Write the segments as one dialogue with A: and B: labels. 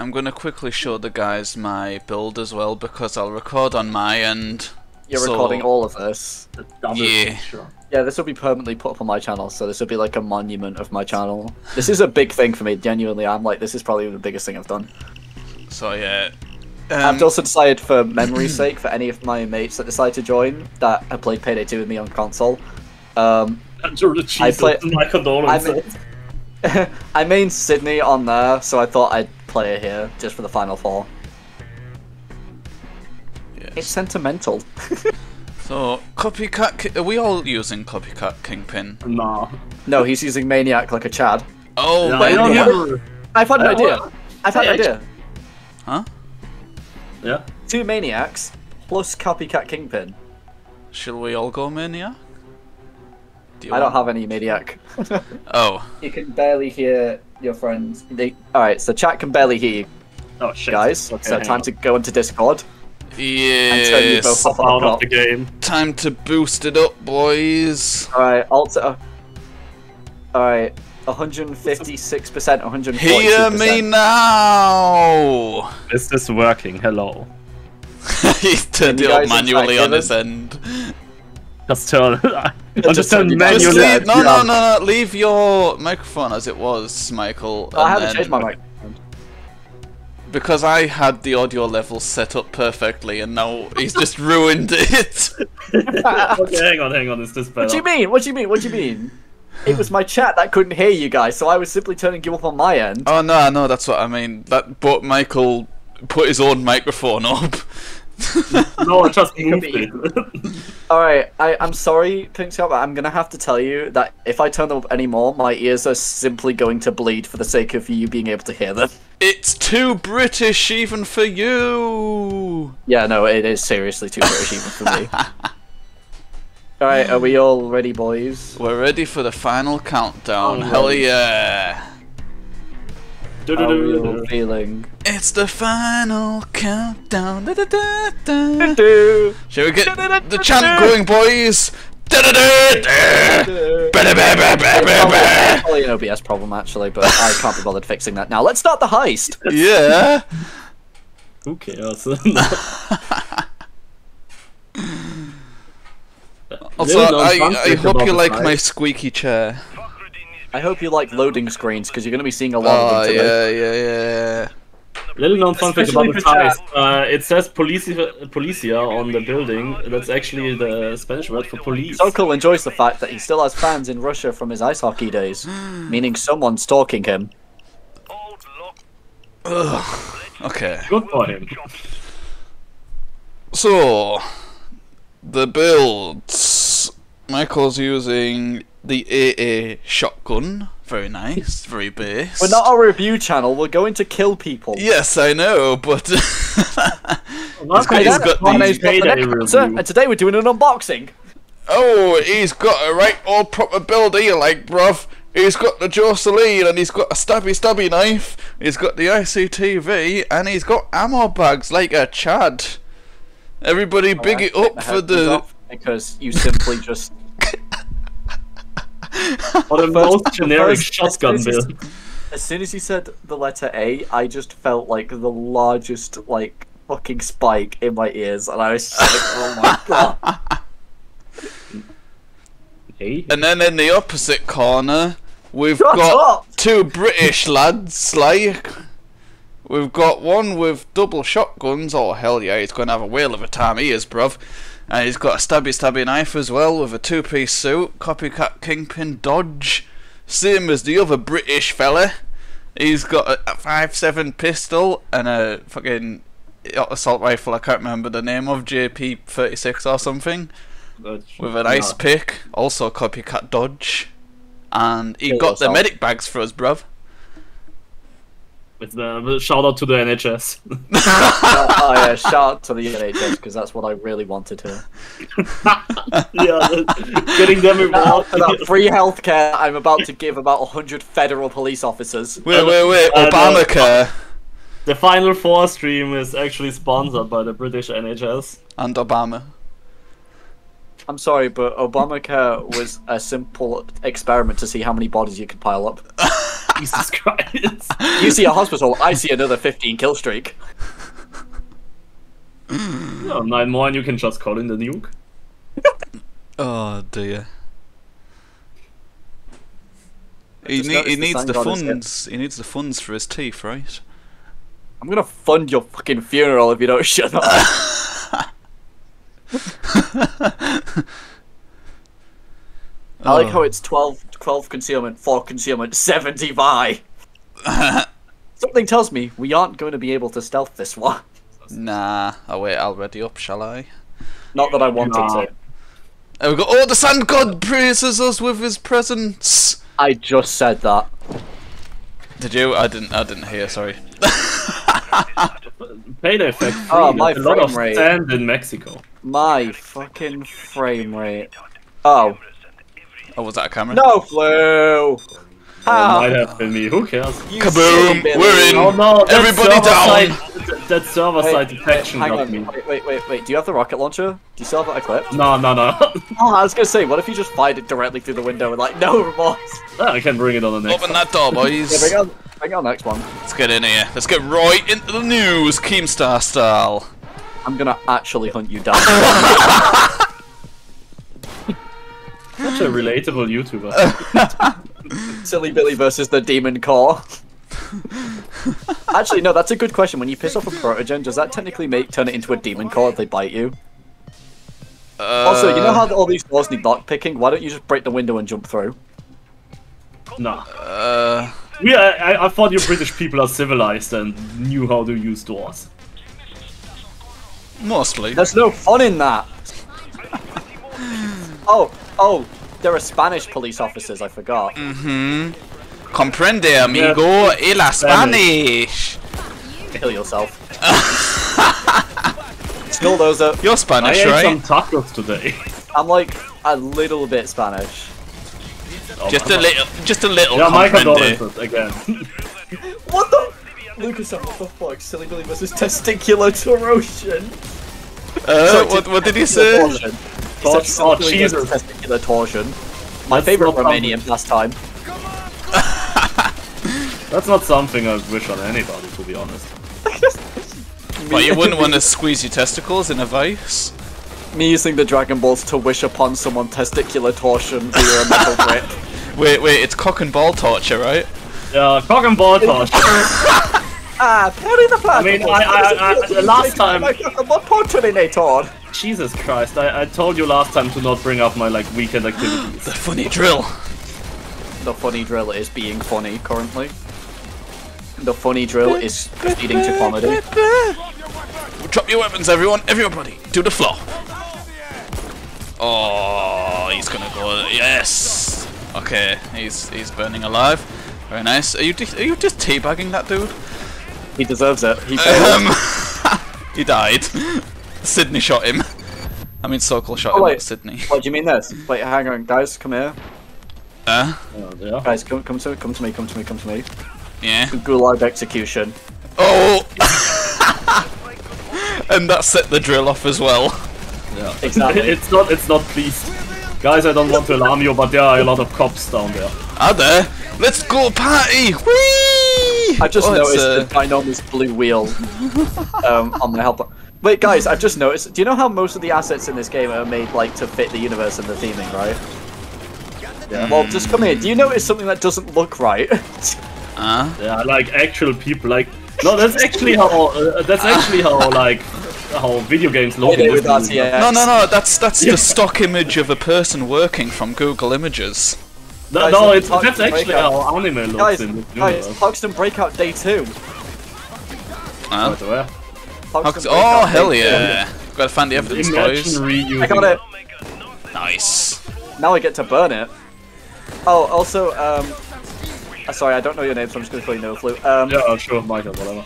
A: I'm gonna quickly show the guys my build as well because I'll record on my end.
B: You're
A: So-
B: recording all of this.
A: Yeah.
B: Yeah, this will be permanently put up on my channel, so this will be like a monument of my channel. This is a big thing for me, genuinely. I'm like, this is probably the biggest thing I've done.
A: So yeah.
B: I've
A: Um,
B: also decided, for memory's sake, for any of my mates that decide to join that have played Payday 2 with me on console, um,
C: Andrew the cheese.
B: I play-
C: my condolences.
B: I I main Sydney on there, so I thought I'd play it here just for the final four.
A: yes.
B: It's sentimental.
A: So copycat. Ki- are we all using copycat kingpin?
C: No.
B: no, he's using Maniac like a Chad.
A: Oh,
C: Yeah,
A: wait,
C: I don't
A: yeah.
C: know.
B: I've had an
C: Uh,
B: idea.
C: what?
B: I've had an idea.
A: Huh?
C: Yeah.
B: Two Maniacs plus Copycat Kingpin.
A: Shall we all go maniac? Do you
B: I don't
A: want-
B: have any Maniac.
A: Oh,
B: you can barely hear your friends. They... Alright, so chat can barely hear you
C: Oh shit.
B: guys.
C: Okay,
B: so time
C: on.
B: to go into Discord. Yeah. Turn you both off.
C: Pop out of the game.
A: Time to boost it up, boys.
B: Alright, alter. Alright, 156%, 142%.
A: Hear me now.
C: Is this working? Hello.
A: He's turned it up manually on
B: with
A: his end.
C: Just turn. I'll
B: Just
C: just turn
B: turn it
A: Just
B: Manually,
C: manually.
A: leave, no, no, no, no. Leave your microphone as it was, Michael.
B: I haven't
A: then-
B: changed my mic.
A: Because I had the audio levels set up perfectly, and now he's just ruined it.
C: okay, hang on, hang on. Is this better?
B: What do you mean? What do you mean? What do you mean? It was my chat that couldn't hear you guys, so I was simply turning you up on my end.
A: Oh no, no, that's what I mean. That, but Michael put his own microphone up.
C: No, I just
B: could
C: it.
B: Alright, I, I'm sorry, Pink Scott, but I'm gonna have to tell you that if I turn them up anymore, my ears are simply going to bleed for the sake of you being able to hear them.
A: it's too British even for you.
B: Yeah, no, it is seriously too British even for me. Alright, are we all ready, boys?
A: We're ready for the final countdown.
C: Oh,
A: Hell
C: right.
B: Are we all feeling?
A: It's the final countdown. Da, da, da, da.
B: Do.
A: Shall we get the chant going, boys? Ba.
B: Probably an OBS problem, actually, but I can't be bothered fixing that now. Let's start the heist!
A: Yeah.
C: Who cares?
A: Also, I, I hope you like my squeaky chair.
B: I hope you like loading screens, because you're going to be seeing a lot
A: Oh
B: of them today.
A: yeah, yeah, yeah.
C: Little known fun fact about the
B: for
C: ties. Uh, it says policia, policia on the building. That's actually the Spanish word for police.
B: Sokol enjoys the fact that he still has fans in Russia from his ice hockey days, meaning someone's stalking him.
A: Okay.
C: Good for him.
A: So, the builds. Michael's using the AA shotgun. Very nice, very base.
B: We're not a review channel, we're going to kill people.
A: Yes, I know, but
C: Not
A: got- he's got
B: My
A: the-
B: name's Bob the
C: payday
B: and today we're doing an unboxing.
A: oh, he's got a right old proper build here, like bruv. He's got the Joceline, and he's got a stabby stabby knife. He's got the ICTV, and he's got ammo bags like a Chad. Everybody, oh, big it up
B: my
A: for the.
B: because you simply just.
C: Or the
B: First-
C: most generic
B: first-
C: shotgun
B: as soon as
C: build.
B: he- As soon as you said the letter A, I just felt like the largest, like, fucking spike in my ears, and I was just like, oh my god.
A: And then in the opposite corner, we've
B: Shut
A: got
B: up!
A: two British lads, like. We've got one with double shotguns. Oh, hell yeah, he's going to have a whale of a time, he is, bruv. And he's got a stabby stabby knife as well with a two piece suit, copycat kingpin dodge. Same as the other British fella. He's got a, a 5.7 pistol and a fucking assault rifle, I can't remember the name of, JP 36 or something with an ice pick, also copycat dodge, and he
B: Kill
A: got the medic bags for us, bruv.
C: With the shout out to the NHS.
B: oh, oh, yeah, shout out to the NHS because that's what I really wanted to.
C: yeah, getting them involved.
B: For that free healthcare I'm about to give about 100 federal police officers.
A: Wait, wait, wait,
C: Uh, no.
A: Obamacare
C: The Final Four stream is actually sponsored by the British NHS.
A: and Obama.
B: I'm sorry, but Obamacare was a simple experiment to see how many bodies you could pile up.
C: Jesus Christ.
B: You see a hospital, I see another 15 kill streak.
C: Oh, nine more and you can just call in the nuke.
A: Oh dear. He, ne- he needs the
B: got his hip.
A: funds. He needs the funds for his teeth, right?
B: I'm gonna fund your fucking funeral if you don't shut up. I like oh. how
A: Oh.
B: it's 12, 12 concealment, 4 concealment, 70 buy. Something tells me we aren't going to be able to stealth this one.
A: Nah, I'll wait already up, shall I?
B: Not that I wanted
C: Nah.
B: to.
A: And we go, oh, the Sand God praises us with his presence.
B: I just said that.
A: Did you? I didn't. I didn't hear. Sorry.
C: Payday effect.
B: Oh, my
C: a lot of
B: frame rate.
C: sand in Mexico.
B: My fucking frame rate. Oh.
A: Oh, was that a camera?
B: No, Flu!
C: It
B: Ah,
C: might have been me. Who cares?
B: you
A: Kaboom! We're in.
C: Oh no! That
A: Everybody
C: server
A: down.
C: Side, th- that server
B: Wait,
C: side
B: wait,
C: detection
B: hang
C: got
B: on.
C: me.
B: Wait, wait, wait, wait. Do you have the rocket launcher? Do you still have that equipped?
C: No, no, no.
B: Oh, I was gonna say, what if you just fired it directly through the window with like no remorse?
C: I can bring it on the next.
A: Open that door,
B: Yeah, bring
A: boys.
B: on, bring on next one.
A: Let's get in here. Let's get right into the news, Keemstar style.
B: I'm gonna actually hunt you down.
C: Such a relatable YouTuber.
B: Silly Billy versus the Demon Core. Actually, no, that's a good question. When you piss off a protogen, does that technically make turn it into a demon core if they bite you?
A: Uh,
B: Also, you know how all these doors need lock picking? Why don't you just break the window and jump through?
C: nah.
A: Uh,
C: We, I, I- I thought you British people are civilized and knew how to use doors.
A: mostly.
B: There's no fun in that. oh, oh, there are Spanish police officers. I forgot.
A: Mm-hmm. Comprende, amigo. Y la Spanish.
B: Kill yourself. Still, those are.
A: You're Spanish,
C: I
A: Spanish,
C: ate
A: right?
C: some tacos today.
B: I'm like a little bit Spanish.
A: Just a little, just a little.
C: Yeah, my
A: comprende.
C: condolences again.
B: What the? Lucas, what the fuck? Silly Billy versus testicular torsion.
A: Uh, what, what did he say?
B: Torsion. He
C: Oh,
B: said Silly Billy
C: Jesus.
B: Testicular torsion. My
C: That's
B: favorite
C: not
B: Romanian pastime.
C: That's not something I wish on anybody, to be honest.
A: But you wouldn't want to squeeze your testicles in a vice.
B: Me using the Dragon Balls to wish upon someone testicular torsion via a metal grip.
A: Wait, wait, it's cock and ball torture, right?
C: Yeah, cock and ball torture.
B: Ah, Perry the
C: I mean, I- I- I- the last time-
B: What Portinator?
C: Jesus Christ, I, I told you last time to not bring up my like weekend activities.
A: The funny drill.
B: The funny drill is being funny currently. The funny drill is proceeding to comedy.
A: Drop your weapons, everyone. Everybody, to the floor. Oh, he's gonna go. Yes. Okay, he's he's burning alive. Very nice. Are you are you just teabagging that dude?
B: He deserves it. He.
A: Um, he died. Sydney shot him. I mean, Sokol shot
B: Oh,
A: him,
B: wait.
A: not Sydney.
B: What do you mean this? Wait, hang on, guys, come here.
A: Uh,
C: yeah.
B: Guys, come, come to, come to me, come to me, come to me.
A: yeah.
B: Gulag execution.
A: Oh. and that set the drill off as well.
C: yeah.
B: Exactly.
C: it's not. It's not pleased. Guys, I don't want to alarm you, but there are a lot of cops down there.
A: Are there? Let's go party! Whee!
B: I just
A: Oh,
B: noticed
A: uh,
B: the ginormous blue wheel um, on my helper. Wait, guys, I've just noticed. Do you know how most of the assets in this game are made like to fit the universe and the theming, right?
C: Yeah.
B: Well, just come here. Do you notice something that doesn't look right?
A: uh,
C: Yeah, like actual people. Like no, that's actually how. Uh, that's actually how like how video games look.
B: Hit with
C: this movie.
B: RTX.
A: no, no, no. That's that's
C: Yeah.
A: the stock image of a person working from Google Images.
C: No,
B: Guys,
C: no, it's that's actually
B: Breakout.
C: how anime looks
B: Guys,
C: in this
B: guys,
C: universe.
B: Hoxton Breakout Day 2.
A: Huh?
C: Right, where?
A: Oh,
B: Breakout
A: hell
B: Day
A: yeah! Got to find the evidence, boys.
C: Imagine reusing.
B: 2. I got it.
A: Nice.
B: Now I get to burn it. Oh, also, um... uh, Sorry, I don't know your name, so I'm just gonna call you No Flu. Um,
C: Yeah, sure, Michael, whatever.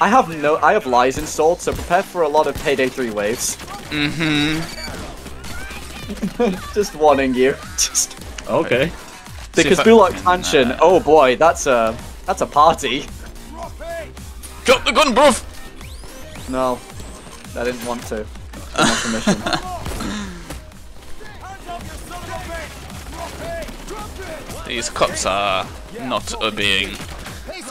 B: I have no, I have lies installed, so prepare for a lot of Payday 3 waves.
A: Mm-hmm.
B: Just warning you. Just
C: Okay.
B: the
A: See if I-
B: Kazbulak mansion. Oh boy, that's a that's a party.
A: Drop the gun, bruv!
B: No, I didn't want to. Didn't have permission.
A: These cops are not obeying.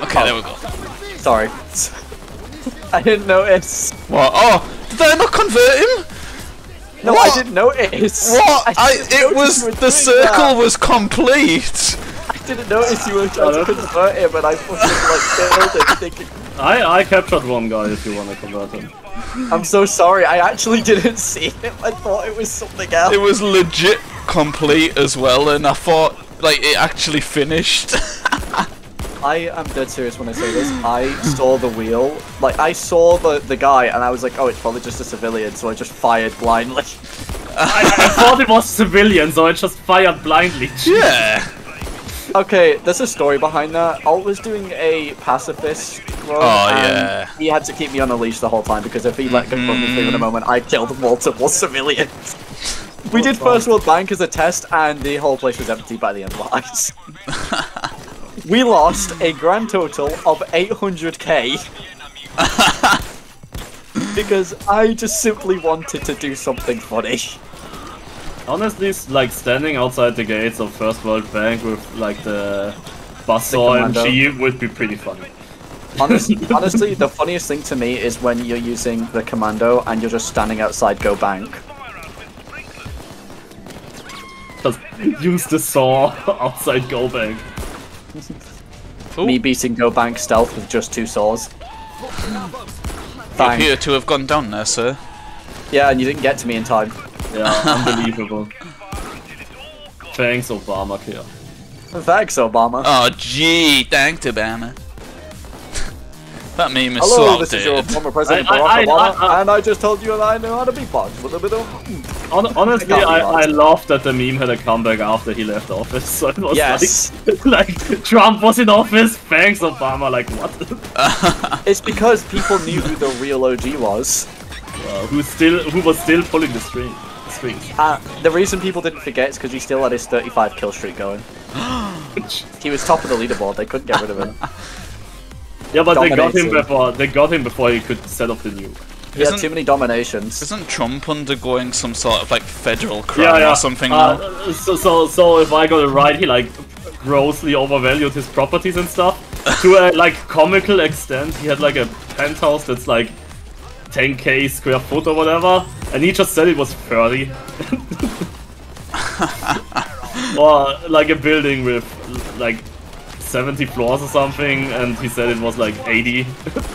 A: Okay, there we go. Oh.
B: Sorry. I didn't notice.
A: What? Oh, did I not convert him?
B: No,
A: What?
B: I didn't notice.
A: What? I,
B: didn't
A: it
B: notice
A: was the circle
B: that.
A: was complete.
B: I didn't notice you were trying to convert him, and I fucking like failed it, thinking.
C: I I captured one guy if you want to convert him.
B: I'm so sorry. I actually didn't see him. I thought it was something else.
A: It was legit complete as well, and I thought like it actually finished.
B: I am dead serious when I say this. I saw the wheel, like I saw the the guy, and I was like, oh, it's probably just a civilian, so I just fired blindly.
C: I, I thought it was civilian, so I just fired blindly.
A: yeah.
B: Okay, there's a story behind that. Alt was doing a pacifist run,
A: Oh,
B: and
A: yeah.
B: he had to keep me on a leash the whole time because if he let go of me for even a mm-hmm. moment, I killed multiple civilians. We did First World Bank as a test, and the whole place was empty by the end of the heist. we lost a grand total of 800k. because I just simply wanted to do something funny.
C: Honestly, like standing outside the gates of First World Bank with like the buzzsaw and
B: commando.
C: G would be pretty funny.
B: Honest, honestly, the funniest thing to me is when you're using the commando and you're just standing outside Go Bank.
C: Just use the saw outside Go Bank.
B: Me beating Go Bank stealth with just two saws.
A: You appear to have gone down there, sir.
B: Yeah, and you didn't get to me in time.
C: Yeah, unbelievable. Thanks, Obamacare.
B: Thanks, Obama.
A: Oh, gee, thanks, Obama. that meme is
B: Hello,
A: so
B: this is your
A: outdated.
B: former President
C: I-
B: Barack
C: I- I-
B: Obama,
C: I-
B: and I just told you that I know how to be beatbox with a bit of.
C: Hon- honestly,
B: I got
C: I,
B: lost.
C: I laughed that the meme had a comeback after he left office. So it was
B: Yes.
C: like, like Trump was in office, thanks Obama. Like what?
B: It's because people knew who the real OG was.
C: Uh, who still who was still pulling the string? The strings.
B: Uh, the reason people didn't forget is because he still had his 35 kill streak going. He was top of the leaderboard. They couldn't get rid of him.
C: Yeah, but they got him before they got him before he could set off the nuke.
B: He had
A: Isn't-
B: too many dominations.
A: Isn't Trump undergoing some sort of like federal crime
C: Yeah, yeah.
A: or something
C: uh. So, so, so if I got it right, he like grossly overvalued his properties and stuff to a like comical extent. He had like a penthouse that's like 10k square foot or whatever, and he just said it was 30. or like a building with like 70 floors or something, and he said it was like 80.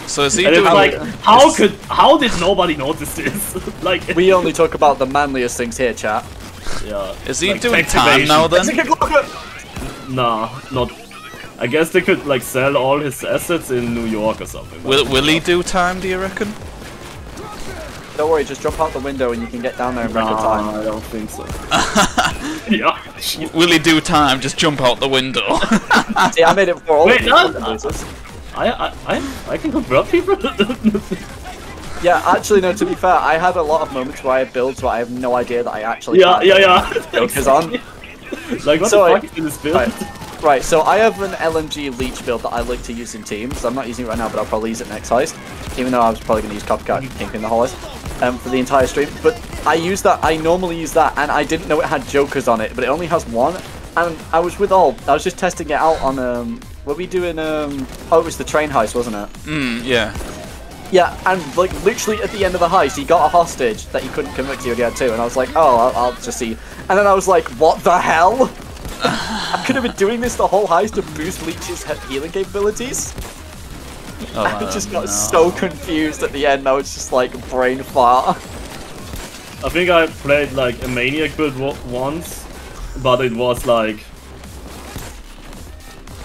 A: So is he
C: And it's
A: doing
C: like, how could, how did nobody notice this? like,
B: We only talk about the manliest things here, chat.
C: yeah.
A: Is he
C: like
A: doing
C: tax
A: time now then?
C: Nah, not. I guess they could like sell all his assets in New York or something.
A: Will Will he do time? Do you reckon?
B: Don't worry, just jump out the window and you can get down there in record
C: Nah,
B: time.
C: I don't think so. yeah.
A: Will he do time? Just jump out the window.
B: See, I made it before all
C: Wait,
B: of you
C: no. I, I, I, I can convert people.
B: Yeah, actually, no, to be fair, I had a lot of moments where I had builds where I have no idea that I actually
C: yeah,
B: had
C: yeah, yeah.
B: Jokers on.
C: like what
B: So
C: the
B: I-
C: fuck is in this build?
B: Right. Right, so I have an LMG leech build that I like to use in teams. I'm not using it right now, but I'll probably use it next heist. Even though I was probably going to use Copycat in the whole heist um, for the entire stream. But I use that, I normally use that, and I didn't know it had jokers on it, but it only has one. And I was with all, I was just testing it out on, um, were we doing, um, oh, it was the train heist, wasn't it?
A: Hmm. Yeah.
B: Yeah, and like literally at the end of the heist, he got a hostage that he couldn't convict you again too, and I was like, oh, I'll, I'll just see. And then I was like, what the hell? I could have been doing this the whole heist to boost Leech's healing capabilities.
A: Oh,
B: I just got
A: no.
B: so confused at the end. I was just like brain fart.
C: I think I played like a maniac build once, but it was like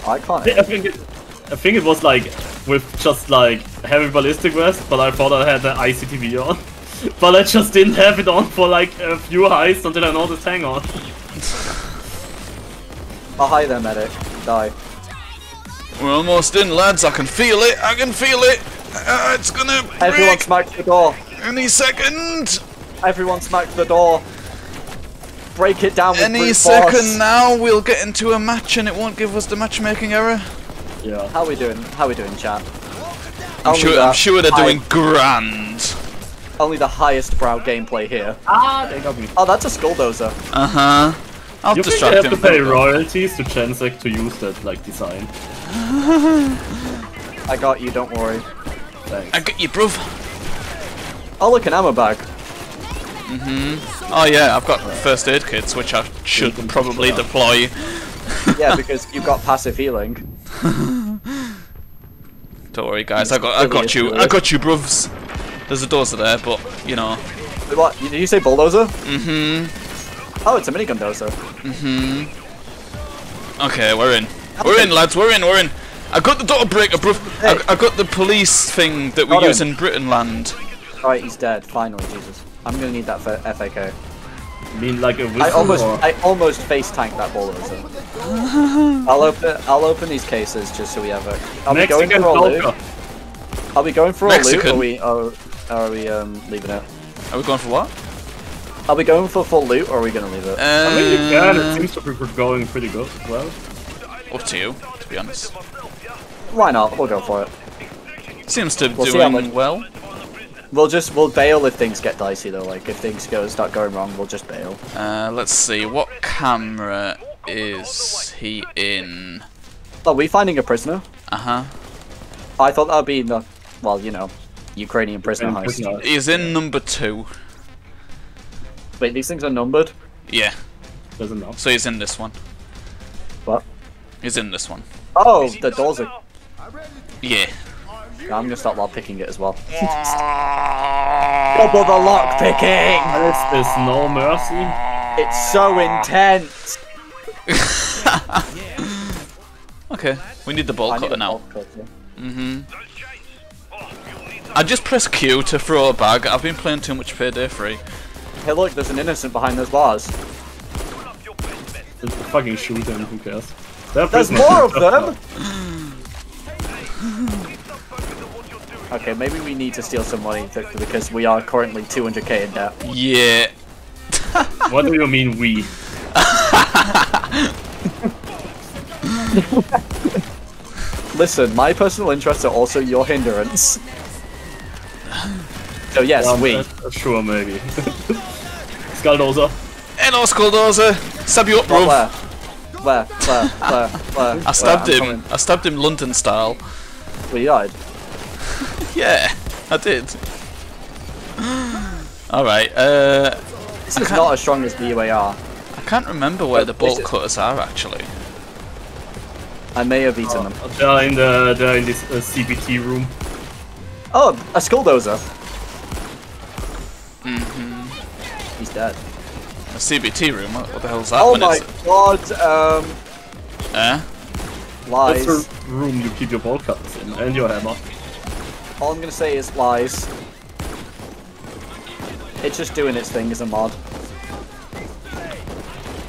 B: I can't.
C: I think it, I think it was like with just like heavy ballistic vest, but I thought I had the ICTV on. But I just didn't have it on for like a few heists until I noticed hang on.
B: Oh, hi there, medic. Die.
A: We're almost in, lads. I can feel it. I can feel it. Uh, it's gonna
B: Everyone
A: break
B: smack the door.
A: any second.
B: Everyone smack the door. Break it down
A: Any
B: brute
A: second
B: force.
A: now, we'll get into a match and it won't give us the matchmaking error.
C: Yeah.
B: How we doing? How we doing, chat?
A: I'm sure.
B: the
A: I'm sure they're
B: high-
A: doing grand.
B: Only the highest brow gameplay here.
C: Ah, they got me.
B: Oh, that's a skulldozer.
A: Uh huh. I'll
C: You think have to pay
A: that.
C: royalties to Gensec to use that like design?
B: I got you, don't worry.
C: Thanks.
A: I get you, bruv.
B: Oh, look, an ammo bag. Mm-hmm.
A: Oh yeah, I've got first aid kits, which I should probably deploy.
B: Yeah, because you've got passive healing.
A: Don't worry, guys. I got, I got you. I got you, bruvs. There's a dozer there, but you know.
B: Wait, What? Did you say bulldozer?
A: Mm-hmm.
B: Oh, it's a minigun dozer mm-hmm
A: Okay, we're in. We're in, lads. We're in. We're in. I got the door breaker, bruv.
B: Hey.
A: I, I got the police thing that we
B: Got
A: use
B: him.
A: in Britain land.
B: Alright, he's dead. Finally, Jesus. I'm gonna need that for FAK.
C: You mean like a whistle
B: I almost,
C: or
B: I almost face tanked that bulldozer. I'll open, I'll open these cases just so we have a. Are we going for a loot?
C: poker?
B: Are we going for a loot? Or are we, or, or are we um leaving it?
A: Are we going for what?
B: Are we going for full loot or are we gonna leave it?
C: I mean, you can. It
A: Uh,
C: seems to be going pretty good. As well,
A: up to you, to be honest.
B: Why not? We'll go for it.
A: Seems to be
B: We'll
A: doing
B: much-
A: well.
B: We'll just we'll bail if things get dicey though. Like if things go start going wrong, we'll just bail.
A: Uh, let's see. What camera is he in?
B: Are we finding a prisoner?
A: Uh huh.
B: I thought that would be the well, you know, Ukrainian prisoner
C: Ukrainian
B: heist.
C: prisoner.
A: He's in number two.
B: Wait, these things are numbered.
A: Yeah.
C: doesn't know.
A: So he's in this one.
B: What?
A: He's in this one.
B: Oh, the doors are.
A: Yeah.
B: I'm gonna start lock picking it as well. Double the lock picking.
C: This is no mercy.
B: It's so intense.
A: Okay. We need the ball
B: I
A: cutter now.
B: cutter.
A: Mm-hmm. I just press Q to throw a bag. I've been playing too much Payday 3.
B: Hey, look, there's an innocent behind those bars.
C: Just fucking shoot him. Who cares? They're
B: There's more of them. Okay, maybe we need to steal some money because we are currently 200k in debt.
A: Yeah.
C: what do you mean we?
B: Listen, my personal interests are also your hindrance. So yes,
C: Um,
B: we.
C: uh, Sure, maybe. Skulldozer.
A: Hello, Skulldozer. Stab you up, bro.
B: where? Where? Where? Where? Where?
A: I stabbed
B: Where?
A: Him.
B: coming.
A: I stabbed him London style.
B: We died.
A: Yeah, I did. Alright, uh,
B: This is not as strong as the UAR.
A: I can't remember where the bolt cutters are actually.
B: I may have eaten them.
C: They're in the they're in this uh, CBT room.
B: Oh, a skulldozer. Mm-hmm. He's dead.
A: A CBT room, what, what the is that?
B: Oh
A: when
B: my
A: it's-
B: god, um,
A: Eh?
B: lies.
C: That's the room you keep your bolt cutters in and your hammer.
B: All I'm gonna say is lies. It's just doing its thing as a mod.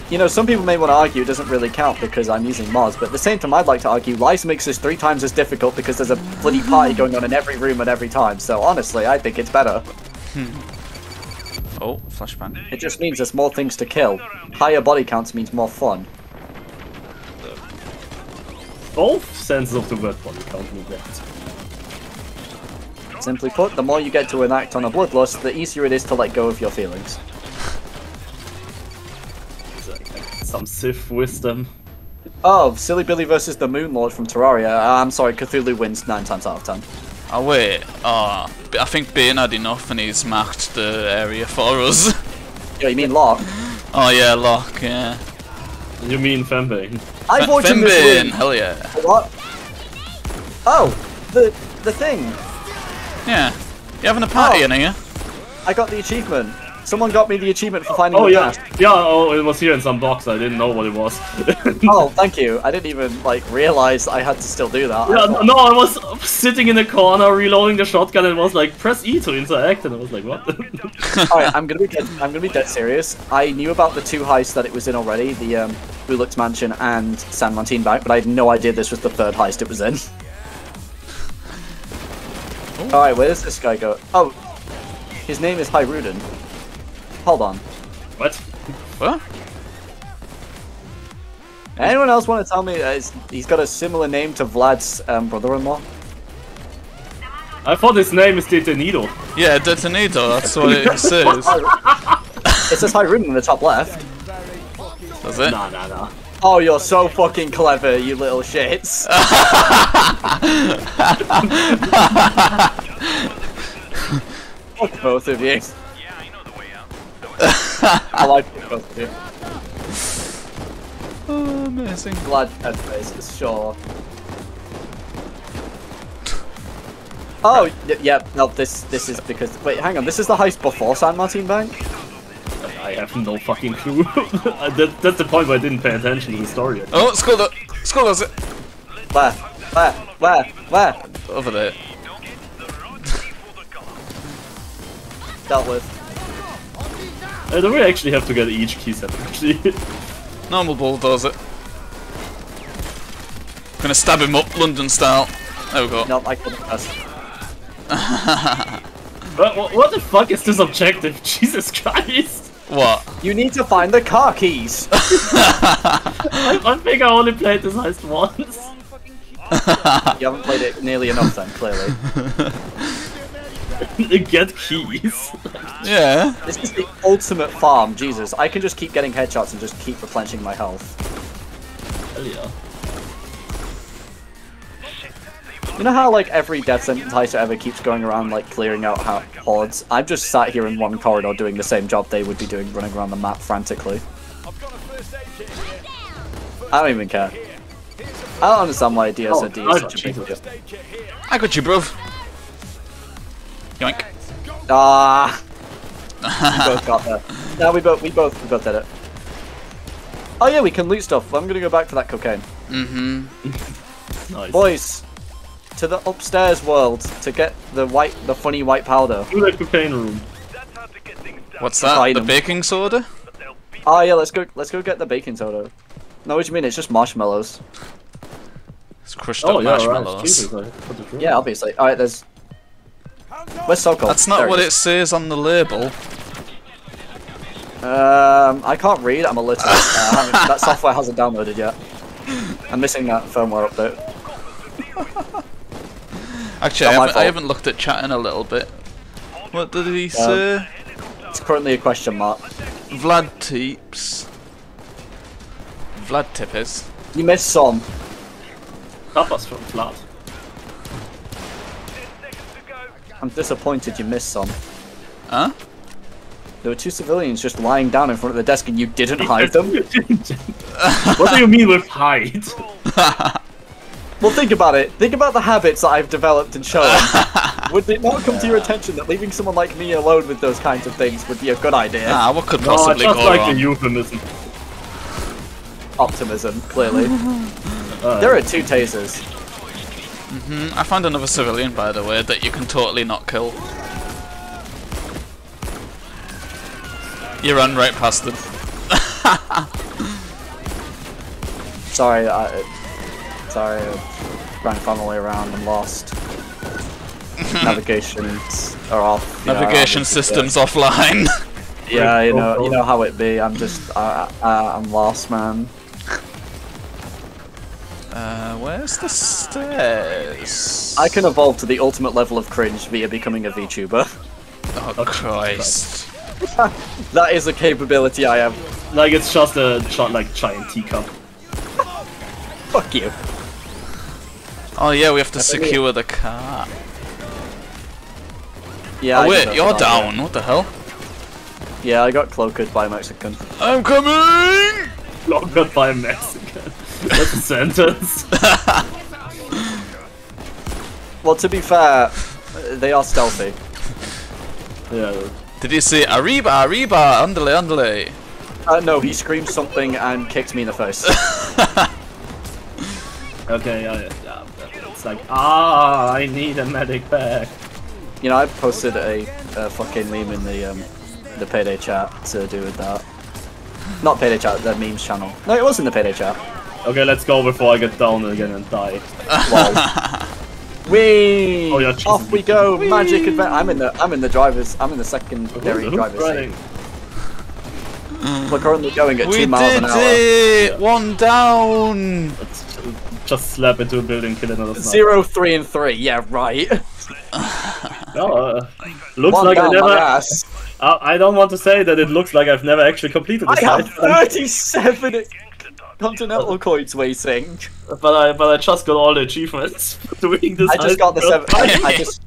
B: You know, some people may want to argue it doesn't really count because I'm using mods, but at the same time I'd like to argue lies makes this three times as difficult because there's a bloody party going on in every room at every time, so honestly, I think it's better.
A: Oh, flashbang.
B: It just means there's more things to kill. Higher body counts means more fun.
C: Both senses of the word body count me that.
B: Simply put, the more you get to enact on a bloodlust, the easier it is to let go of your feelings.
C: Some Sith wisdom.
B: Oh, Silly Billy versus the Moon Lord from Terraria. Uh, I'm sorry, Cthulhu wins 9 times out of 10.
A: Oh wait, oh, I think Bane had enough and he's marked the area for us.
B: Yeah, you mean Locke?
A: oh yeah, lock, yeah.
C: You mean Fembane?
B: I voted in this
A: Finbane, hell yeah.
B: What? Oh, the the thing.
A: Yeah. You having a party
B: Oh.
A: in here?
B: I got the achievement. Someone got me the achievement for finding
C: Oh
B: the
C: yeah,
B: nest.
C: yeah. Oh, it was here in some box. I didn't know what it was.
B: Oh, thank you. I didn't even like realize I had to still do that.
C: Yeah,
B: thought-
C: no, I was sitting in the corner reloading the shotgun and was like press E to interact and I was like what?
B: Alright, I'm gonna be dead, I'm gonna be dead serious. I knew about the two heists that it was in already, the um, Buluc's Mansion and San Martin Bank, but I had no idea this was the third heist it was in. Alright, where does this guy go? Oh, his name is Hyruden. Hold on.
C: what?
A: What?
B: Anyone else want to tell me uh, is- he's got a similar name to Vlad's um, brother-in-law?
C: I thought his name is Detenido.
A: Yeah, detonator, that's what it says.
B: It says Hyruden in the top left.
A: Does does it?
C: Nah, nah, nah.
B: Oh, you're so fucking clever, you little shits. Fuck both of you. I like both of you.
A: Oh, amazing.
B: Glad Headface, sure. Oh, y- yep, no, this this is because... Wait, hang on, this is the heist before San Martin Bank?
C: I have no fucking clue. that, that's the point where I didn't pay attention to the story.
A: Oh, Skull, do- School does it.
B: Where? Where? Where? Where?
A: Over there.
B: Dealt with.
C: Uh, do we actually have to get each key separately?
A: Normal bulldozer. Gonna stab him up London style. There we go.
B: No, I couldn't press.
C: what, what, what the fuck is this objective? Jesus Christ!
A: What?
B: You need to find the car keys!
C: I, I think I only played this heist once.
B: you haven't played it nearly enough then, clearly.
C: get keys.
A: Yeah.
B: This is the ultimate farm, Jesus. I can just keep getting headshots and just keep replenishing my health.
C: Hell yeah.
B: You know how like every death sentence heister ever keeps going around like clearing out ho- hordes? I'm just sat here in one corridor doing the same job they would be doing running around the map frantically. I don't even care. I don't understand why DSOD
C: Oh,
B: is such a big deal.
A: I got you, bruv. Yoink.
B: Ah, we both got there. No, we both we both we both did it. Oh yeah, we can loot stuff. I'm gonna go back for that cocaine.
A: Mm-hmm.
C: Nice.
B: Boys, to the upstairs world to get the white, the funny white powder.
C: To the cocaine room.
A: What's that?
B: Hide
A: The
B: 'em.
A: baking soda?
B: Oh yeah, let's go. Let's go get the baking soda. No, what do you mean? It's just marshmallows.
A: It's crushed
C: Oh
A: up
C: yeah, right.
A: marshmallows.
C: Jesus, I put it wrong.
B: Yeah, obviously. All right, there's. Where's Sokol?
A: That's not
B: There
A: what
B: he
A: it says on the label.
B: Um, I can't read. I'm illiterate. uh, that software hasn't downloaded yet. I'm missing that firmware update.
A: Actually, I haven't, I haven't looked at chat in a little bit. What did he say?
B: It's currently a question mark.
A: Vlad Teeps. Vlad Tippers.
B: You missed some.
C: Tapas from flat.
B: I'm disappointed you missed some.
A: Huh?
B: There were two civilians just lying down in front of the desk and you didn't hide them.
C: what do you mean with hide?
B: Well, think about it. Think about the habits that I've developed and shown. would it not come to your attention that leaving someone like me alone with those kinds of things would be a good idea?
A: Ah, what could possibly
C: No,
A: possibly
C: just
A: go
C: like
A: wrong?
C: the euphemism.
B: Optimism, clearly.
C: Uh,
B: there are two tasers.
A: Mm, I found another civilian, by the way, that you can totally not kill. You run right past them.
B: Sorry, I. Sorry, I'm trying my way around. I'm lost. Navigations are off. you know,
A: Navigation systems offline.
B: Yeah, you know, you know how it be. I'm just, uh, uh, I'm lost, man.
A: Uh, where's the stairs?
B: I can evolve to the ultimate level of cringe via becoming a VTuber.
A: Oh Christ!
B: that is a capability I have.
C: like it's just a gi- like giant teacup.
B: Fuck you.
A: Oh yeah, we have to
B: That's what I mean.
A: secure the car.
B: Yeah.
A: Oh
B: I
A: wait, you're
B: that,
A: down. What the hell?
B: Yeah, I got cloaked by a Mexican.
A: I'm coming.
C: Cloaked by a Mexican. That's a sentence.
B: Well, to be fair, uh, they are stealthy.
C: yeah.
A: Did you say arriba, arriba, andale, andale?
B: Uh, no, he screamed something and kicked me in the face.
C: Okay, yeah, yeah, yeah. It's like, ah, I need a medic bag.
B: you know, I posted a, a fucking meme in the um, the payday chat to do with that. Not payday chat, the memes channel. No, it was in the payday chat.
C: Okay, let's go before I get down again and die.
B: Lol. Whee!
C: Oh, yeah,
B: Off we go, magic adventure. I'm in the I'm in the driver's I'm in the secondary
C: Who's
B: driver's
C: running?
B: seat. We're currently going at
A: We
B: two miles an hour.
A: We did it! One down!
C: Let's just slap into a building, kill another sniper.
B: Zero, three, and three. Yeah, right.
C: Oh, uh, looks
B: One
C: like I
B: down my
C: never.
B: ass.
C: I, I don't want to say that it looks like I've never actually completed
B: I
C: this
B: have 37 continental coins waiting.
C: but I but I just got all the achievements for doing this.
B: I just got the seven. I, I just,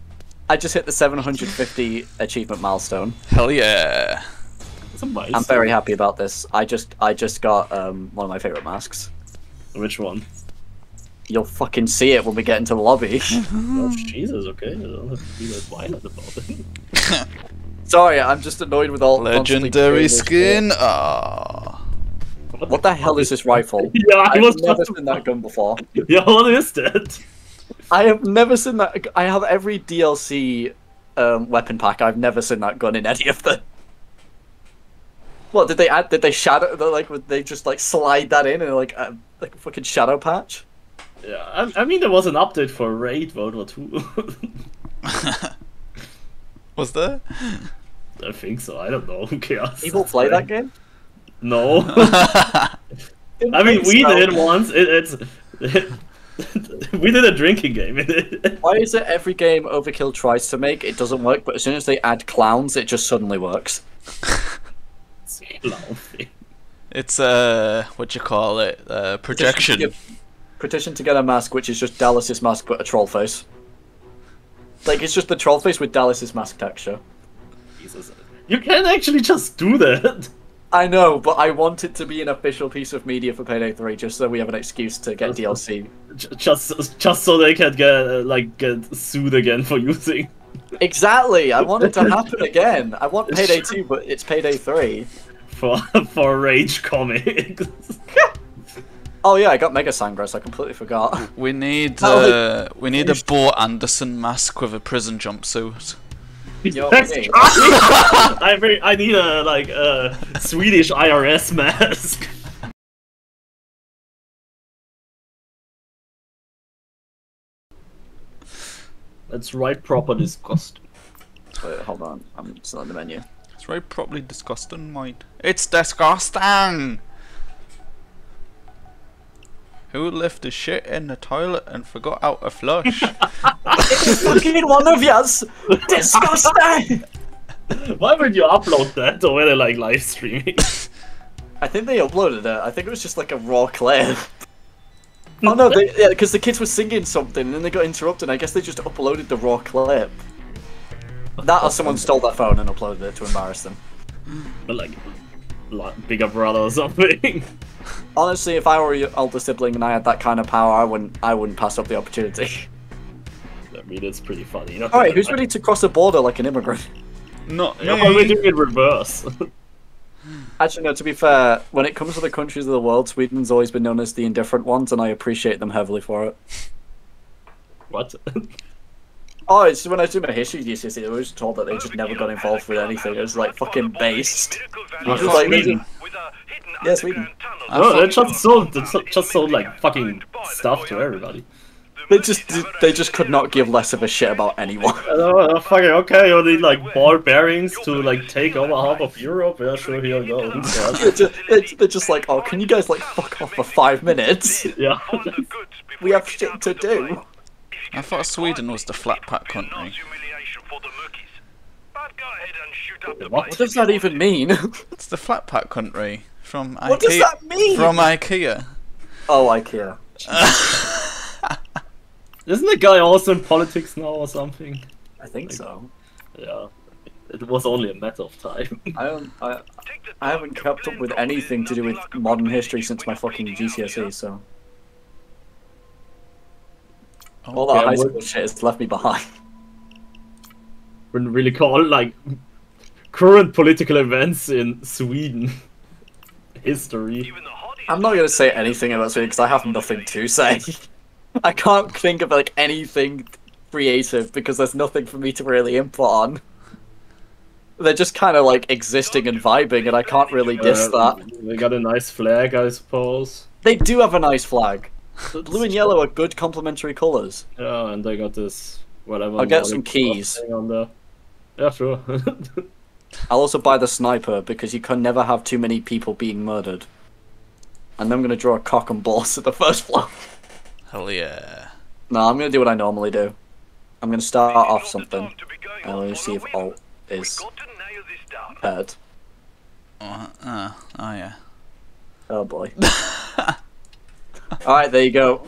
B: I just hit the 750 achievement milestone.
A: Hell yeah.
C: It's a.
B: I'm very happy about this. I just, I just got um, one of my favorite masks.
C: Which one?
B: You'll fucking see it when we get into the lobby.
C: Oh, Jesus, okay. I don't have to be that violent about it.
B: Sorry, I'm just annoyed with all constantly
A: Legendary
B: doing this shit.
A: skin. Ah.
B: What the hell is this rifle?
C: Yeah, I
B: I've
C: was
B: never seen that gun before.
C: Yeah, what is that?
B: I have never seen that. I have every DLC um, weapon pack. I've never seen that gun in any of them. What did they add? Did they shadow? Like, would they just like slide that in and like a like a fucking shadow patch?
C: Yeah, I, I mean there was an update for Raid World War Two.
A: Was there?
C: I think so. I don't know. Who cares?
B: People play that game.
C: No. I mean, we
B: so.
C: did once. It, it's we did a drinking game.
B: Why is it every game Overkill tries to make it doesn't work, but as soon as they add clowns, it just suddenly works?
A: it's uh, what you call it? Uh, projection.
B: Petition to get a mask, which is just Dallas's mask but a troll face. Like it's just the troll face with Dallas's mask texture.
C: Jesus. You can actually just do that.
B: I know, but I want it to be an official piece of media for Payday 3, just so we have an excuse to get DLC.
C: Just, just so they can get uh, like get sued again for using.
B: Exactly! I want it to happen again. I want Payday 2, but it's Payday 3.
C: for for Rage Comics.
B: Oh yeah, I got Mega Sangres, I completely forgot.
A: We need
B: Oh,
A: uh, we need a Bo Andersson mask with a prison jumpsuit.
B: Yo,
C: That's
B: hey.
C: right. I very, I need a like a Swedish IRS mask. That's right, proper disgust.
B: Wait, hold on, I'm still on the menu.
A: It's very properly disgusting, mate. It's disgusting. Who left the shit in the toilet and forgot how to flush?
B: It's fucking one of yous! Disgusting!
C: Why would you upload that or were like live streaming?
B: I think they uploaded it. I think it was just like a raw clip. oh no, they, yeah, because the kids were singing something and then they got interrupted. I guess they just uploaded the raw clip. That or someone stole their phone and uploaded it to embarrass them.
C: Or, like, like bigger brother or something.
B: Honestly, if I were your older sibling and I had that kind of power, I wouldn't. I wouldn't pass up the opportunity.
C: I mean, it's pretty funny. You know?
B: All right, who's ready to cross a border like an immigrant?
A: Not
C: Yeah, but we're doing it reverse.
B: Actually, no. To be fair, when it comes to the countries of the world, Sweden's always been known as the indifferent ones, and I appreciate them heavily for it.
C: what?
B: Oh, it's when I was doing my history GCSE, I was told that they just never got involved with anything. It was like fucking based.
C: Oh,
B: It was like,
C: Sweden.
B: just- Yeah, Sweden.
C: No, they just sold, they just sold like fucking stuff to everybody.
B: They just they just could not give less of a shit about anyone.
C: Oh, oh, fucking okay, you need like ball bearings to like take over half of Europe? Yeah, sure, here you go.
B: They're just, they're, they're just like, oh, can you guys like fuck off for five minutes?
C: Yeah.
B: We have shit to do.
A: I thought Sweden was the flat pack country.
C: What?
B: What does that even mean?
A: It's the flat pack country from
B: What does
A: IKEA.
B: that mean?
A: From IKEA.
B: Oh, IKEA.
C: Isn't the guy also in politics now or something?
B: I think so.
C: Yeah. It was only a matter of time.
B: I don't. I, I haven't kept up with anything to do with modern history since my fucking GCSE. So all that
C: Yeah,
B: high
C: what-
B: school shit has left me behind.
C: Wouldn't really call like current political events in Sweden history.
B: I'm not gonna say anything about Sweden because I have nothing to say. I can't think of like anything creative because there's nothing for me to really input on. They're just kind of like existing and vibing, and I can't really diss
C: Uh,
B: that.
C: They got a nice flag, I suppose.
B: They do have a nice flag. The Blue and yellow are good complementary colours.
C: Yeah, and they got this whatever.
B: I'll get some keys.
C: on there. Yeah, sure.
B: I'll also buy the sniper because you can never have too many people being murdered. And then I'm gonna draw a cock and balls at the first floor.
A: Hell yeah.
B: No, I'm gonna do what I normally do. I'm gonna start off something. And we'll see if alt is prepared.
A: Oh, uh, oh yeah.
B: Oh boy. Alright, there you go.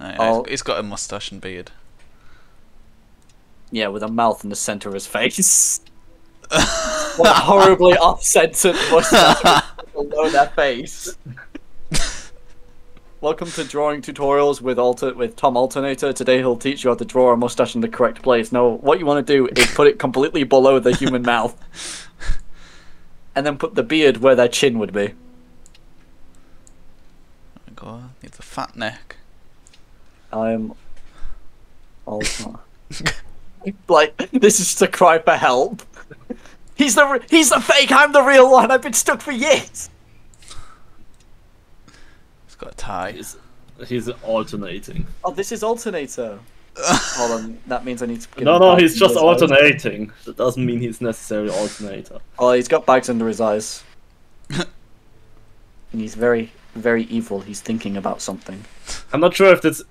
A: Oh, he's- got a mustache and beard.
B: Yeah, with a mouth in the center of his face. what a horribly off-centered mustache below their face. Welcome to drawing tutorials with alter with Tom Alternator. Today he'll teach you how to draw a mustache in the correct place. Now, what you want to do is put it completely below the human mouth, and then put the beard where their chin would be.
A: Oh my god, needs a fat neck.
B: I'm. Also. like this is just a cry for help. He's the he's the fake. I'm the real one. I've been stuck for years.
A: He's got a tie.
C: He's, he's alternating.
B: Oh, this is alternator. Hold on, that means I need to. give
C: No, no, he's just
B: under his eyes.
C: alternating. That doesn't mean he's necessarily alternator.
B: Oh, he's got bags under his eyes. and he's very, very evil. He's thinking about something.
C: I'm not sure if that's.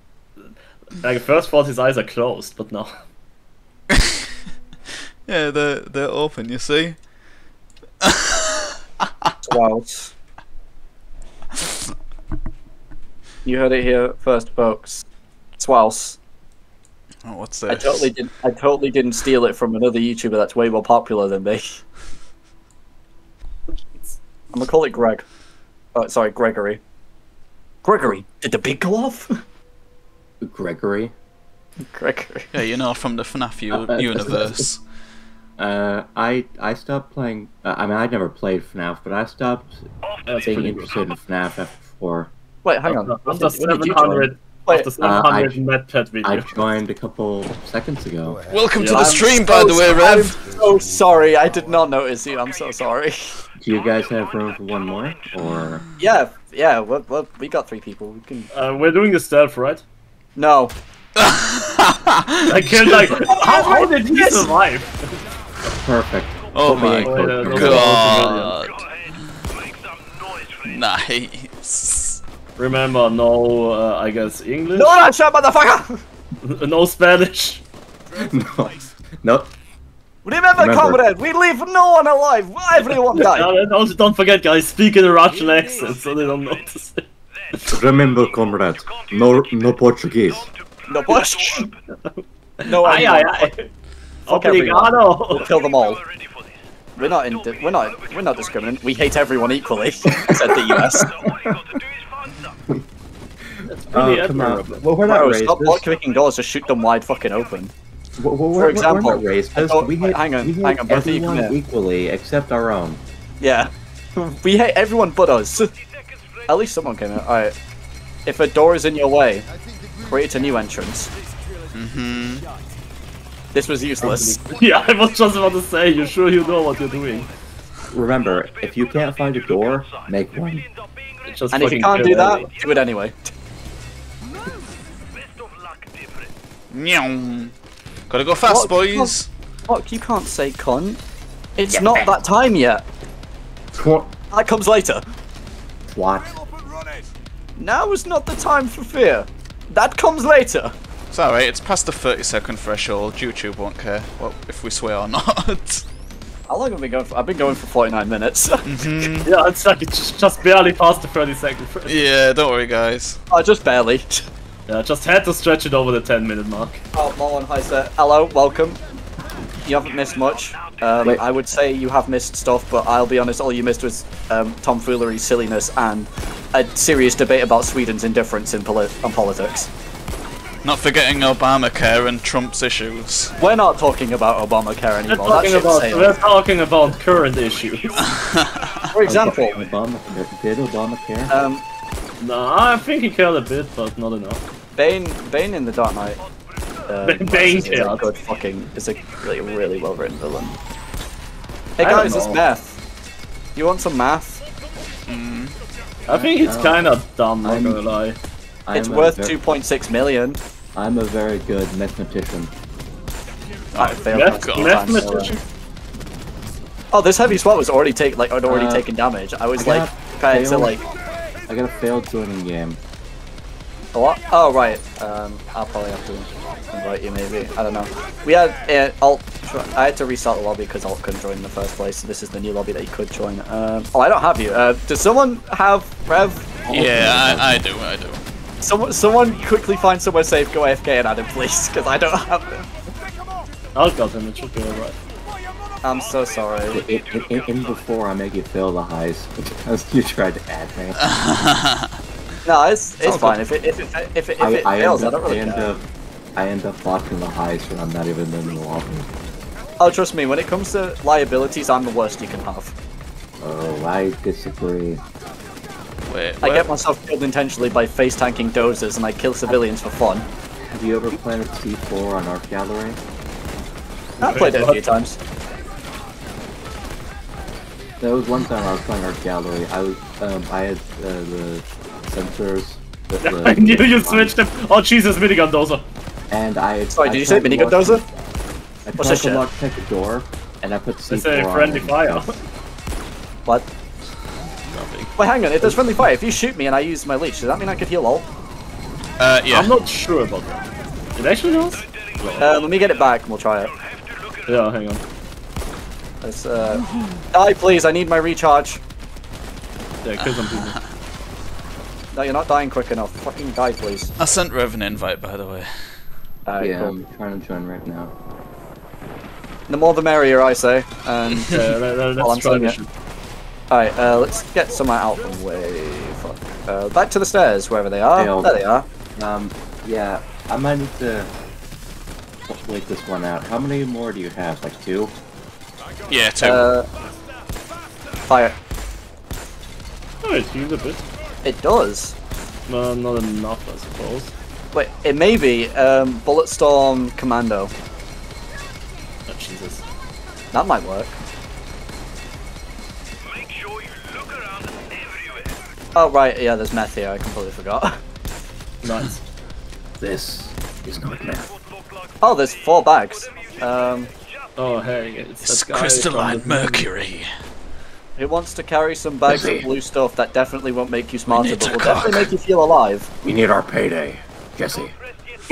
C: Like, at first thought his eyes are closed, but no.
A: Yeah, they're they're open. You see.
B: Wow. you heard it here first, folks. Swouse.
A: Oh, what's this?
B: I totally didn't. I totally didn't steal it from another YouTuber that's way more popular than me. I'm gonna call it Greg. Oh, sorry, Gregory. Gregory, did the beat go off?
D: Gregory.
B: Gregory.
A: Yeah, you know from the FNAF u-
D: Uh, uh,
A: universe.
D: Uh, I I stopped playing. Uh, I mean, I never played FNAF, but I stopped
C: That's
D: being interested in FNAF after four.
B: Wait, hang on.
C: After
B: When did- when did
C: 700,
D: Uh, I-
C: 700 MedPet
D: I joined a couple seconds ago.
A: Welcome to
C: Yeah.
A: the
C: I'm
A: stream, by the way,
B: I'm
A: Rev.
B: so sorry. I did not notice you. I'm so sorry.
D: Do you guys have room for one more, or
B: Yeah, yeah. We, we, we got three people. We can.
C: Uh, we're doing the stealth, right?
B: No.
C: I can't, like. how, how did he
B: Yes.
C: survive?
D: perfect?
A: Oh
D: Put me
A: my
D: in quick.
C: Uh,
A: god. Nice.
C: Remember, no, uh, I guess English,
B: No, not shot, motherfucker.
C: no Spanish.
D: no, no.
B: Remember,
D: Remember.
B: comrade, we leave no one alive. Everyone died.
C: Uh, and also, don't forget, guys, speak in a Russian accent so they don't notice it.
D: Remember, comrade. No, no Portuguese.
B: No push. No,
C: Aye,
B: anyone.
C: aye, aye.
B: Fuck everyone.
C: Obrigado.
B: We'll kill them all. We're not in. We're not. We're not discriminant. We hate everyone equally," said the US.
C: Really
D: Oh, come on.
C: admirable.
D: Well, we're not
B: Bro, stop block
D: racist.
B: kicking doors. Just shoot them wide fucking open.
D: We're, we're,
B: For
D: we're-
B: example,
D: we're not racist. we hate,
B: hang on,
D: we hate
B: hang on, both of you
D: everyone equally except our own.
B: Yeah, we hate everyone but us. At least someone came out. All right. If a door is in your way, create a new entrance.
A: Mm-hmm.
B: This was useless.
C: Yeah, I was just about to say, You're sure you know what you're doing?
D: Remember, if you can't find a door, make one.
C: Just
B: And if you can't do that,
C: Ellie.
B: do it anyway.
A: Meow. Gotta go fast,
B: What?
A: boys.
B: Fuck, you can't say cunt. It's not that time yet.
D: Tw-
B: That comes later.
D: What?
B: Now is not the time for fear. That comes later.
A: It's alright, it's past the 30 second threshold. YouTube won't care well, if we swear or not.
B: How long have I been going for? I've been going for 49 minutes. Mm-hmm.
C: Yeah, it's like it's just, just barely past the 30 second. frame.
A: yeah, don't worry, guys.
B: oh, just barely.
C: Yeah, just had to stretch it over the 10 minute mark.
B: Oh, Marlon, hi sir. Hello, welcome. You haven't missed much. Um,
D: Wait.
B: I would say you have missed stuff, but I'll be honest, all you missed was um, tomfoolery, silliness, and a serious debate about Sweden's indifference in poli- on politics.
A: Not forgetting Obamacare and Trump's issues.
B: We're not talking about Obamacare
C: We're
B: anymore.
C: Talking about we're talking about current issues.
B: For example,
D: Obama, did Obamacare?
B: um,
C: no, I think he cared a bit, but not enough.
B: Bane, Bane in the Dark Knight. Uh,
C: Bane
B: is a good fucking is a really really well written villain. Hey
C: I don't
B: guys, it's
C: know.
B: math. You want some math?
C: I think it's
D: No.
C: kind of dumb,
D: I'm- not
C: gonna lie.
D: I'm
B: It's worth 2.6 million.
D: I'm a very good mathematician.
B: I failed
C: Math-
B: that
C: math-
B: times, so, uh, Oh, this heavy swat was already take like had already
D: Uh,
B: taken damage. I was
D: I
B: like
D: got
B: prepared to like
D: I got a failed joining game.
B: A what? Oh, right. Um, I'll probably have to invite you, maybe. I don't know. We had uh, alt. I had to restart the lobby because alt couldn't join in the first place. So this is the new lobby that you could join. Um, oh, I don't have you. Uh, does someone have Rev?
A: Yeah, I, I do, I do.
B: Someone, someone quickly find somewhere safe. Go AFK and add him, please, because I don't have him.
C: I'll got him, it should be alright.
B: I'm so sorry.
E: In, in, in, in before I make you fail the highs because you tried to add me.
B: No, it's it's
A: Sounds
B: fine. If it if it if it, if
E: I,
B: it
E: I,
B: fails,
E: end
B: I
E: up,
B: don't really I
E: end
B: care.
E: up I end up blocking the highs when I'm not even in the lobby.
B: Oh, trust me. When it comes to liabilities, I'm the worst you can have.
E: Oh, I disagree.
A: Wait,
B: I
A: where-
B: get myself killed intentionally by face tanking dozers, and I kill civilians for fun.
E: Have you ever planted C4 on Art Gallery?
B: I've played it a few times.
E: There was one time I was playing Art Gallery. I was um, I had uh, the sensors. The, the,
C: I knew you switched them. Oh Jesus, minigun dozer!
E: And I had,
B: Sorry,
E: I
B: did you say
E: tried to
B: minigun
E: lock-
B: dozer?
E: I
B: What's
E: tried
B: this
E: to lock pick a door, and I put C4
C: It's a
E: on
C: friendly
E: it.
C: fire.
B: What? Wait, hang on. If there's friendly fire, if you shoot me and I use my leech, does that mean I could heal all?
A: Uh, yeah.
C: I'm not sure about that. It actually does?
B: Uh, let me get it back and we'll try it.
C: Yeah, hang on.
B: Let's, uh, die, please. I need my recharge.
C: Yeah, kill some people.
B: No, you're not dying quick enough. Fucking die, please.
A: I sent Rev an invite, by the way.
B: Alright,
E: Yeah,
B: cool.
E: I'm trying to join right now.
B: The more the merrier, I say. And
C: Yeah, let, let,
B: Well, I'm
C: let's try
B: saying it.
C: mission.
B: alright, uh, let's get somewhere out of the way. Fuck. Uh, back to the stairs, wherever they are.
E: Failed.
B: There they are.
E: Um, yeah, I might need to wait this one out. How many more do you have? Like two?
A: Yeah, two.
B: Uh, fire.
C: Oh, it healed a bit.
B: It does.
C: No, not enough, I suppose.
B: Wait, it may be um, Bulletstorm Commando.
C: Oh, Jesus.
B: That might work. Oh right, yeah, there's meth here. I completely forgot.
C: Nice.
E: This is not math.
B: Oh, there's four bags. Um,
C: Oh, hey, it's
A: it's crystalline
C: from the-
A: mercury.
B: Who wants to carry some bags of blue stuff that definitely won't make you smarter, but will
A: cook.
B: definitely make you feel alive?
E: We need our payday. Jesse.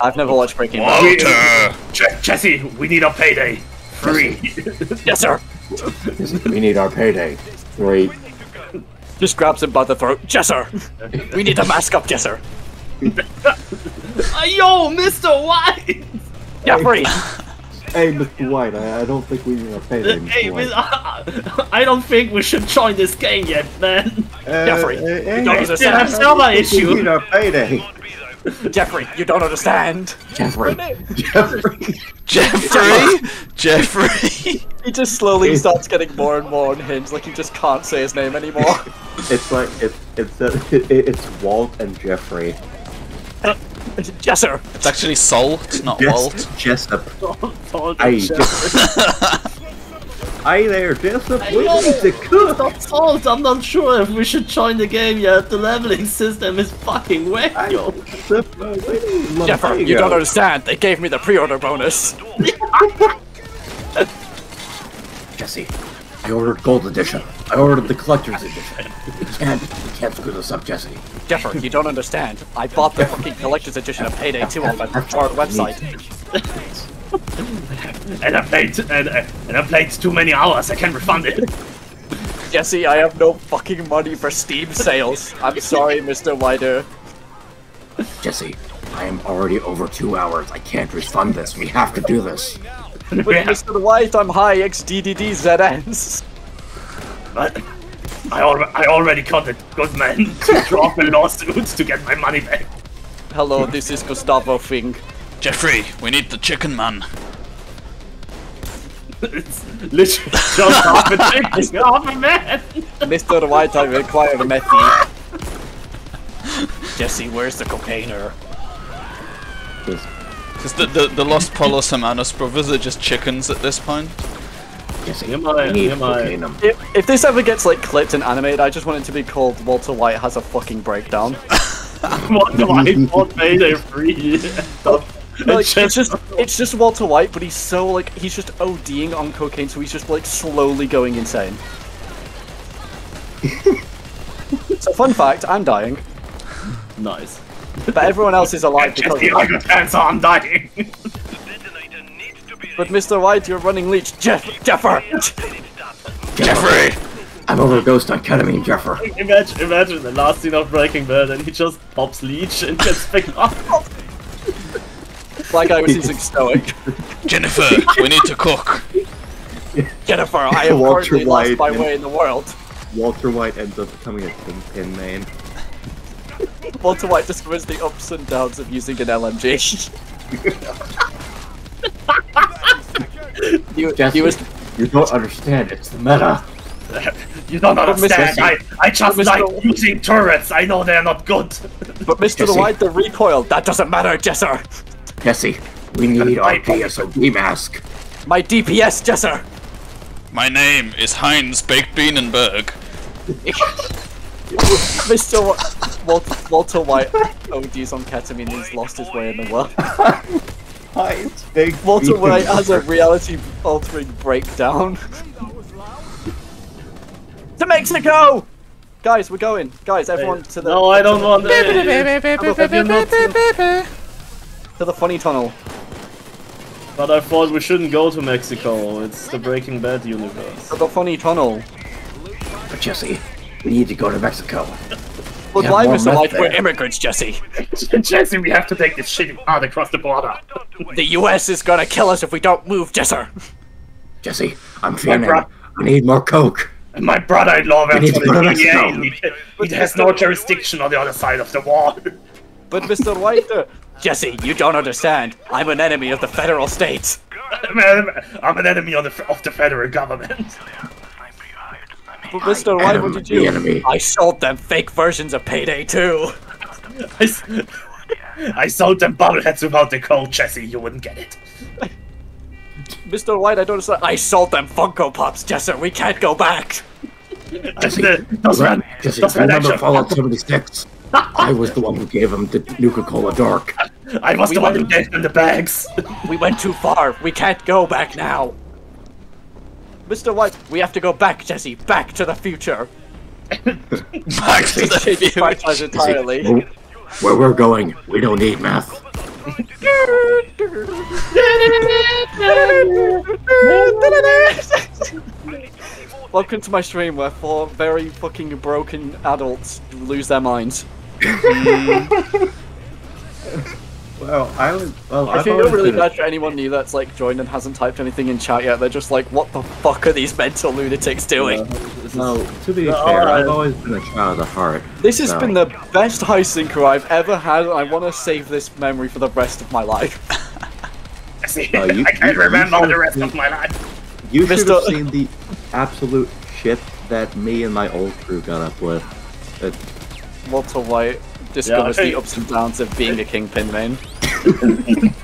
B: I've never watched Breaking Bad.
A: Walter!
C: Je- Jesse, we need our payday. Free.
B: Yes, sir.
E: we need our payday. Three.
B: Just grabs him by the throat. Yes, sir. We need to mask up, yes, sir.
C: Yo, Mr. White!
B: Yeah, free.
E: Hey, Mr. White, I, I don't think we need our payday, Mr.
C: Hey,
E: White.
C: Miss- I don't think we should join this game yet, man.
B: Jeffrey,
E: Uh, hey,
B: don't
E: hey,
C: We still have
B: understand.
C: server
E: we
C: issue.
E: need our payday.
B: Jeffrey, you don't understand.
E: Jeffrey. Jeffrey.
A: Jeffrey! Jeffrey!
B: He just slowly starts getting more and more unhinged, like he just can't say his name anymore.
E: It's like, it's, it's, uh, it, it, it's Walt and Jeffrey.
B: Yes, sir.
A: It's actually Salt, not Walt.
E: Jessup.
C: Told
E: Hey,
C: you, Jeff.
E: Hi there, Jessup.
C: Hey,
E: We
C: yo.
E: need to cook.
C: Not told. I'm not sure if we should join the game yet. The leveling system is fucking whack, yo.
B: Jeffer, you don't understand. They gave me the pre-order bonus.
E: Jesse, I ordered gold edition. I ordered the collector's edition. We can't, we can't screw this up, Jesse.
B: Jeffer, you don't understand. I bought the fucking collector's edition of Payday 2 off that short website.
C: And I played and, and I played too many hours. I can't refund it.
B: Jesse, I have no fucking money for Steam sales. I'm sorry, Mr. Wider.
E: Jesse, I am already over two hours. I can't refund this. We have to do this.
B: With
C: Yeah.
B: Mr. White, I'm high XDDDZNs.
C: But I, al- I already got a good man to drop a lawsuit to get my money back.
B: Hello, this is Gustavo Fring.
A: Jeffrey, we need the chicken man.
C: It's literally just half a chicken, half a man.
B: Mr. White, I require methy. Jesse, where's the cocainer?
E: Just,
A: Because the, the, the Los Pollos Hermanos brothers are just chickens at this point.
E: Jesse,
C: Am I- am I-
B: If, if this ever gets like clipped and animated, I just want it to be called Walter White has a fucking breakdown.
C: What do I bought Payday free?
B: Like,
C: It's
B: it's
C: just-
B: just it's just Walter White, but he's so like he's just ODing on cocaine, so he's just like slowly going insane. so fun fact, I'm dying.
C: Nice.
B: But everyone else is alive because.
C: Jesse, I got hands on dying.
B: But Mr. White, you're running leech. Jeff, Jeffer.
A: Jeffrey!
D: I'm over Ghost on ketamine, Jeffer.
C: imagine, imagine the last scene of Breaking Bad, and he just pops leech and gets picked up.
B: Like I was using stoic.
A: Jennifer, we need to cook.
B: Jennifer, I have
E: Walter
B: currently lost
E: White
B: my way in the world.
E: Walter White ends up becoming a kingpin main.
B: Walter White discovers the ups and downs of using an LMG. you,
D: Jesse,
B: he was,
D: you don't understand. It's the meta.
C: You don't understand. I, I just
B: Mr.
C: like using turrets. I know they're not good.
B: but Mr.
D: Jesse.
B: White, the recoil, that doesn't matter, Jesser.
D: Jesse, we need our PSOD mask.
B: My DPS, Jesser.
A: My name is Heinz Baked Bienenberg.
B: Mr. Walter, Walter White ODs on ketamine and he's lost his way in the world.
E: Hi, big.
B: Walter White has a reality altering breakdown. to Mexico! Guys, we're going. Guys, everyone to the
C: No, I don't want that.
B: Have you not seen- to the funny tunnel.
C: But I thought we shouldn't go to Mexico. It's the Breaking Bad universe.
B: To the funny tunnel.
D: But Jesse, we need to go to Mexico.
B: But
D: Yeah,
B: why,
D: more
B: Mr. We're immigrants, Jesse.
C: Jesse, we have to take this shit out across the border.
B: The U.S. is gonna kill us if we don't move, Jesser.
D: Jesse, I'm feeling.
C: bro-
D: I need more coke.
C: And my brother-in-law went
D: need
C: to
D: to go to
C: the
D: Mexico.
C: DEA. He, he has no jurisdiction on the other side of the wall.
B: But Mr. White, Jesse, you don't understand. I'm an enemy of the federal states.
C: I'm an- I'm an enemy of the, of the federal government.
B: But Mr. White, what
D: am
B: did
D: the
B: you?
D: enemy.
B: I sold them fake versions of Payday 2.
C: I, s- I sold them bobbleheads without the code, Jesse. You wouldn't get it.
B: Mr. White, I don't understand. I sold them Funko Pops, Jesser. We can't go back.
C: Uh, Jesse, those
D: Jesse,
C: those red
D: remember. Fallout 76? I was the one who gave him the Nuka-Cola Dark.
C: I was
B: We
C: the one who gave them the bags.
B: We went too far. We can't go back now. Mr. White, we have to go back, Jesse. Back to the future.
A: Back to the future.
B: entirely.
D: Where- Where we're going, we don't need math.
B: Welcome to my stream where four very fucking broken adults lose their minds.
E: Well, I was. Well,
B: I
E: I've
B: feel really
E: been
B: bad for anyone new that's like joined and hasn't typed anything in chat yet. They're just like, what the fuck are these mental lunatics doing?
E: No, to be
C: No,
E: fair. I've always been a child of the heart.
B: This has
E: so-
B: been the best high synchro I've ever had, and I want to save this memory for the rest of my life.
C: Jesse,
E: you-
C: I can't
E: you-
C: remember
E: you
C: the rest
E: should-
C: of my life.
E: You should
B: Mr.
E: have seen the absolute shit that me and my old crew got up with. It,
B: Walter White discovers
C: Yeah, I-
B: the ups and downs of being a kingpin main.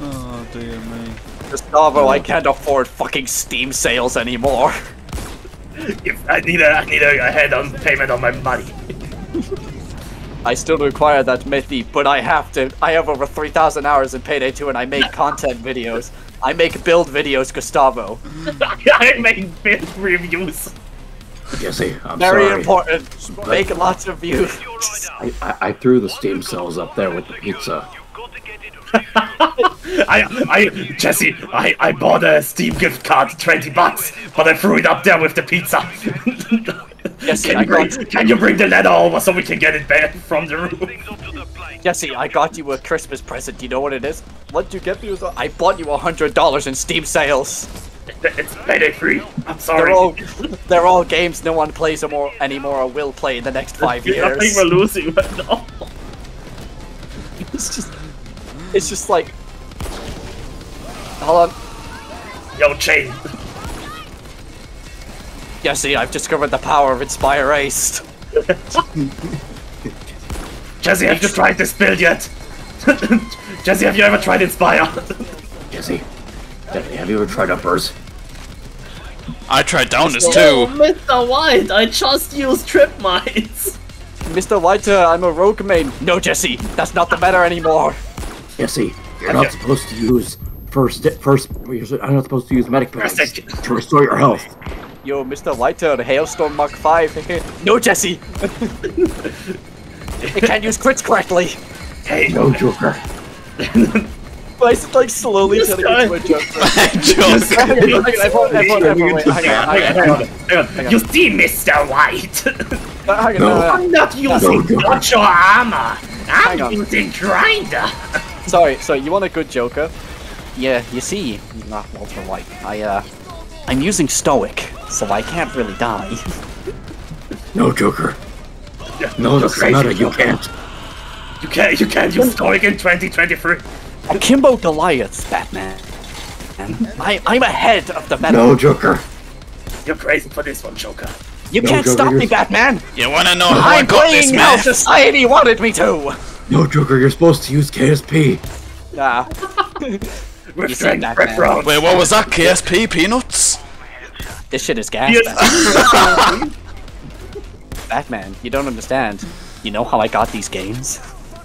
A: Oh dear me.
B: Gustavo, I can't afford fucking Steam sales anymore.
C: If I need a, I need a, a head on payment on my money.
B: I still require that Mithy, but I have to. I have over 3,000 hours in Payday 2 and I make content videos. I make build videos, Gustavo.
C: I make build reviews.
D: Jesse, I'm
B: Very
D: sorry.
B: important. Make lots of views.
D: I, I, I threw the steam cells up there with the pizza.
C: I, I, Jesse, I, I bought a Steam gift card, 20 bucks, but I threw it up there with the pizza.
B: Jesse,
C: can, you bring, can you bring the ladder over so we can get it back from the roof?
B: Jesse, I got you a Christmas present. Do you know what it is? What did you get me? was- I bought you a hundred dollars in Steam sales.
C: It's payday free. I'm
B: They're
C: sorry.
B: all, they're all games no one plays anymore, anymore or will play in the next five
C: I think
B: years.
C: we're losing right now.
B: It's just, it's just like, hold on.
C: Yo, Chain.
B: Jesse, I've discovered the power of Inspire Ace.
C: Jesse, have you tried this build yet? Jesse, have you ever tried Inspire?
D: Jesse, Jesse, have you ever tried uppers?
A: I tried downers
C: Oh,
A: too.
C: Mr. White, I just used trip mines.
B: Mr. White, uh, I'm a rogue main. No, Jesse, that's not the matter anymore.
D: Jesse, you're not supposed to use first, first, you're not supposed to use medic
C: First
D: bags to restore your health.
B: Yo, Mr. Whiter, Hailstorm Mark 5. no, Jesse! it can't use crits correctly.
C: Hey,
E: No Joker.
B: But it's like slowly turning into a joke.
C: You see, Mr. White?
B: Uh, on,
E: No.
B: no, no, no.
C: I'm not using
E: Joker.
C: dodge or armor. I'm using grinder.
B: Sorry, so you want a good Joker? Yeah, you see, not Walter White. I, uh, I'm using Stoic, so I can't really die.
E: No Joker. No,
C: You're
E: that's
C: crazy,
E: not a you
C: Joker.
E: can't.
C: You can't, you can't use Stoic in 2023.
B: Akimbo Goliath's Batman. And I, I'm ahead of the battle.
E: No Joker.
C: You're crazy for this one, Joker.
B: you
E: no,
B: can't
E: Joker,
B: stop me, Batman!
A: You wanna know how I
B: I'm
A: got this,
B: playing how
A: man?
B: society wanted me to!
E: No Joker, you're supposed to use KSP.
B: Nah.
C: We're
B: that, man.
A: Wait, what was that? KSP peanuts?
B: This shit is gas.
C: Yes.
B: Batman. Batman, you don't understand. You know how I got these games?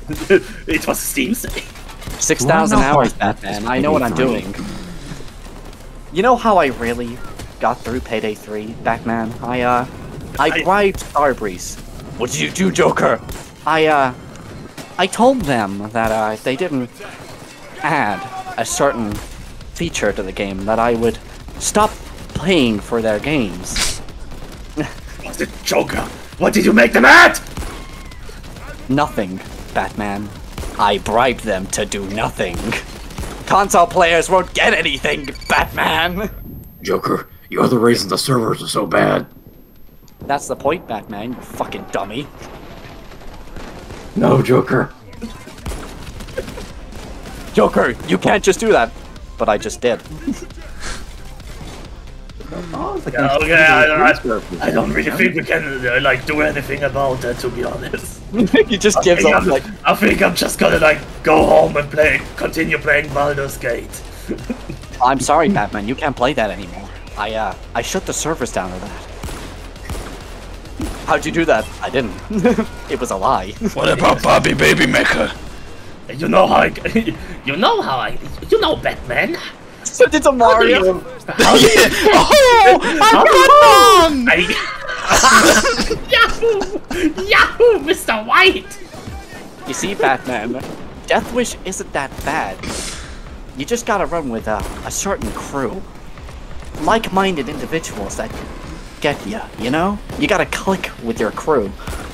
C: it was Steam sale.
B: 6,000 hours,
E: I-
B: Batman. I know what I'm doing. You know how I really got through Payday 3, Batman? I, uh, I
C: I-
B: bribed Starbreeze. What did you do, Joker? I, uh, I told them that, uh, if they didn't add a certain feature to the game, that I would stop paying for their games.
C: What's the Joker? What did you make them at?
B: Nothing, Batman. I bribed them to do nothing. Console players won't get anything, Batman!
E: Joker, you're the reason the servers are so bad.
B: That's the point, Batman, you fucking dummy.
E: No Joker.
B: Joker, you can't just do that. But I just did.
E: Oh, like
C: Yeah, okay, I, I, I don't really think we can uh, like do anything about that, to be honest.
B: he just gives
C: I
B: up,
C: think,
B: like,
C: I'm, I think I'm just gonna like go home and play, continue playing Baldur's Gate.
B: I'm sorry, Batman, you can't play that anymore. I, uh, I shut the servers down to that. How'd you do that? I didn't. it was a lie.
A: What about Bobby Baby Maker?
C: You know how I, you know how I, you know Batman.
B: Sent oh, oh, ah. it to Mario.
C: How
A: Oh, I'm Batman!
C: I, Yahoo! Yahoo, Mr. White!
B: You see, Batman, Death Wish isn't that bad. You just gotta run with a, a certain crew. Like-minded individuals that get you, you know? You gotta click with your crew,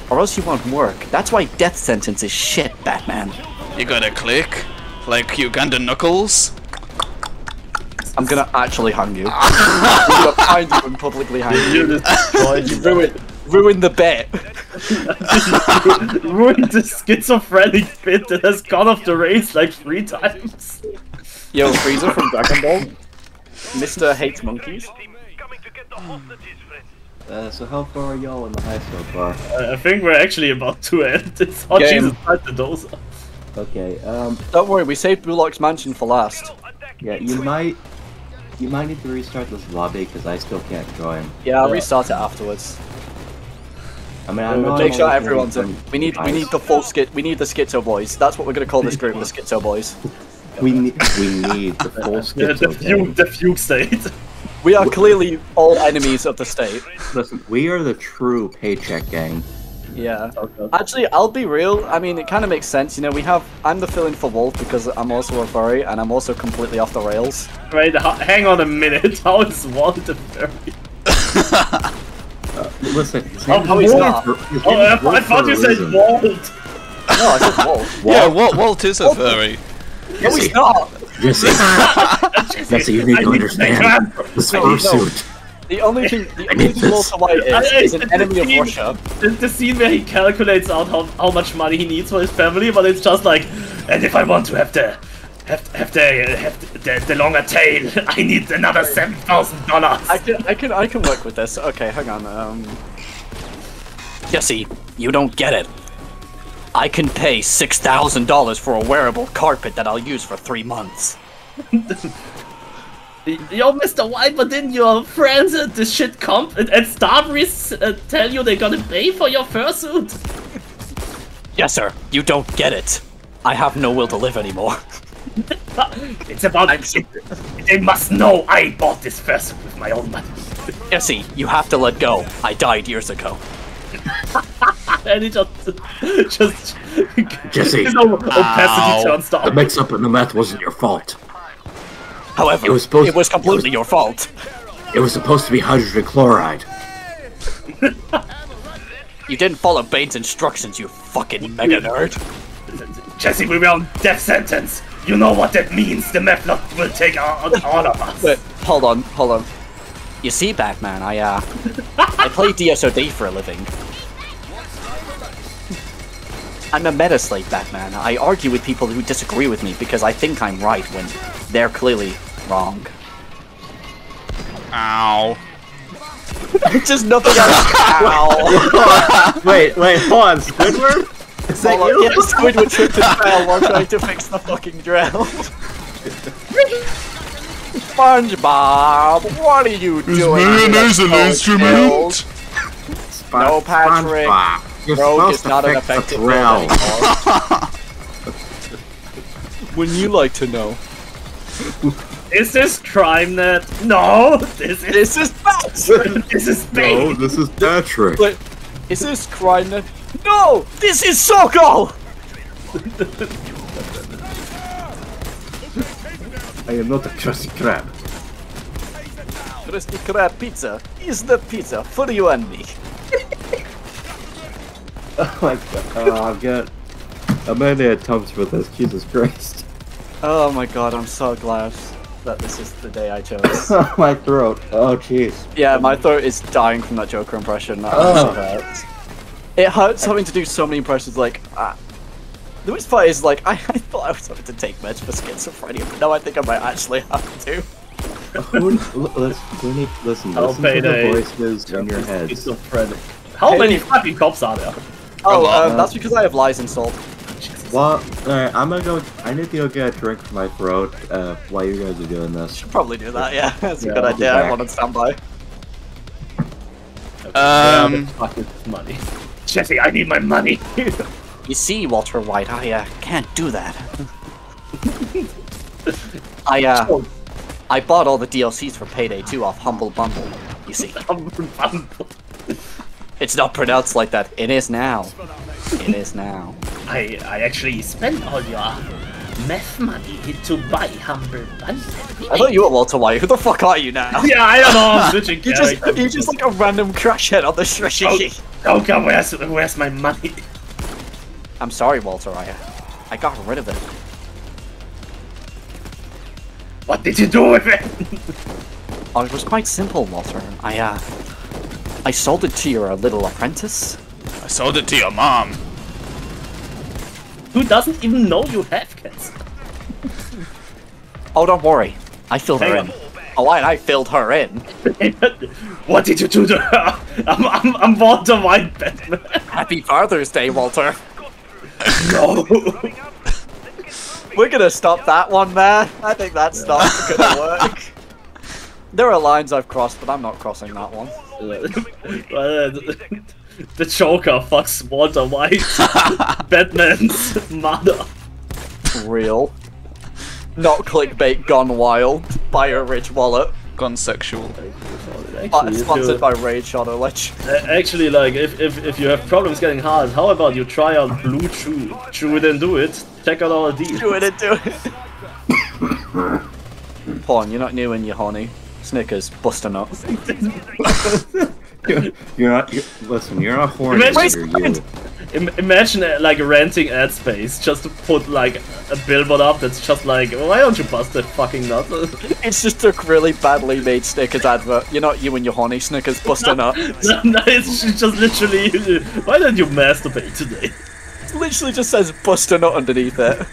B: or else you won't work. That's why Death Sentence is shit, Batman.
A: You gotta click? Like Ugandan Knuckles?
B: I'm gonna actually hang you. I'm gonna find you and publicly hang you.
C: You destroyed you
B: Ruin, ruin the bet.
C: ruined the schizophrenic bit that has gone off the rails like three times.
B: Yo, Frieza from Dragon Ball. Mr. Hates Monkeys.
E: Uh, so how far are y'all in the high so far?
C: Uh, I think we're actually about to end. It's oh
B: Game.
C: Jesus, Christ, the dozer.
E: Okay, um,
B: Don't worry, we saved Buluc's mansion for last.
E: yeah, you might, you might need to restart this lobby because I still can't join.
B: Yeah, I'll
C: Yeah.
B: restart it afterwards.
E: I mean, I know I'm
B: Make sure everyone's in. We need we need the full skit. We need the Schizo Boys. That's what we're gonna call this group, the Schizo Boys.
E: We need, we need the full
C: Yeah,
E: schizo
C: the fugue, the fugue state.
B: We are clearly all enemies of the state.
E: Listen, we are the true paycheck gang.
B: Yeah. Actually, I'll be real. I mean, it kind of makes sense. You know, we have. I'm the fill-in for Wolf because I'm also a furry and I'm also completely off the rails.
C: Wait, hang on a minute. How is Walt a fairy?
E: Uh, listen, his
C: Oh,
E: name
C: oh, he's
B: not.
E: for- his
C: Oh, I, I thought you said
E: reason.
C: Walt.
B: No, I said Wolf.
A: Yeah, Walt, Walt is a furry.
B: No, he's not.
E: Jesse, Jesse, you need
C: I
E: to understand.
C: to
E: This
B: I need to know.
E: fursuit.
B: The only thing, the only
E: need
B: thing
E: this.
B: Walter White
C: I-
B: is,
C: I-
B: is an
C: the
B: enemy of Russia.
C: The, the scene where he calculates out how, how much money he needs for his family, but it's just like, and if I want to have the have, have the have the, the longer tail, I need another seven thousand dollars.
B: I can, I can, I can work with this. Okay, hang on. Um, Jesse, you don't get it. I can pay six thousand dollars for a wearable carpet that I'll use for three months.
C: Yo, Mr. White, but didn't your friends at the shit comp at, at Starbreeze uh, tell you they're gonna pay for your fursuit?
B: Yes, sir. You don't get it. I have no will to live anymore.
C: It's about it, they must know I bought this fursuit with my own money.
B: Jesse, you have to let go. I died years ago.
C: and he just, just
E: Jesse.
C: his o- opacity
A: Ow.
C: turns
E: The mix-up in the math wasn't your fault.
B: However,
E: It was supposed-
B: it was completely your fault.
E: It was supposed to be hydrogen chloride.
B: You didn't follow Bane's instructions, you fucking mega nerd.
C: Jesse, we were on death sentence. You know what that means. The Mephlot will take on all of us.
B: But hold on, hold on. You see, Batman, I uh, I play DSOD for a living. I'm a meta slave, Batman. I argue with people who disagree with me because I think I'm right when they're clearly wrong.
A: Ow.
B: Just nothing else. Ow.
E: Wait, wait, hold on, Squidward? Is that
B: Hold
E: you?
B: yeah, Squidward tripped and fell while trying to fix the fucking drill. SpongeBob, what are you doing?
A: mayonnaise an
B: Cold
A: instrument?
B: pills? No, Patrick.
E: SpongeBob, You're
B: Rogue is not an effective
E: thrill.
B: Wouldn't you like to know.
C: Is this CrimeNet? No, this is
B: This is Bat!
C: this is
E: No,
C: Bane.
E: this is Patrick.
B: Wait, is this Kryna? No! This is Sokol!
E: I am not a Krusty Krab.
B: Krusty Krab pizza is the pizza for you and me.
E: Oh my god. Oh, I've got. I'm gonna need for this. Jesus Christ.
B: Oh my god, I'm so glad that this is the day I chose.
E: Oh, my throat. Oh, jeez.
B: yeah, my throat is dying from that Joker impression. That
E: Oh.
B: also hurts. It hurts having to do so many impressions, like, ah. The worst part is, like, I, I thought I was having to take meds for schizophrenia, but now I think I might actually have to.
E: Who, l- listen, need, listen,
C: I'll
E: listen
C: pay
E: to the
C: the-
E: voices in your heads.
C: Schizophrenic. How many fucking cops are there?
B: Oh,
A: lot.
B: um, that's because I have lies installed.
E: Well, alright, I'm gonna go. I need to go get a drink for my throat uh, while you guys are doing this.
B: Should Probably do that, yeah. That's a
C: Yeah,
B: good
C: I'll
B: idea. I
E: back.
B: want to stand by.
A: Um,
C: money. Jesse, I need my money.
B: You see, Walter White, I uh, can't do that. I uh, I bought all the DLCs for Payday 2 off Humble Bundle. You see, it's not pronounced like that. It is now. It is now.
C: I I actually spent all your meth money to buy Humble Bundle.
B: I thought you were Walter White. Who the fuck are you now?
C: Yeah, I don't know. I'm switching
B: you just, You're just like a random crash head on the street.
C: Oh god, where's where's my money?
B: I'm sorry, Walter. I I got rid of it.
C: What did you do with it?
B: Oh, it was quite simple, Walter. I uh, I sold it to your uh, little apprentice.
A: I sold it to your mom.
C: Who doesn't even know you have cancer?
B: Oh, don't worry. I filled her
C: Hang
B: in. Oh, and I filled her in.
C: what did you do to her? I'm I'm I'm Walter White Batman.
B: Happy Father's Day, Walter.
C: No.
B: We're gonna stop that one there. I think that's not gonna work. There are lines I've crossed, but I'm not crossing that one.
C: The Joker fucks Walter White, Batman's mother.
B: Real. Not clickbait gone wild. Buy a rich wallet.
A: Gone sexual.
B: Uh,
C: Actually, if
B: sponsored
C: you-
B: by Raid Shadow Ledge.
C: Uh, Actually, like, if, if, if you have problems getting hard, how about you try out BlueChew? Chew it and do it. Check out our deal.
B: Do it and do it. Pawn, you're not new in your honey. Snickers, bust a nut.
E: You're not. You're, listen, you're not horny.
C: Imagine-
E: You're you.
C: Imagine uh, like renting ad space just to put like a billboard up that's just like, why don't you bust that fucking nut?
B: It's just a really badly made Snickers advert. You're not you and your honey. Snickers, bust a nut.
C: no, it's just literally, why don't you masturbate today?
B: It literally just says bust a nut underneath it.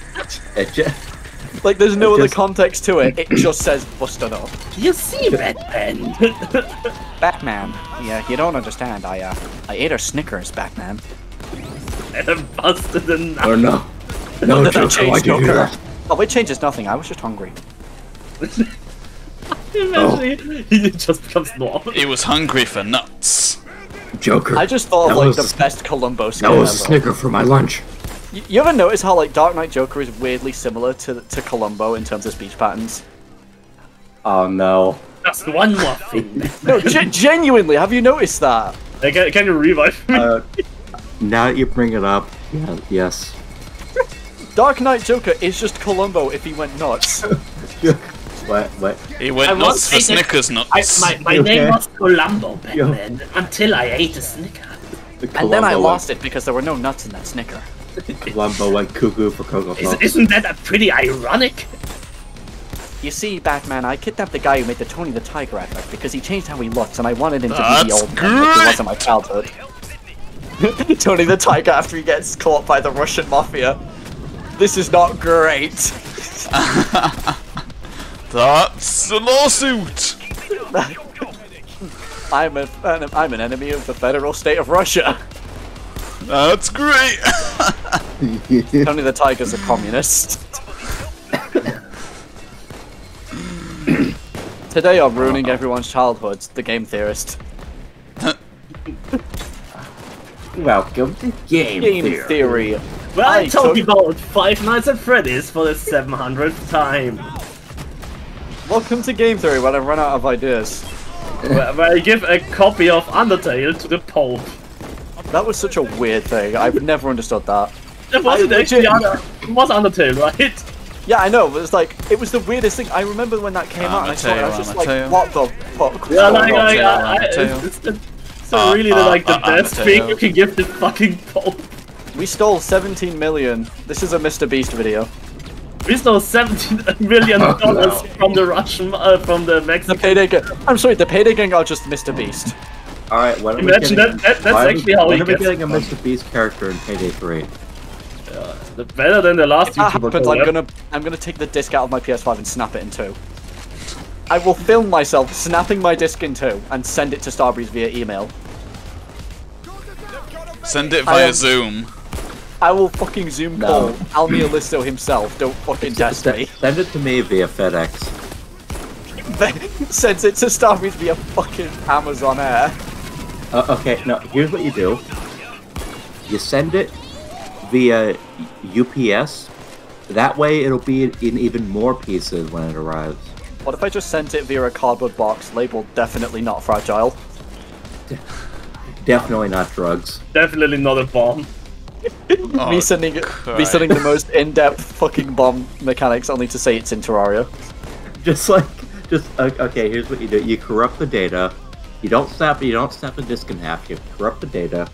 E: It ju-
B: Like there's no
E: It
B: other
E: just-
B: context to it. It just says bust a nut.
C: You see, Batman.
B: Batman. Yeah, you don't understand. I uh, I ate her Snickers, Batman.
C: and I busted a nut.
E: oh no. No,
B: That
E: Joker,
B: changed
E: why'd you do that?
B: Oh, it changes nothing. I was just hungry.
C: Imagine he, he just becomes normal.
A: He was hungry for nuts.
E: Joker.
B: I just thought of like
E: was-
B: the best Columbo skin
E: that was a. Snicker for my lunch.
B: Y- You ever notice how like Dark Knight Joker is weirdly similar to to Columbo in terms of speech patterns?
E: Oh no.
C: Just one more thing.
B: No, ge- genuinely, have you noticed that?
C: Hey, can, can you revive me?
E: Uh, now that you bring it up, yeah, yes.
B: Dark Knight Joker is just Columbo if he went nuts.
E: What? What?
A: He went
F: I
A: nuts
F: was
A: for
F: thinking-
A: Snickers
F: I, my my name
E: okay?
F: was Columbo back then, until I ate a Snicker.
E: The
B: and then I
E: Columbo
B: lost it because there were no nuts in that Snicker.
E: Went, Columbo went cuckoo for Cocoa
F: Is,
E: Puffs.
F: isn't that a pretty ironic?
B: You see, Batman, I kidnapped the guy who made the Tony the Tiger effect because he changed how he looks, and I wanted him to be the old man like he was in my childhood. Tony the Tiger after he gets caught by the Russian mafia. This is not great.
A: That's a lawsuit.
B: I'm a an, I'm an enemy of the federal state of Russia.
A: That's great.
B: Tony the Tiger's a communist. Today I'm ruining everyone's childhoods, the game theorist.
D: Welcome to Game,
B: Game
D: Theory.
B: theory.
C: well, I
B: I
C: told you about Five Nights at Freddy's for the 700th time.
B: Welcome to game theory when I run out of ideas.
C: where, where I give a copy of Undertale to the Pope.
B: That was such a weird thing. I've never understood that.
C: That wasn't
B: I
C: actually
B: legit-
C: under, it was Undertale, right?
B: Yeah, I know, but it's like it was the weirdest thing. I remember when that came out and I saw it, I was just like, what the fuck?
C: Yeah, like, like, I, I, it's, it's, it's
A: Uh,
C: really the,
A: uh,
C: like the
A: uh,
C: best thing you can give the fucking Pope.
B: We stole 17 million. This is a Mr. Beast video.
C: We stole 17 million dollars from the Russian, uh, from the
B: The payday gang. I'm sorry, the payday gang are just Mr. Beast.
E: All right, when are we
C: Imagine
E: getting,
C: that- that- that's
E: why are we-
C: actually how
E: when
C: he
E: are we
C: gets
E: getting a. Mr. Beast character in Payday 3?
C: The better than the last
B: If that
C: YouTuber
B: happens, I'm gonna I'm gonna take the disc out of my PS5 and snap it in two. I will film myself snapping my disc in two and send it to Starbreeze via email.
A: Send it
B: I
A: via
B: am-
A: Zoom.
B: I will fucking Zoom
E: No.
B: call Almir Listo himself. Don't fucking test me.
E: Send it to me via FedEx.
B: Sends it to Starbreeze via fucking Amazon Air.
E: Uh, okay, now here's what you do. You send it via UPS. That way, it'll be in even more pieces when it arrives.
B: What if I just sent it via a cardboard box labeled definitely not fragile?
E: Definitely not drugs.
C: Definitely not a bomb.
A: Oh,
B: me sending me sending the most in-depth fucking bomb mechanics only to say it's in Terraria.
E: Just like, just okay. Here's what you do: you corrupt the data. You don't snap. You don't snap the disk in half. You corrupt the data.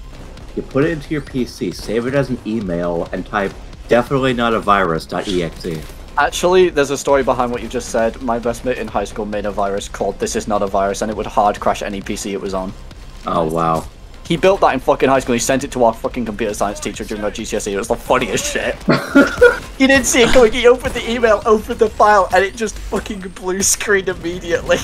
E: You put it into your PC. Save it as an email and type "definitely not a virus.exe."
B: Actually, there's a story behind what you just said. My best mate in high school made a virus called This Is Not a Virus, and it would hard crash any PC it was on.
E: Oh wow.
B: He built that in fucking high school. He sent it to our fucking computer science teacher during our GCSE. It was the funniest shit. he didn't see it coming. He opened the email, opened the file, and it just fucking blue screened immediately.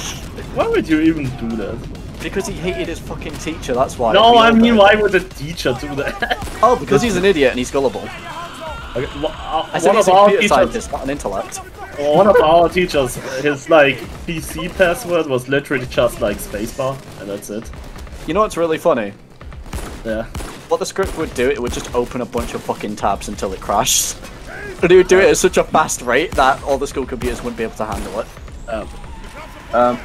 C: Why would you even do that?
B: Because he hated his fucking teacher. That's why.
C: No, I mean, why would a teacher do that?
B: Oh, because he's an idiot and he's gullible.
C: Okay, wha- uh,
B: I said
C: one
B: he's
C: of
B: a
C: our teachers,
B: scientist, not an intellect.
C: one of our teachers, his like PC password was literally just like spacebar, and that's it.
B: You know what's really funny?
C: Yeah.
B: What the script would do, it would just open a bunch of fucking tabs until it crashed. But it would do it at such a fast rate that all the school computers wouldn't be able to handle it.
C: Um,
E: Um,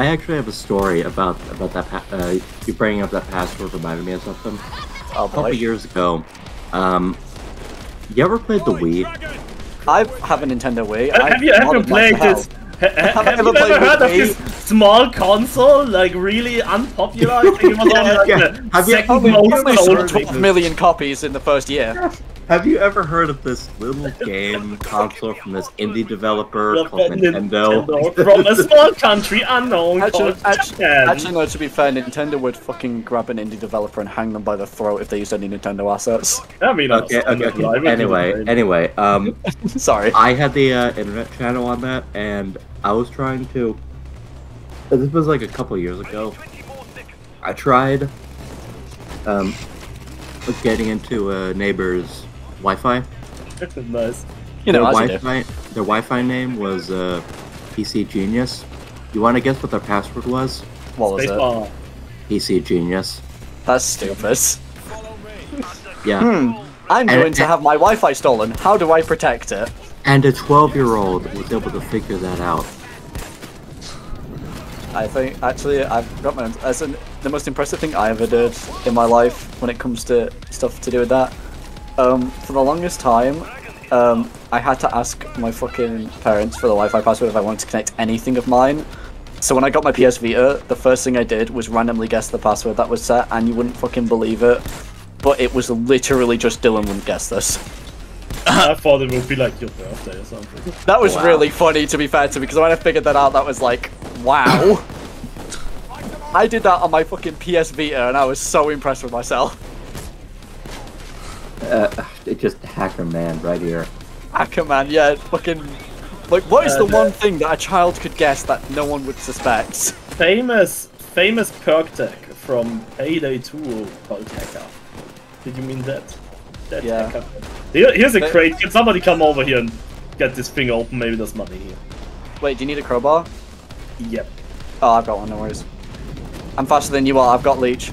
E: I actually have a story about about that. Uh, you bringing up that password reminded me of something.
B: Oh
E: A couple
B: boy.
E: years ago, um, you ever played the Wii?
B: I have a Nintendo Wii.
C: have
B: I
C: you ever
B: modded
C: played
B: like hell.
C: this? Ha- ha-
B: Have I
C: have
B: ever
C: you
B: played
C: ever heard of
B: with
C: this small console? Like really unpopular? I think it was only like
E: Yeah.
C: the
E: Have you-
C: second
B: Only,
C: most
B: only
C: sold
B: sold 12 million copies in the first year.
E: Have you ever heard of this little game console from this indie developer
C: Well,
E: called Nintendo?
C: Nintendo from a small country unknown
B: Actually,
C: called
B: actually,
C: Japan.
B: actually, no, to be fair, Nintendo would fucking grab an indie developer and hang them by the throat if they used any Nintendo assets.
C: I mean,
E: Okay, okay, okay. Anyway, anyway, um,
B: Sorry.
E: I had the uh, internet channel on that, and I was trying to. This was like a couple years ago. I tried, um, getting into a neighbor's Wi-Fi.
C: nice.
B: You know,
E: their
B: as you do.
E: Wi-Fi, their Wi-Fi name was uh, PC Genius. You want to guess what their password was?
B: What was it?
E: PC Genius.
B: That's stupid.
E: Yeah.
B: Hmm. I'm
E: And-
B: going to have my Wi-Fi stolen. How do I protect it?
E: And a 12-year-old was able to figure that out.
B: I think actually I've got my that's an, the most impressive thing I ever did in my life when it comes to stuff to do with that. Um, for the longest time, um, I had to ask my fucking parents for the Wi-Fi password if I wanted to connect anything of mine. So when I got my PS Vita, the first thing I did was randomly guess the password that was set, and you wouldn't fucking believe it. But it was literally just Dylan wouldn't guess this.
C: I thought it would be like your birthday or something.
B: That was
E: Wow.
B: really funny to be fair to me, because when I figured that out, that was like, wow. I did that on my fucking PS Vita, and I was so impressed with myself.
E: Uh, it just hacker man right here.
B: Hacker man, yeah, fucking. Like, what is the
C: Uh,
B: one thing that a child could guess that no one would suspect?
C: Famous, famous perk deck from Payday 2 called Hacker. Did you mean that? That
B: Yeah.
C: hacker. Here, here's a crate. Can somebody come over here and get this thing open? Maybe there's money here.
B: Wait, do you need a crowbar?
C: Yep.
B: Oh, I've got one, no worries. I'm faster than you are, I've got leech.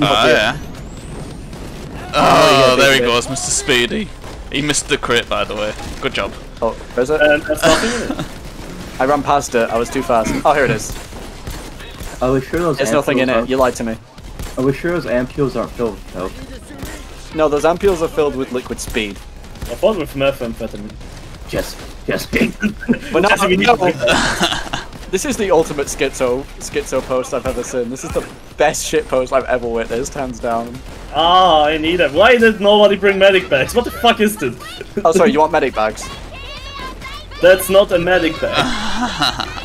A: Oh,
B: here.
A: yeah.
B: Oh, yeah,
A: Oh, there he
B: big
A: goes, Mr. Speedy. He missed the crit, by the way. Good job.
B: Oh, is it?
C: And there's nothing in it.
B: I ran past it, I was too fast. Oh, here it is.
E: Are we sure those
B: There's nothing in it, you lied to me.
E: Are we sure those ampules aren't filled with coke?
B: No, those ampules are filled with liquid speed.
C: I thought with methamphetamine.
E: Just, just.
B: But
C: Jesse,
B: no,
C: we need
B: no.
C: to bring
B: This is the ultimate schizo schizo post I've ever seen. This is the best shit post I've ever witnessed, hands down.
C: Ah, I need it. Why did nobody bring medic bags? What the fuck is this?
B: Oh, sorry, you want medic bags?
C: That's not a medic bag.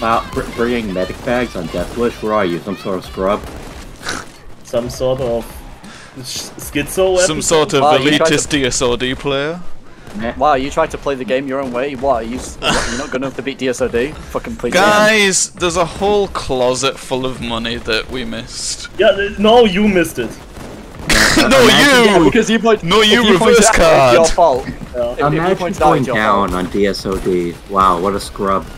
E: Wow, br- bringing medic bags on Deathwish? Where are you? Some sort of scrub?
C: Some sort of sh- schizo.
A: Some sort of
B: Wow, you tried
A: elitist DSOD player.
B: Wow, you tried to play the game your own way? What, are you, you're not good enough to beat DSOD? Fucking please.
A: Guys, there's a whole closet full of money that we missed.
C: Yeah, no, you missed it.
A: no,
B: Yeah,
A: you!
B: because you point,
A: No, you
B: you
A: reverse
B: it out, it's your
A: card.
B: fault. If, if you
E: Imagine
B: pointed
E: going down
B: fault.
E: on DSOD. Wow, what a scrub.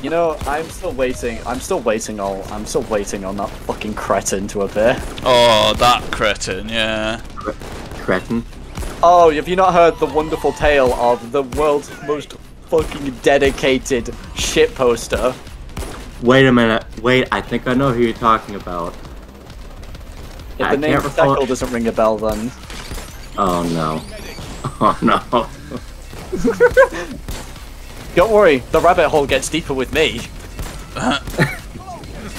B: You know, I'm still waiting. I'm still waiting. All I'm still waiting on that fucking cretin to appear.
A: Oh, that cretin, yeah.
E: Cretin.
B: Oh, have you not heard the wonderful tale of the world's most fucking dedicated shit poster?
E: Wait a minute. Wait, I think I know who you're talking about.
B: If
E: I
B: the name
E: can't recall-
B: doesn't ring a bell, then
E: Oh no. Oh no.
B: don't worry. The rabbit hole gets deeper with me.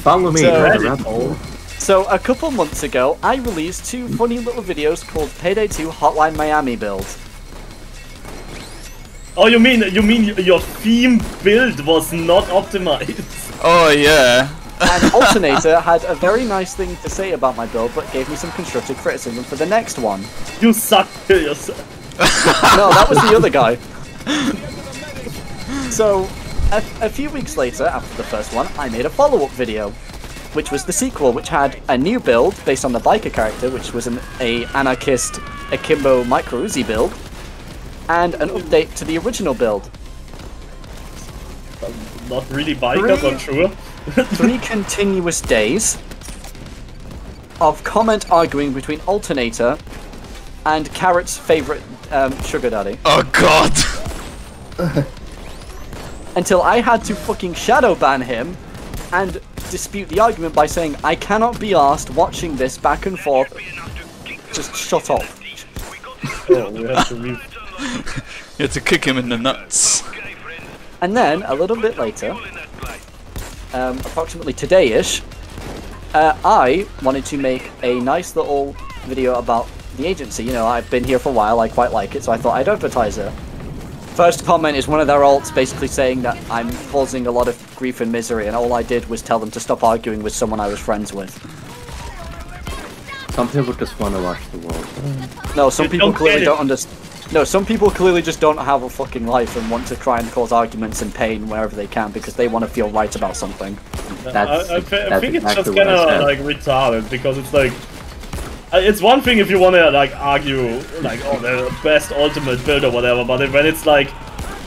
E: Follow me.
B: So-
E: rabbit hole.
B: So a couple months ago, I released two funny little videos called Payday 2 Hotline Miami build.
C: Oh, you mean you mean your theme build was not optimized?
A: Oh, yeah.
B: And Alternator had a very nice thing to say about my build, but gave me some constructive criticism for the next one.
C: You suck. Kill yourself.
B: No, that was the other guy. So, a, a few weeks later, after the first one, I made a follow-up video, which was the sequel, which had a new build based on the biker character, which was an a anarchist akimbo micro Uzi build, and an update to the original build.
C: Not really biker,
B: Three-
C: but sure.
B: Three continuous days of comment arguing between Alternator and Carrot's favorite um, sugar daddy.
A: Oh, God.
B: until I had to fucking shadow ban him and dispute the argument by saying I cannot be asked watching this back and forth. Just shut up.
C: Oh, we have to re-
A: You had to kick him in the nuts.
B: And then a little bit later, um, approximately today-ish, uh, I wanted to make a nice little video about the agency. You know, I've been here for a while. I quite like it, so I thought I'd advertise it. First comment is one of their alts basically saying that I'm causing a lot of grief and misery, and all I did was tell them to stop arguing with someone I was friends with.
E: Some people just want to watch the world.
B: No, some
C: You
B: people
C: don't
B: clearly don't understand. No, some people clearly just don't have a fucking life and want to try and cause arguments and pain wherever they can because they want to feel right about something.
E: That's-
C: I, I, I
E: that's
C: think it's just kind of like retarded because it's like Uh, it's one thing if you want to like argue like oh they're the best ultimate build or whatever, but when it's like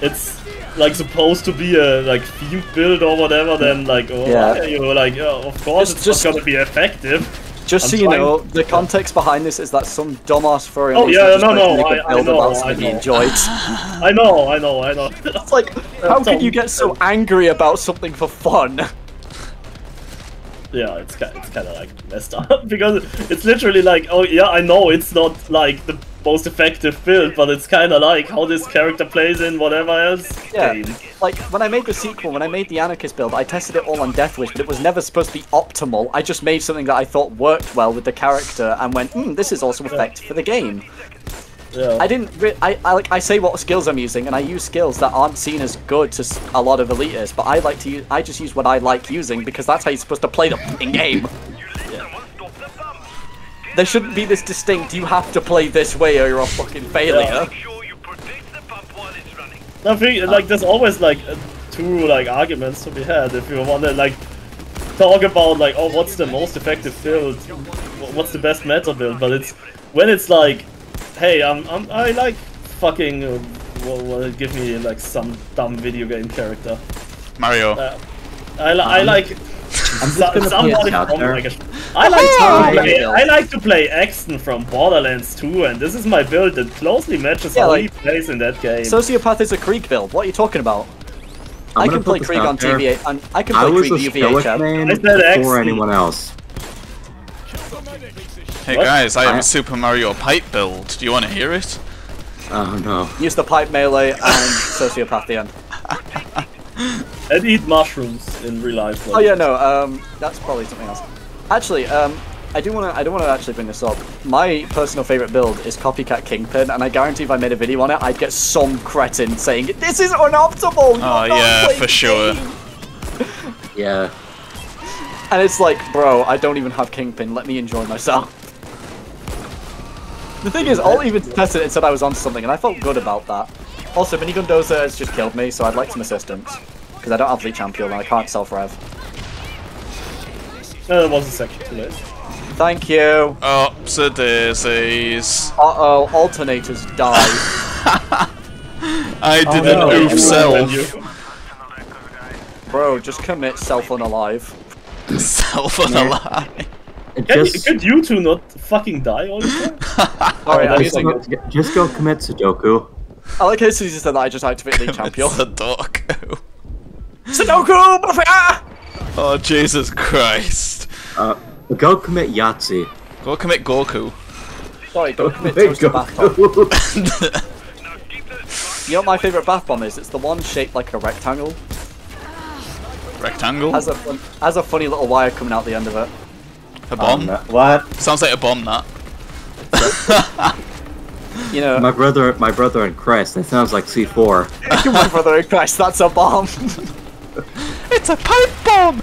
C: it's like supposed to be a like theme build or whatever, then like oh
B: Yeah.
C: why are you like oh, of course
B: Just-
C: it's
B: just-
C: not gonna be effective.
B: Just
C: I'm
B: so you
C: trying-
B: know, the context behind this is that some dumbass furry
C: Oh,
B: loser
C: yeah,
B: just
C: no,
B: tried to
C: no,
B: make a
C: I- I
B: build
C: know, I know.
B: enjoyed.
C: I know, I know, I know.
B: It's like, how can you get so angry about something for fun?
C: Yeah, it's kind, it's kind of like messed up because it's literally like, oh yeah, I know it's not like the most effective build, but it's kind of like how this character plays in whatever else
B: Yeah.
C: game.
B: Like, when I made the sequel, when I made the Anarchist build, I tested it all on Deathwish, but it was never supposed to be optimal. I just made something that I thought worked well with the character and went, hmm, this is also effective for the game.
C: Yeah.
B: I didn't. Re- I, I like. I say what skills I'm using, and I use skills that aren't seen as good to a lot of elitists. But I like to use. I just use what I like using because that's how you're supposed to play the fucking game. There shouldn't be this distinct. You have to play this way, or you're a fucking failure.
C: I think like there's always like uh, two like arguments to be had if you want to like talk about like oh what's the most effective build, what's the best meta build, but it's when it's like hey I'm, I'm I like fucking uh, well, well, give me like some dumb video game character.
A: Mario.
C: Uh, I, li- I like
E: I'm just
C: so-
E: gonna
C: somebody
E: put it out
C: from
E: there.
C: like a- I like
B: Oh,
C: to play. I like to play Axton from Borderlands 2 and this is my build that closely matches
B: Yeah,
C: how
B: like-
C: he plays in that game.
B: Sociopath is a Krieg build. What are you talking about?
E: I'm
B: I can play
E: put
B: Krieg on
E: there.
B: TVA, and I can play
E: was
B: Krieg
E: a stoic
B: UVHF.
E: man
C: I said
E: before anyone else.
A: Hey
C: What?
A: guys, I have
E: I-
A: a Super Mario pipe build. Do you want to hear it?
E: Oh no.
B: Use the pipe melee and Sociopath the end.
C: and eat mushrooms in real life.
B: Oh yeah, no, um, that's probably something else. Actually, um, I do want to. I don't want to actually bring this up. My personal favorite build is Copycat Kingpin, and I guarantee if I made a video on it, I'd get some cretin saying this is unoptimal. you're
A: Oh yeah, for sure.
E: Yeah.
B: And it's like, bro, I don't even have Kingpin. Let me enjoy myself. The thing is, I'll even tested it and said I was onto something, and I felt good about that. Also, Minigun Dozer has just killed me, so I'd like some assistance. Because I don't have Leech Champion and I can't self-rev.
C: It was a second too late.
B: Thank you.
A: Ups a daisies.
B: Uh-oh, alternators die.
A: I
B: Oh,
A: did
B: no.
A: an oof
C: Everyone
A: self.
B: Bro, just commit self-unalive.
A: Self unalive.
E: It
C: Can
E: Just,
C: you, could you two not fucking die all the time?
B: Alright, I'm
C: that's
B: using...
E: go, just go commit Sudoku.
B: I like how Susie said that I just activated Leech Champion.
A: It's a dog.
B: Sudoku! motherfucker! Ah!
A: Oh Jesus Christ.
E: Uh, go commit Yahtzee.
A: Go commit Goku.
B: Sorry, don't commit
E: Hey,
B: Toaster
E: go-
B: Bath Bomb. You know what my favourite bath bomb is? It's the one shaped like a rectangle.
A: Rectangle.
B: Has a fun, has a funny little wire coming out the end of it.
A: A bomb.
E: what?
A: Sounds like a bomb. That.
B: You know,
E: My brother, my brother in Christ. That sounds like C4.
B: my brother in Christ, that's a bomb.
A: It's a pipe bomb.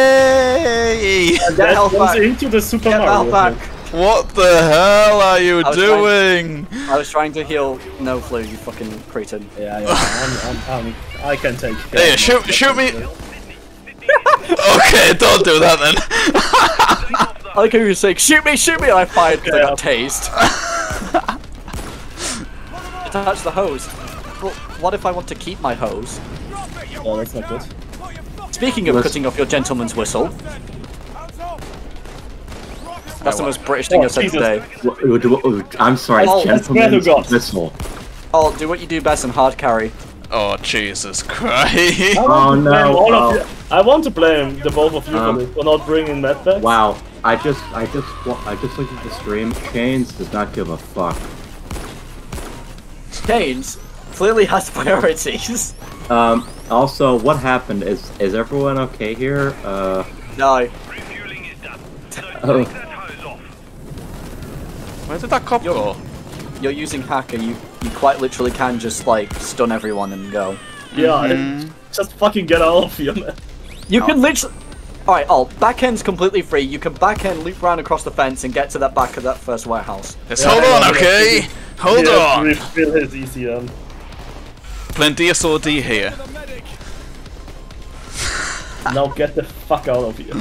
A: Yay!
B: Get
C: That
B: health
C: comes
B: back.
C: into the Super
B: Get
C: Mario.
B: back.
A: What the hell are you
B: I was
A: doing?
B: I was trying to heal Nofus, you fucking cretin.
C: Yeah, yeah. I'm, I'm, I'm, I can take. care
A: Hey,
C: of
A: shoot, shoot me. Okay, don't do that then.
B: I like how you were saying, shoot me, shoot me, and I fired because I got
C: Yeah.
B: tased. Attach the hose. Well, what if I want to keep my hose?
C: Oh, that's not good.
B: Speaking of
E: Let's-
B: cutting off your gentleman's whistle. That's the most British thing
C: Oh,
B: I've said oh,
C: Jesus.
B: today.
E: I'm sorry,
B: Oh,
C: I swear
E: gentleman's
C: God.
E: whistle.
B: Oh, do what you do best and hard carry.
A: Oh Jesus Christ!
C: I
E: Oh,
C: want to blame
E: no,
C: all of
E: oh.
C: you. I want to blame the both of you
E: Um,
C: for, not bringing Matt back.
E: Wow. I just, I just, I just looked at the stream. Chains does not give a fuck.
B: Chains clearly has priorities.
E: Um. Also, what happened? Is is everyone okay here? Uh.
B: No. Refueling is done.
E: Oh.
A: Where did that cop go?
B: You're using hacker, you, you quite literally can just like stun everyone and go.
C: Yeah,
A: Mm-hmm.
C: just fucking get out of here, man.
B: You can literally. Alright, oh, backend's completely free. You can backhand loop around across the fence and get to that back of that first warehouse.
A: Let's
C: Yeah,
A: hold on, okay? Hold
C: Yeah,
A: on.
C: Refill his ECM.
A: Plenty of SOD here.
C: Now get the fuck out of here.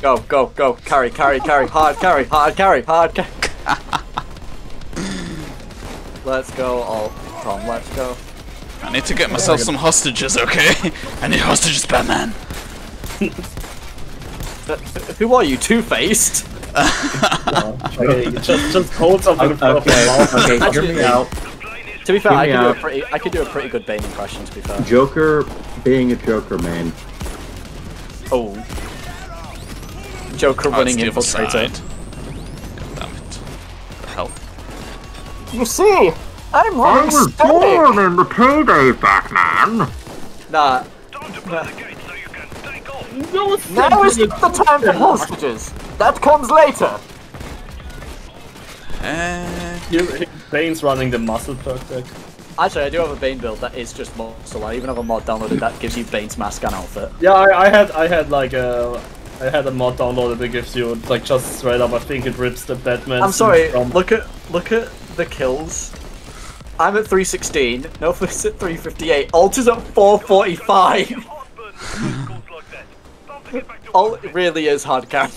B: Go, go, go. Carry, carry, carry. Hard carry, hard carry, hard carry. let's go, all. Tom, let's go.
A: I need to get myself some hostages, okay? I need hostages, Batman.
B: Who are you, Two Faced?
C: Okay, just just hold something in front of your
E: Okay, okay, hear me out.
B: To be fair, I
E: me
B: could do a pretty, I could do a pretty good Bane impression. To be fair.
E: Joker being a Joker man.
B: Oh. Joker running
A: the other
B: infiltrator.
A: side.
B: You see, I'm running born
E: in the payday, Batman.
B: Nah.
C: No, it's
B: Now is not the time for hostages. That comes later.
A: Uh,
C: You- Bane's running the muscle perk deck.
B: Actually, I do have a Bane build that is just muscle. I even have a mod downloaded that gives you Bane's mask and outfit.
C: Yeah, I, I had I had like a I had a mod downloaded that gives you like just straight up. I think it rips the Batman.
B: I'm sorry.
C: From...
B: Look at look at the kills. I'm at 316. Nofus at 358. Alt is at 445. Alt really is hard cap.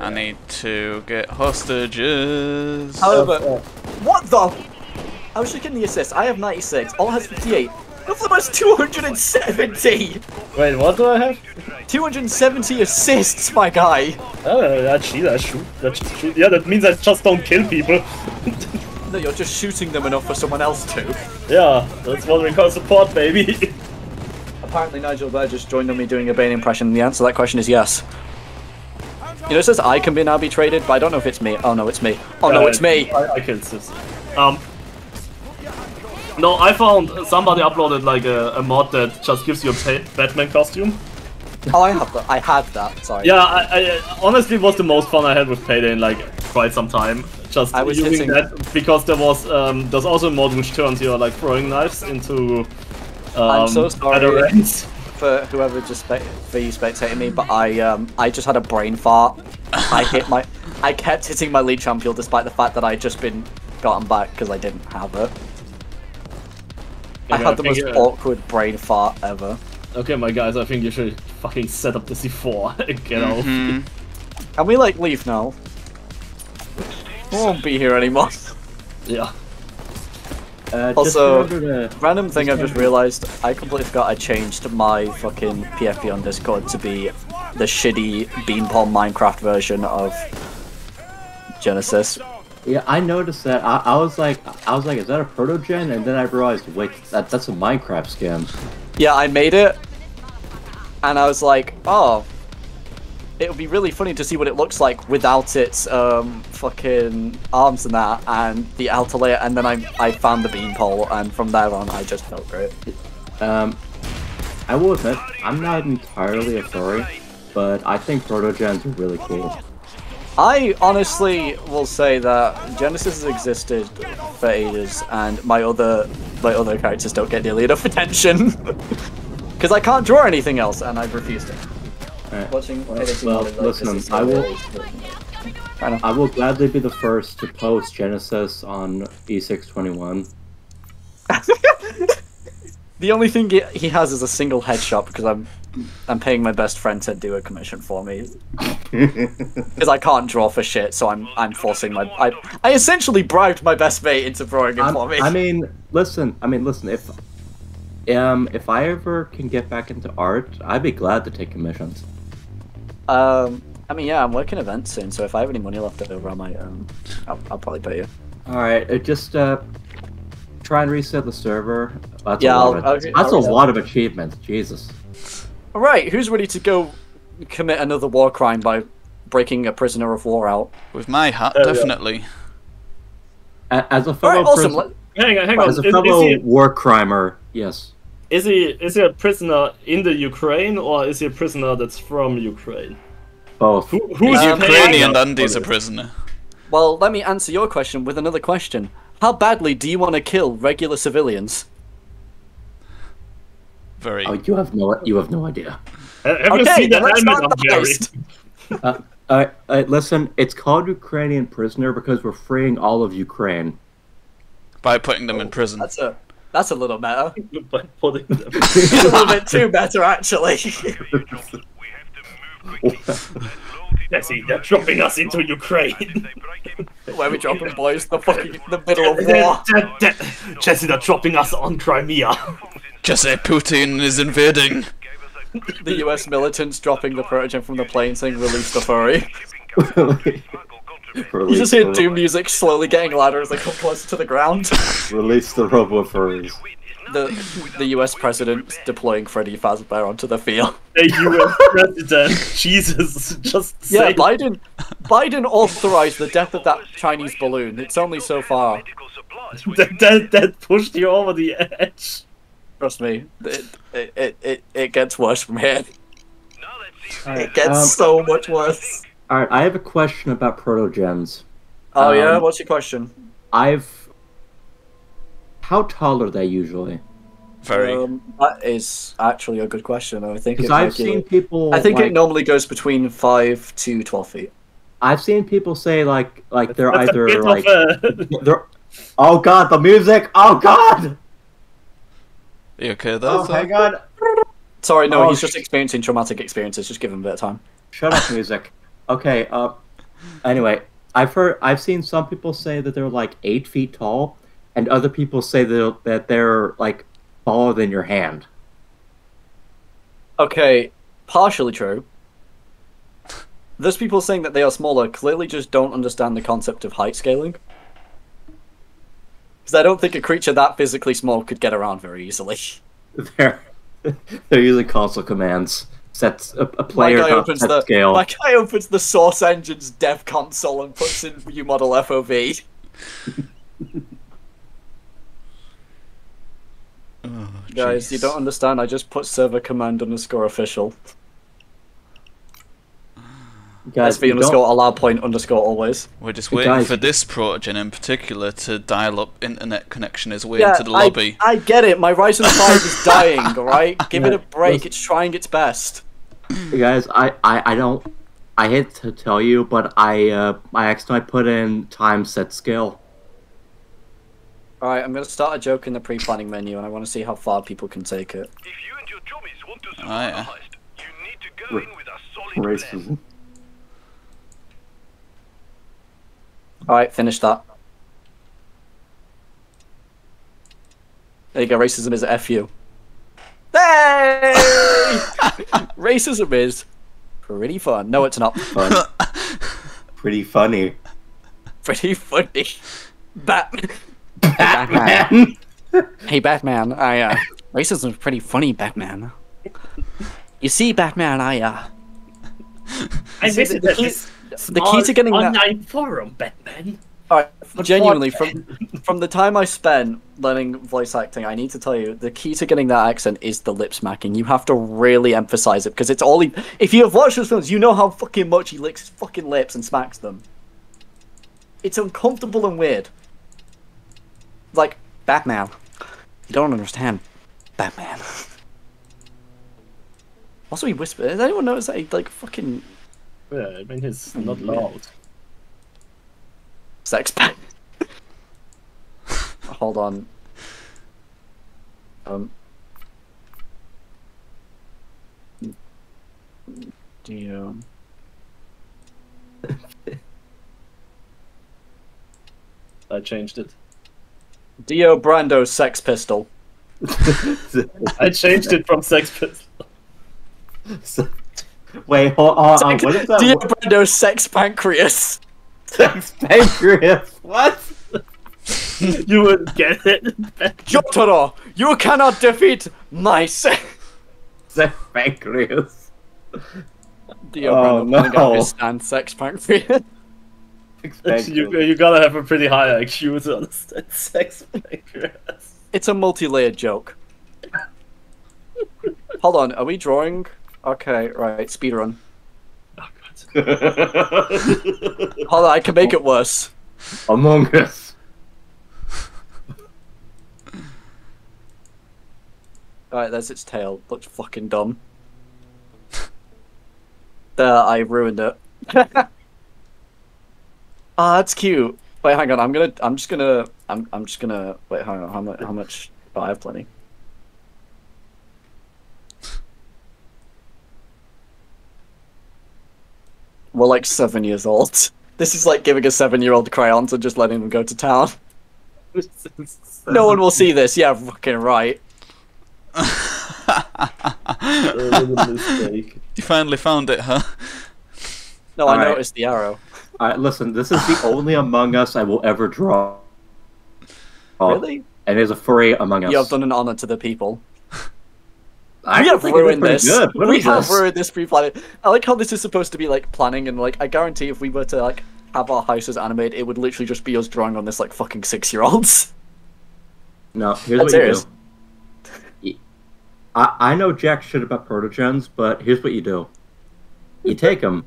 A: I need to get hostages.
B: However, what the? I was checking the assists. I have 96. Alt has 58. Has 270.
C: Wait, what do I have?
B: 270 assists, my guy.
C: Oh, cheat. That's shoot. That's shoot. Yeah, that means I just don't kill people.
B: No, you're just shooting them enough for someone else to.
C: yeah, that's what we call support, baby.
B: Apparently, Nigel just joined on me doing a Bane impression, and the answer to that question is yes. You know, it says I can be now be traded, but I don't know if it's me. Oh no, it's me. Oh no, it's me.
C: I, I killed. Um. No, I found somebody uploaded like a, a mod that just gives you a Batman costume.
B: Oh, I have that. I had that. Sorry.
C: Yeah, I, I honestly was the most fun I had with Payday in like quite some time. Just
B: I was
C: using
B: hitting-
C: that because there was um there's also a mod which turns your like throwing knives into um,
B: I'm so sorry. For whoever just for you spectating me, but I um I just had a brain fart. I hit my. I kept hitting my lead champion despite the fact that I'd just been gotten back because I didn't have it. I had the most awkward brain fart ever.
C: Okay, my guys, I think you should fucking set up the C4 and get off.
B: Can we like leave now? I won't be here anymore.
C: Yeah.
E: Uh,
B: Also-
E: remember
B: Random thing I've just realised, I completely forgot I changed my fucking PFP on Discord to be the shitty Beanpong Minecraft version of Genesis.
E: Yeah, I noticed that. I, I was like, I was like, is that a protogen? And then I realized, wait, that that's a Minecraft skin.
B: Yeah, I made it, and I was like, oh, it would be really funny to see what it looks like without its um, fucking arms and that, and the outer layer, and then I, I found the beanpole, and from there on, I just felt great.
E: Um, I will admit, I'm not entirely a furry, but I think protogens are really cool.
B: I honestly will say that Genesis has existed for ages, and my other my other characters don't get nearly enough attention because I can't draw anything else, and I've refused it.
E: Alright.
B: Watching
E: Well, well, listen, I will-
B: I
E: will gladly be the first to post Genesis on E E621.
B: The only thing he has is a single headshot because I'm I'm paying my best friend to do a commission for me because I can't draw for shit, so I'm I'm forcing my I I essentially bribed my best mate into drawing it
E: I'm-
B: for me.
E: I mean, listen. I mean, listen. If um, if I ever can get back into art, I'd be glad to take commissions.
B: Um, I mean, yeah, I'm working events soon, so if I have any money left over, I might, um, I'll, I'll probably pay you.
E: All right, uh, just uh, try and reset the server. That's
B: Yeah,
E: a lot
B: I'll-
E: of,
B: I'll-
E: that's
B: I'll
E: a lot of achievements. Jesus.
B: All right, who's ready to go commit another war crime by breaking a prisoner of war out?
A: With my hat,
C: There
A: definitely.
E: As a fellow
B: right, awesome.
E: pris-
C: Hang on, hang on.
E: as a
C: Is, is
E: fellow
C: he,
E: war crimer, yes.
C: is he is he a prisoner in the Ukraine or is he a prisoner that's from Ukraine?
E: Both.
C: Who, who's
A: He's
B: Um,
A: Ukrainian
C: paying
A: and he's a prisoner.
B: well, let me answer your question with another question. How badly do you want to kill regular civilians?
A: Very.
E: Oh, you have no, you have no idea.
C: Ha- Have you
B: Okay,
C: seen that
B: let's
C: helmet
B: start
C: I'm
B: the
C: wearing?
E: Uh, uh, uh, listen, it's called Ukrainian prisoner because we're freeing all of Ukraine.
A: By putting them in prison.
B: That's a that's a little better.
C: By putting them-
B: a little bit too better, actually.
C: Jesse, they're dropping us into Ukraine.
B: Where we dropping boys? The fucking the middle of war.
C: They're- they're- Jesse, they're dropping us on Crimea.
A: Just say Putin is invading.
B: the US militants dropping the protogen from the plane saying release the furry. You just hear doom music slowly getting louder as they come closer to the ground.
E: release the robo furries.
B: The the US president deploying Freddy Fazbear onto the field.
C: A US president. Jesus, just
B: Yeah,
C: say
B: Biden Biden authorized the death of that Chinese balloon. It's only so far.
C: that, that that pushed you over the edge.
B: Trust me. It it, it, it, it gets worse from here. It gets
E: um,
B: so much worse.
E: Alright, I have a question about protogens.
B: Oh yeah,
E: um,
B: what's your question?
E: I've. How tall are they usually?
A: Very.
B: Um, that is actually a good question. I think
E: Because I've
B: regular-
E: seen people.
B: I think
E: like,
B: it normally goes between five to twelve feet.
E: I've seen people say like like they're
C: That's
E: either like they're. Oh god, the music! Oh god!
A: You okay there?
E: Oh
A: sir?
E: my god!
B: Sorry, no,
E: Oh,
B: he's just experiencing traumatic experiences. Just give him a bit of time.
E: Shut up, music. Okay. Uh. Anyway, I've heard I've seen some people say that they're like eight feet tall, and other people say that that they're like taller than your hand.
B: Okay, partially true. Those people saying that they are smaller clearly just don't understand the concept of height scaling. Because I don't think a creature that physically small could get around very easily.
E: They're they're using console commands. Sets a, a
B: My
E: player
B: guy opens
E: set
B: the
E: scale.
B: my guy opens the Source Engine's dev console and puts in viewmodel FOV.
A: Oh,
B: Guys, you don't understand. I just put server command underscore official.
E: Guys,
B: SV
E: you don't-
B: underscore allow point underscore always.
A: We're just waiting
E: guys.
A: for this protogen in particular to dial up internet connection his way into the lobby.
B: I get it. My Ryzen 5 is dying, alright? Give it a break.
E: listen.
B: It's trying its best.
E: guys I, I i don't i hate to tell you but i uh i accidentally put in time set scale
B: Alright, I'm gonna start a joke in the pre planning menu and I wanna see how far people can take it.
G: If you and your chummies want to
A: Oh,
G: survive
A: yeah.
G: a heist, you need to go
E: Ra-
G: in with a solid plan.
B: Alright, finish that. There you go, racism is a FU. Hey! racism is pretty fun. No, it's not fun.
E: pretty funny
B: pretty funny. Bat-
E: Batman.
B: Hey, Batman, I, uh, racism is pretty funny, Batman. You see, Batman, I, uh,
F: I
B: See,
F: visited
B: the
F: this
B: the key to getting that-
F: online forum, Batman.
B: Alright, genuinely, from from the time I spent learning voice acting, I need to tell you the key to getting that accent is the lip smacking. You have to really emphasize it because it's all. He, if you have watched those films, you know how fucking much he licks his fucking lips and smacks them. It's uncomfortable and weird. Like Batman, you don't understand, Batman. Also, he whispers. Does anyone notice that he like fucking
C: Yeah, I mean, he's not loud.
B: sex pack. Hold on. Um. Do you?
C: I changed it.
B: Dio Brando sex pistol.
C: I changed it from Sex Pistols.
E: Wait hold on uh, what is that
B: Dio
E: word?
B: Brando sex pancreas.
E: sex pancreas what
C: You would get it.
B: Jotaro, you cannot defeat my sex.
E: sex pancreas
B: Dio
E: Oh,
B: Brando
E: no.
B: out his sex pancreas.
C: You,
E: pancreas.
C: you gotta have a pretty high IQ to understand sex pancreas.
B: it's a multi-layered joke. Hold on, are we drawing? Okay, right, speedrun.
C: Oh, God.
B: Hold on, I can make it worse.
E: among us
B: Alright, there's its tail. Looks fucking dumb. There, I ruined it. Ah, that's cute. Wait, hang on. I'm gonna. I'm just gonna. I'm. I'm just gonna. Wait, hang on. How much? How much? Oh, I have plenty. We're like seven years old. This is like giving a seven-year-old crayons and just letting them go to town. No one will see this. Yeah, fucking right.
C: What a mistake.
A: You finally found it, huh?
B: No, I
E: Alright.
B: noticed the arrow.
E: Alright, listen, this is the only Among Us I will ever draw.
B: Really?
E: And it's a furry Among Us.
B: You have done an honor to the people.
E: I
B: we
E: don't
B: have
E: think it was
B: ruined this.
E: Good.
B: We
E: is
B: have
E: this?
B: ruined this pre-planning. I like how this is supposed to be like planning, and like I guarantee if we were to like have our houses animated, it would literally just be us drawing on this like fucking six-year-olds.
E: No, here's
B: I'm
E: what
B: serious.
E: you do. I, I know jack shit about protogens, but here's what you do. You take them,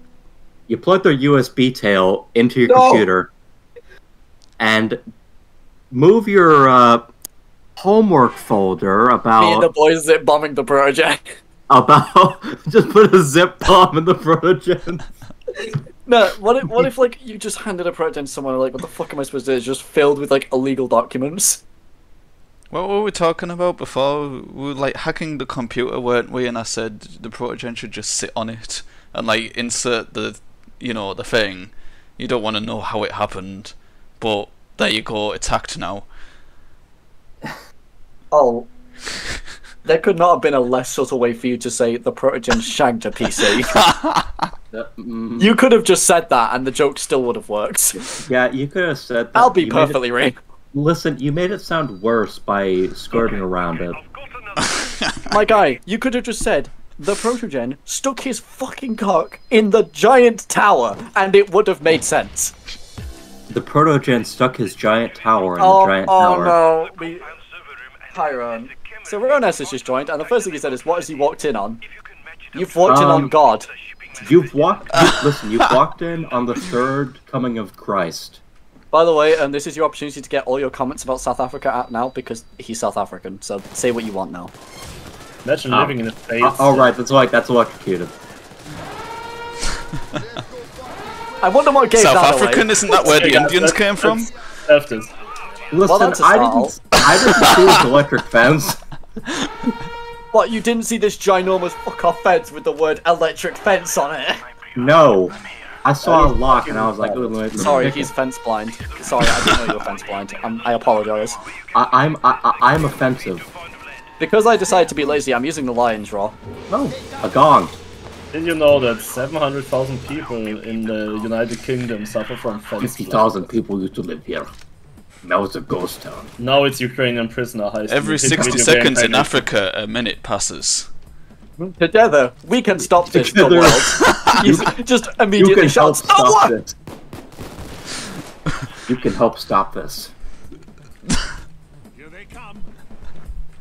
E: you plug their USB tail into your
B: No!
E: computer, and move your uh, homework folder about
B: Me and the boys zip bombing the project.
E: about just put a zip bomb in the project.
B: No, what if what if like you just handed a project to someone like what the fuck am I supposed to do? It's just filled with like illegal documents.
A: What were we talking about before? We were like hacking the computer, weren't we? And I said the protogen should just sit on it and like insert the, you know, the thing. You don't want to know how it happened, but there you go. It's hacked now.
B: Oh. There could not have been a less subtle way for you to say the protogen shagged a PC.
E: Mm,
B: you could have just said that and the joke still would have worked.
E: yeah, you could have said that.
B: I'll be
E: You
B: perfectly right.
E: listen, you made it sound worse by skirting around it.
G: I've got another.
B: My guy, you could have just said the protogen stuck his fucking cock in the giant tower and it would have made sense.
E: The protogen stuck his giant tower in
B: Oh,
E: the giant
B: oh
E: tower.
B: no. We,
G: And server room.
B: Chiron. So Rones has just joined and the first thing he said is, what has he walked in on?
G: You can match it
B: You've walked in on
E: Um,
B: God.
E: You've walked. you- listen, you've walked in on the third coming of Christ.
B: By the way, and this is your opportunity to get all your comments about South Africa out now because he's South African. So say what you want now.
C: Imagine
E: Oh.
C: living in a place.
E: Uh, all right, that's like that's electrocuted.
B: I wonder what gave
A: South
B: that
A: African,
B: away.
A: isn't that where the Indians came from?
C: that's leftist.
E: Listen,
B: that's a
E: I
B: start.
E: didn't. I didn't see his electric fence.
B: What, you didn't see this ginormous fuck off fence with the word electric fence on it?
E: No, I saw a lock and I was like, "Ooh, wait,
B: Sorry, he's fence blind. Sorry, I didn't know you were fence blind. Um, I apologise.
E: I, I'm I, I- I'm offensive.
B: Because I decided to be lazy, I'm using the lion's raw.
E: No, a gong.
C: Did you know that 700,000 people in the United Kingdom suffer from fence
E: Fifty
C: blight?
E: people used to live here. Now it's a ghost town.
C: Now it's Ukrainian prisoner heist.
A: Every 60 seconds in. Africa, a minute passes.
B: Together, we can stop this, the
E: Together.
B: world. You just
E: You
B: immediately
E: can help
B: shouts, "No
E: stop
B: one!"
E: this. You can help stop this. Here they come.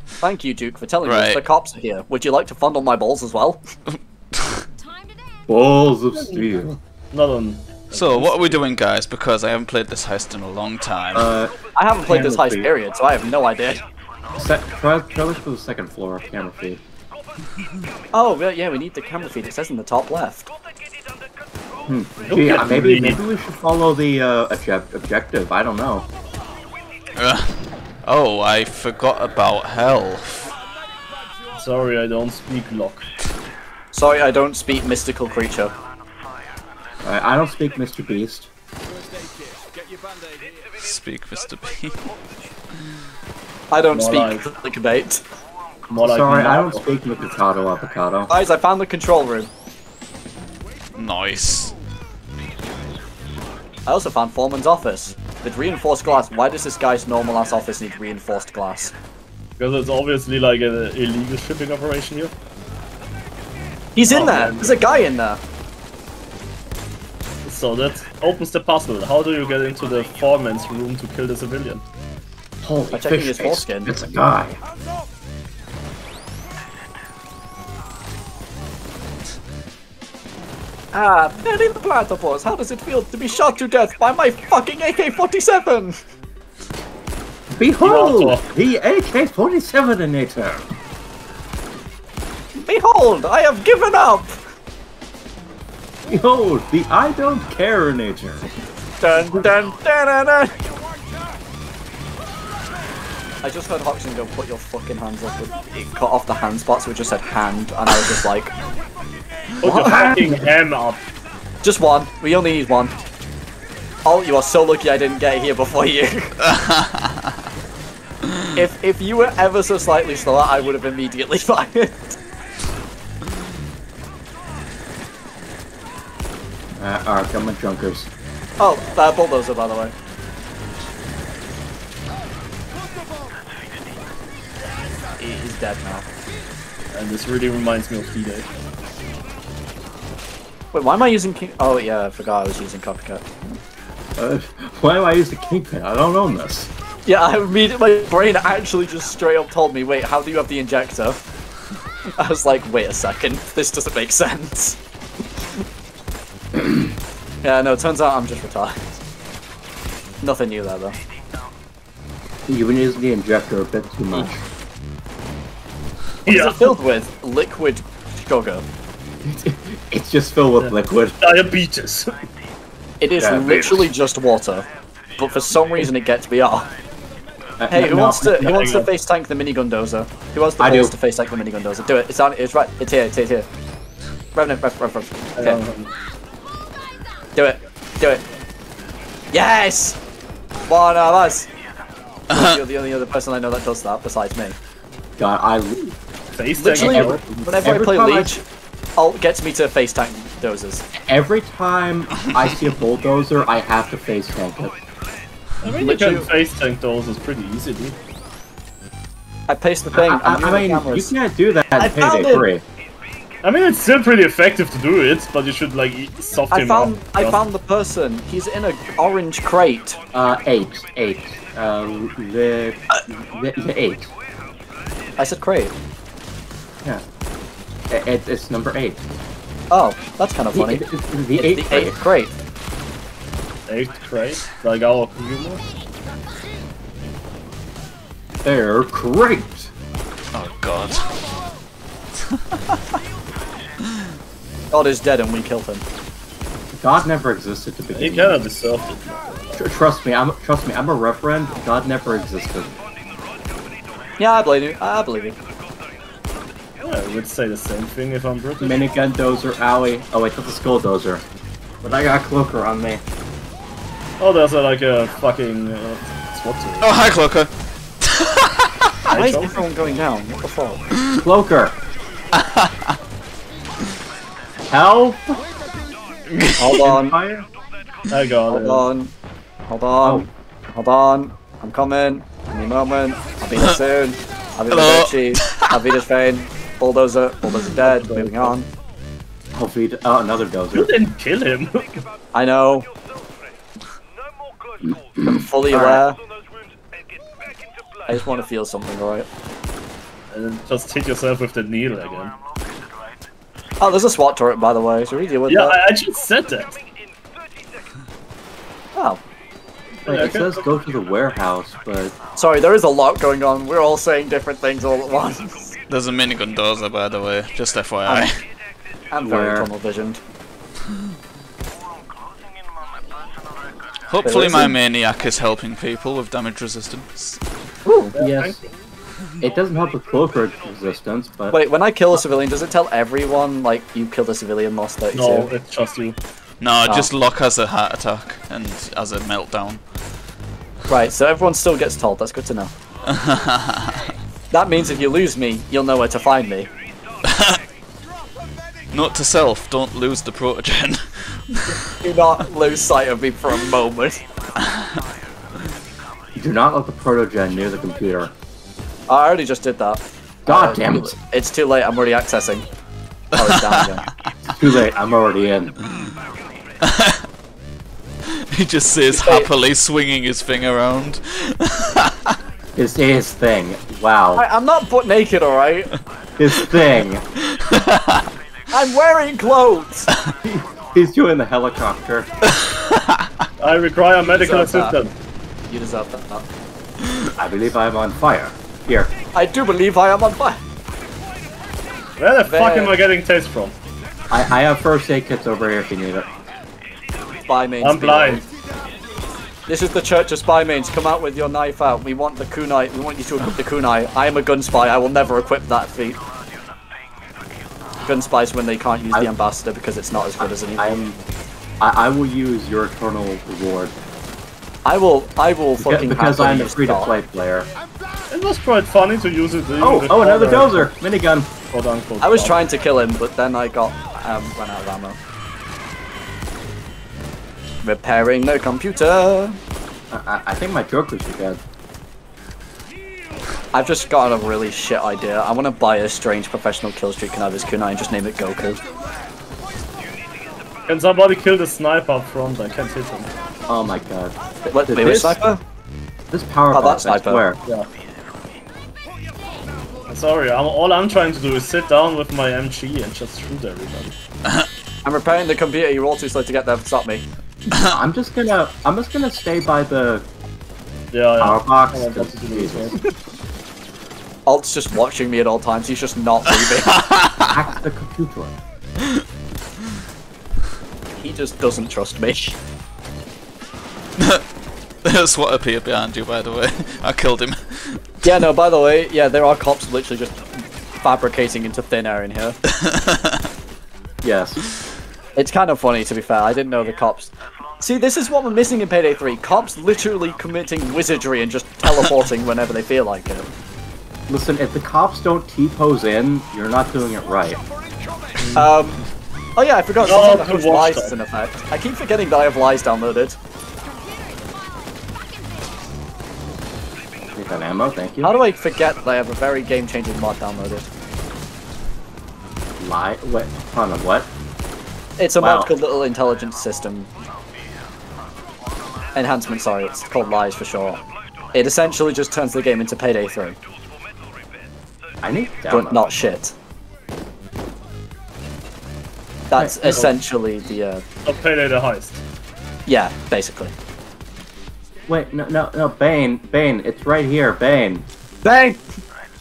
B: Thank you, Duke, for telling
A: Right.
B: us the cops are here. Would you like to fondle my balls as well?
H: Time to.
E: Balls of steel.
C: Not on.
A: So, what are we doing, guys? Because I haven't played this heist in a long time.
E: Uh,
B: I haven't played this heist
E: feed.
B: period, so I have no idea.
E: se- try, try look for the second floor camera feed.
B: Oh, yeah, yeah, we need the camera feed. It says in the top left. Hmm.
E: Yeah,
C: at
E: maybe maybe we should follow the uh, object- objective. I don't know.
A: Ugh. oh, I forgot about health.
C: Sorry, I don't speak lock.
B: Sorry, I don't speak mystical creature.
E: I, I don't speak Mr. Beast.
A: Speak, Mr. B.
B: I don't
C: More
B: speak
C: like-
B: clickbait.
C: More like
E: Sorry, I don't speak Mikado Avocado.
B: Guys, I found the control room.
A: nice.
B: I also found Foreman's office. With reinforced glass, why does this guy's normal ass office need reinforced glass?
C: Because it's obviously like an illegal shipping operation here.
B: He's in
C: Oh,
B: there!
C: man.
B: There's a guy in there!
C: So that opens the puzzle. How do you get into the foreman's room to kill the civilian?
E: Holy
B: By checking
E: fish
B: his foreskin.
E: It's a guy.
B: Ah, Perry the Platypus, how does it feel to be shot to death by my fucking AK-47?
E: Behold, the AK-47inator.
B: Behold, I have given up!
E: Behold, the I don't care nature.
B: Dun dun dun dun dun! I just heard Hoxton go, put your fucking hands up. But it cut off the hand spot, so it just said hand, and I was just like,
C: Put your fucking ham up.
B: just one. We only need one. Oh, you are so lucky I didn't get here before you. if if you were ever so slightly slower, I would have immediately fired.
E: Uh, Alright, come on, junkers.
B: Oh, uh, bulldozer, by the way. He- He's dead now.
C: And this really reminds me of D-Day.
B: Wait, why am I using King? Oh yeah, I forgot I was using copycat.
E: Uh, why do I use the kingpin? I don't own this.
B: Yeah, I immediately, my brain actually just straight up told me, wait, how do you have the injector? I was like, wait a second, this doesn't make sense. Yeah, no, it turns out I'm just retired. Nothing new there though.
E: You've been using the injector a bit too much.
B: What is
C: Yeah.
B: it filled with? Liquid sugar.
E: It's just filled with liquid.
C: Diabetes.
B: It is
E: Yeah,
B: literally just water, but for some reason it gets me off.
E: Uh,
B: Hey, who wants to who wants to face tank the minigun dozer? Who wants the
E: I
B: balls
E: do.
B: to face tank the minigun dozer? Do it. It's on. It's right. It's here. It's here. It's here. Revenant. Rev, rev, rev. Okay.
C: Um,
B: Do it. Do it. Yes. One of us. Uh-huh. You're the only other person I know that does that besides me.
E: God, I
C: face
B: Literally,
C: tank.
E: every-
B: whenever I play
E: time I-
B: Leech, alt gets me to face tank dozers.
E: every time I see a bulldozer, I have to face tank it.
C: I mean, you
B: Literally-
C: can face tank those is pretty easily.
B: I paste the thing.
E: I,
B: I'm
E: I, I mean, you can't do that
B: I
E: in
B: found
E: Payday
B: it.
E: 3.
C: I mean, it's still pretty effective to do it, but you should like soft
B: I
C: him
B: found.
C: up.
B: I found the person. He's in a orange crate.
E: Uh, 8. 8. Um, the, the, the 8.
B: I said crate.
E: Yeah. It, it, it's number 8.
B: Oh, that's kind of funny.
E: it- it's the 8
B: the eighth crate.
C: Eighth crate, like our humor.
E: They're great!
A: Oh god.
B: God is dead and we killed him.
E: God never existed to begin with.
C: kinda deserved it.
E: Tr- Trust me, I'm trust me, I'm a reverend. God never existed.
B: Yeah, I believe you. I believe you.
C: Yeah, I would say the same thing if I'm British.
E: Minigun dozer, alley. Oh wait, that's a skull dozer. But I got cloaker on me.
C: Oh, there's a, like a fucking uh, SWAT team.
A: Oh, hi, Cloaker.
B: Why is
C: Joe.
B: everyone going down? What the fuck?
E: Cloaker. Help!
B: Hold on.
C: I got
B: Hold
C: it.
B: on. Hold on. Oh. Hold on. I'm coming. Any moment. I'll be there soon. I'll be
A: Hello.
B: there I'll be there fine. Bulldozer. Bulldozer dead. Moving on.
E: Oh, feed. Oh, another
C: You didn't kill him.
B: I know.
G: No more close calls.
B: I'm fully aware.
G: Close on those wounds and get back into play.
B: I just want to feel something, alright?
C: and then just hit yourself with the needle again.
B: Oh, there's a SWAT turret, by the way. Should we deal with
C: Yeah,
B: that?
C: I, I just said that.
G: In 30 seconds.
B: Oh.
E: Wait, it says go to the warehouse, but
B: Sorry, there is a lot going on. We're all saying different things all at once.
A: There's a minigun dozer, by the way, just FYI.
B: I'm very tunnel visioned.
A: Hopefully, my maniac is helping people with damage resistance.
E: Ooh, yes, it doesn't help with cloaker resistance. But
B: Wait, when I kill a civilian, does it tell everyone, like, you killed a civilian, lost 32?
C: No, it's just you.
A: No,
B: Oh.
A: just ah. Locke has a heart attack and has a meltdown.
B: Right, so everyone still gets told. That's good to know. that means if you lose me, you'll know where to find me.
A: Not to self: don't lose the protogen.
B: Do not lose sight of me for a moment.
E: do not let the protogen near the computer.
B: I already just did that.
E: God
B: Uh,
E: damn it!
B: It's too late. I'm already accessing. Oh, it's down again.
E: Too late. I'm already in.
A: he just says happily, swinging his thing around.
E: His his thing. Wow.
B: I, I'm not butt naked, alright?
E: His thing.
B: I'm wearing clothes!
E: He's doing the helicopter.
C: I require medical assistance.
B: You deserve that.
E: I believe I'm on fire. Here.
B: I do believe I am on fire.
C: Where the fuck am I getting taste from?
E: I, I have first aid kits over here if you need it.
B: Spy mains.
C: I'm blind.
B: This is the Church of Spy Mains. Come out with your knife out. We want the kunai. We want you to equip the kunai. I am a gun spy. I will never equip that feat. Gun spies when they can't use the ambassador because it's not as good as an
E: I
B: evil.
E: am. I, I will use your eternal reward
B: I will. I will
E: Beca-
B: fucking
E: because I'm a free-to-play player.
C: It was quite funny to use it.
E: Oh,
C: use it
E: oh, another
C: for the-
E: dozer, minigun.
C: Quote unquote.
B: I was
C: fun.
B: trying to kill him, but then I got um, ran out of ammo. Repairing the computer.
E: I, I, I think my jokers are dead.
B: I've just got a really shit idea. I want to buy a strange professional kill streak Conniver's kunai and just name it Goku.
C: Can somebody kill the sniper up front? I can't hit him.
E: Oh my god.
B: What,
E: Th-
B: wait, which
E: this,
B: sniper?
E: this power
B: Oh, that
E: box, I
B: sniper.
E: swear.
C: Sorry, I'm, all I'm trying to do is sit down with my MG and just shoot everybody.
B: I'm repairing the computer. You're all too slow to get there. Stop me.
E: I'm just gonna I'm just gonna stay by the
C: Yeah, yeah.
E: power box.
C: I want
E: 'cause
C: to do this,
E: Jesus.
C: right?
B: Alt's just watching me at all times. He's just not leaving.
E: Hack the computer.
B: He just doesn't trust me.
A: There's what appeared behind you, by the way. I killed him.
B: Yeah, no, by the way, yeah, there are cops literally just fabricating into thin air in here.
E: Yes.
B: It's kind of funny, to be fair. I didn't know the cops. See, this is what we're missing in Payday 3. Cops literally committing wizardry and just teleporting whenever they feel like it.
E: Listen, if the cops don't T-pose in, you're not doing it right.
B: Um, oh yeah, I forgot.
C: No,
B: sometimes I
C: good
B: host
C: watch
B: lies is in effect. I keep forgetting that I have lies downloaded.
E: Take that ammo, thank you.
B: How do I forget that I have a very game-changing mod downloaded?
E: Lie? What? Hold on, what?
B: It's a
E: Wow.
B: mod called Little Intelligence System. Enhancement, sorry, it's called Lies for short. It essentially just turns the game into Payday 3,
E: I need to
B: but not shit. That's
E: Right, no.
B: essentially the, uh,
C: Not payday the heist.
B: yeah, basically.
E: Wait, no, no, no, Bane, Bane, it's right here, Bane.
B: Bane!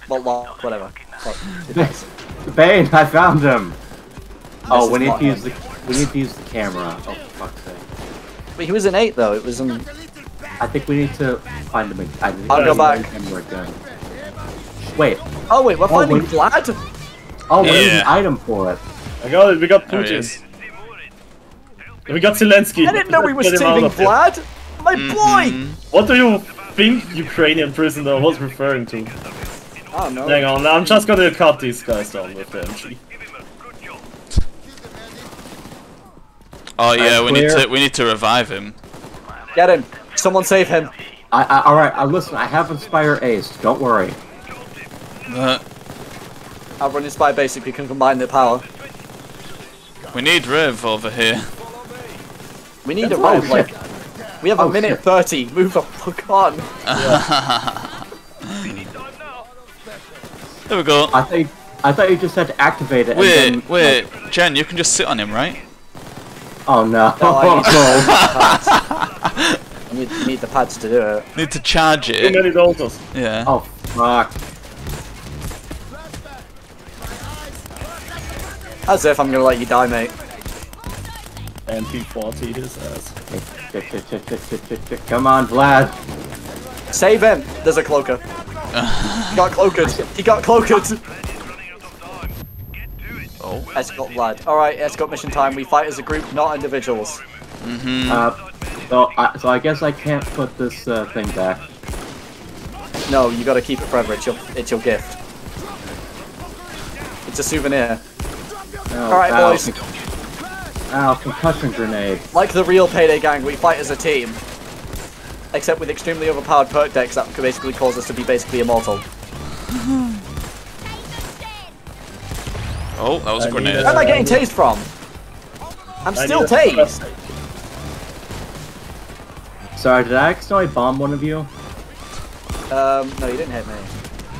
B: Well, lock, whatever.
E: Bane, I found him. Oh, we need to use the we need to use the camera. Oh, for fuck's sake.
B: But he was an 8 though, it was um,
E: I think we need to find him. ag- I need
B: I'll
E: to
B: go
E: find
B: back.
E: him again. Wait.
B: Oh wait, we're
E: Oh,
B: finding
E: wait.
B: Vlad?
E: Oh, we need
A: Yeah.
E: an item for it.
C: I got it, we got
A: There
C: Putin. We got Zelensky.
B: I didn't know we were
C: Get him out
B: saving. Vlad! My
A: Mm-hmm.
B: boy!
C: What do you think Ukrainian prisoner was referring to?
B: Oh no.
C: Hang on, I'm just gonna cut these guys down with the MG.
A: Oh yeah, we need to we need to revive him.
B: Get him! Someone save him!
E: I, I all right. Uh, listen, I have Inspire Ace. Don't worry.
A: Uh,
B: I'll run this by basically can combine their power.
A: We need Riv over here.
B: We need a
E: Oh,
B: round,
E: shit.
B: like we have a
E: Oh,
B: minute
E: shit.
B: thirty. Move the fuck on.
A: There we go.
E: I think I thought you just had to activate it.
A: Wait,
E: and then,
A: wait, Jen, you can just sit on him, right?
E: Oh no.
B: No, I need, I need, need the pads to do it.
A: Need to charge
C: Too
A: it.
C: many doses.
A: Yeah.
E: oh fuck.
B: As if I'm gonna let you die, mate.
C: MP40 his ass.
E: Come on, Vlad.
B: Save him! There's a cloaker. he got cloaked. He got cloaked.
A: Oh.
B: Escort Vlad. Alright, escort mission time. We fight as a group, not individuals.
E: Uh, so I, so I guess I can't put this uh, thing back.
B: No, you gotta keep it forever. It's your, it's your gift. It's a souvenir.
E: Oh,
B: Alright,
E: ow,
B: boys.
E: Ow, concussion grenade.
B: Like the real Payday gang, we fight as a team. Except with extremely overpowered perk decks that could basically cause us to be basically immortal.
A: Oh, that was a
C: I need
A: grenade.
B: Where am I getting tased from? I'm
C: I
B: still
C: need
B: tased!
E: Sorry, did I accidentally bomb one of you?
B: Um, no, you didn't hit me.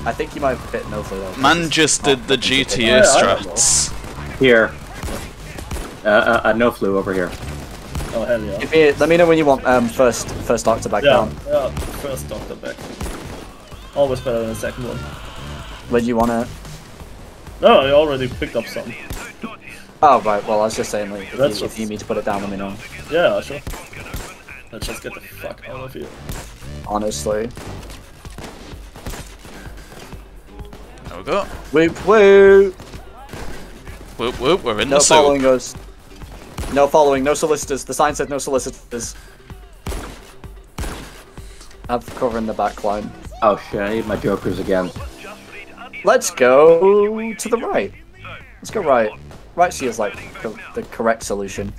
B: I think you might have hit Nofus though.
A: Man just did the GTA
C: Yeah, I
A: strats.
E: Here. Uh, uh, uh, no flu over here.
C: Oh hell yeah.
B: Give me, let me know when you want um first first doctor back
C: Yeah,
B: down.
C: yeah, first doctor back. Always better than the second one.
B: When you want it.
C: No, I already picked up some.
B: Oh right, well I was just saying like if,
C: That's
B: you, if you need to put it down, let me know.
C: Yeah, sure. Let's just get the fuck out of here.
B: Honestly.
A: There we go.
B: Whoop whoop!
A: Whoop whoop, we're in
B: No
A: the soup.
B: following us. No following, no solicitors. The sign said no solicitors. I'm covering the back line.
E: Oh shit, I need my jokers again.
B: Let's go to the right. Let's go right. Right seems like co- the correct solution.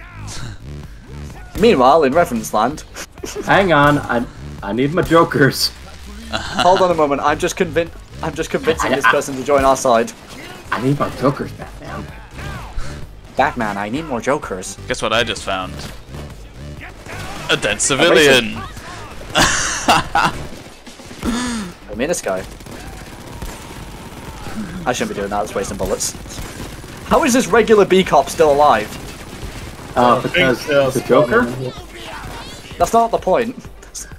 B: Meanwhile, in Reverence Land,
E: Hang on, I I need my jokers.
B: hold on a moment. I'm just convinced. I'm just convincing this person to join our side.
E: I need my jokers, Batman.
B: Batman, I need more jokers.
A: Guess what I just found? A dead civilian.
B: I mean, this guy. I shouldn't be doing that. It's wasting bullets. How is this regular B cop still alive?
E: Uh,
C: I
E: because
C: they're
E: the Joker.
C: spawning in.
B: That's not the point.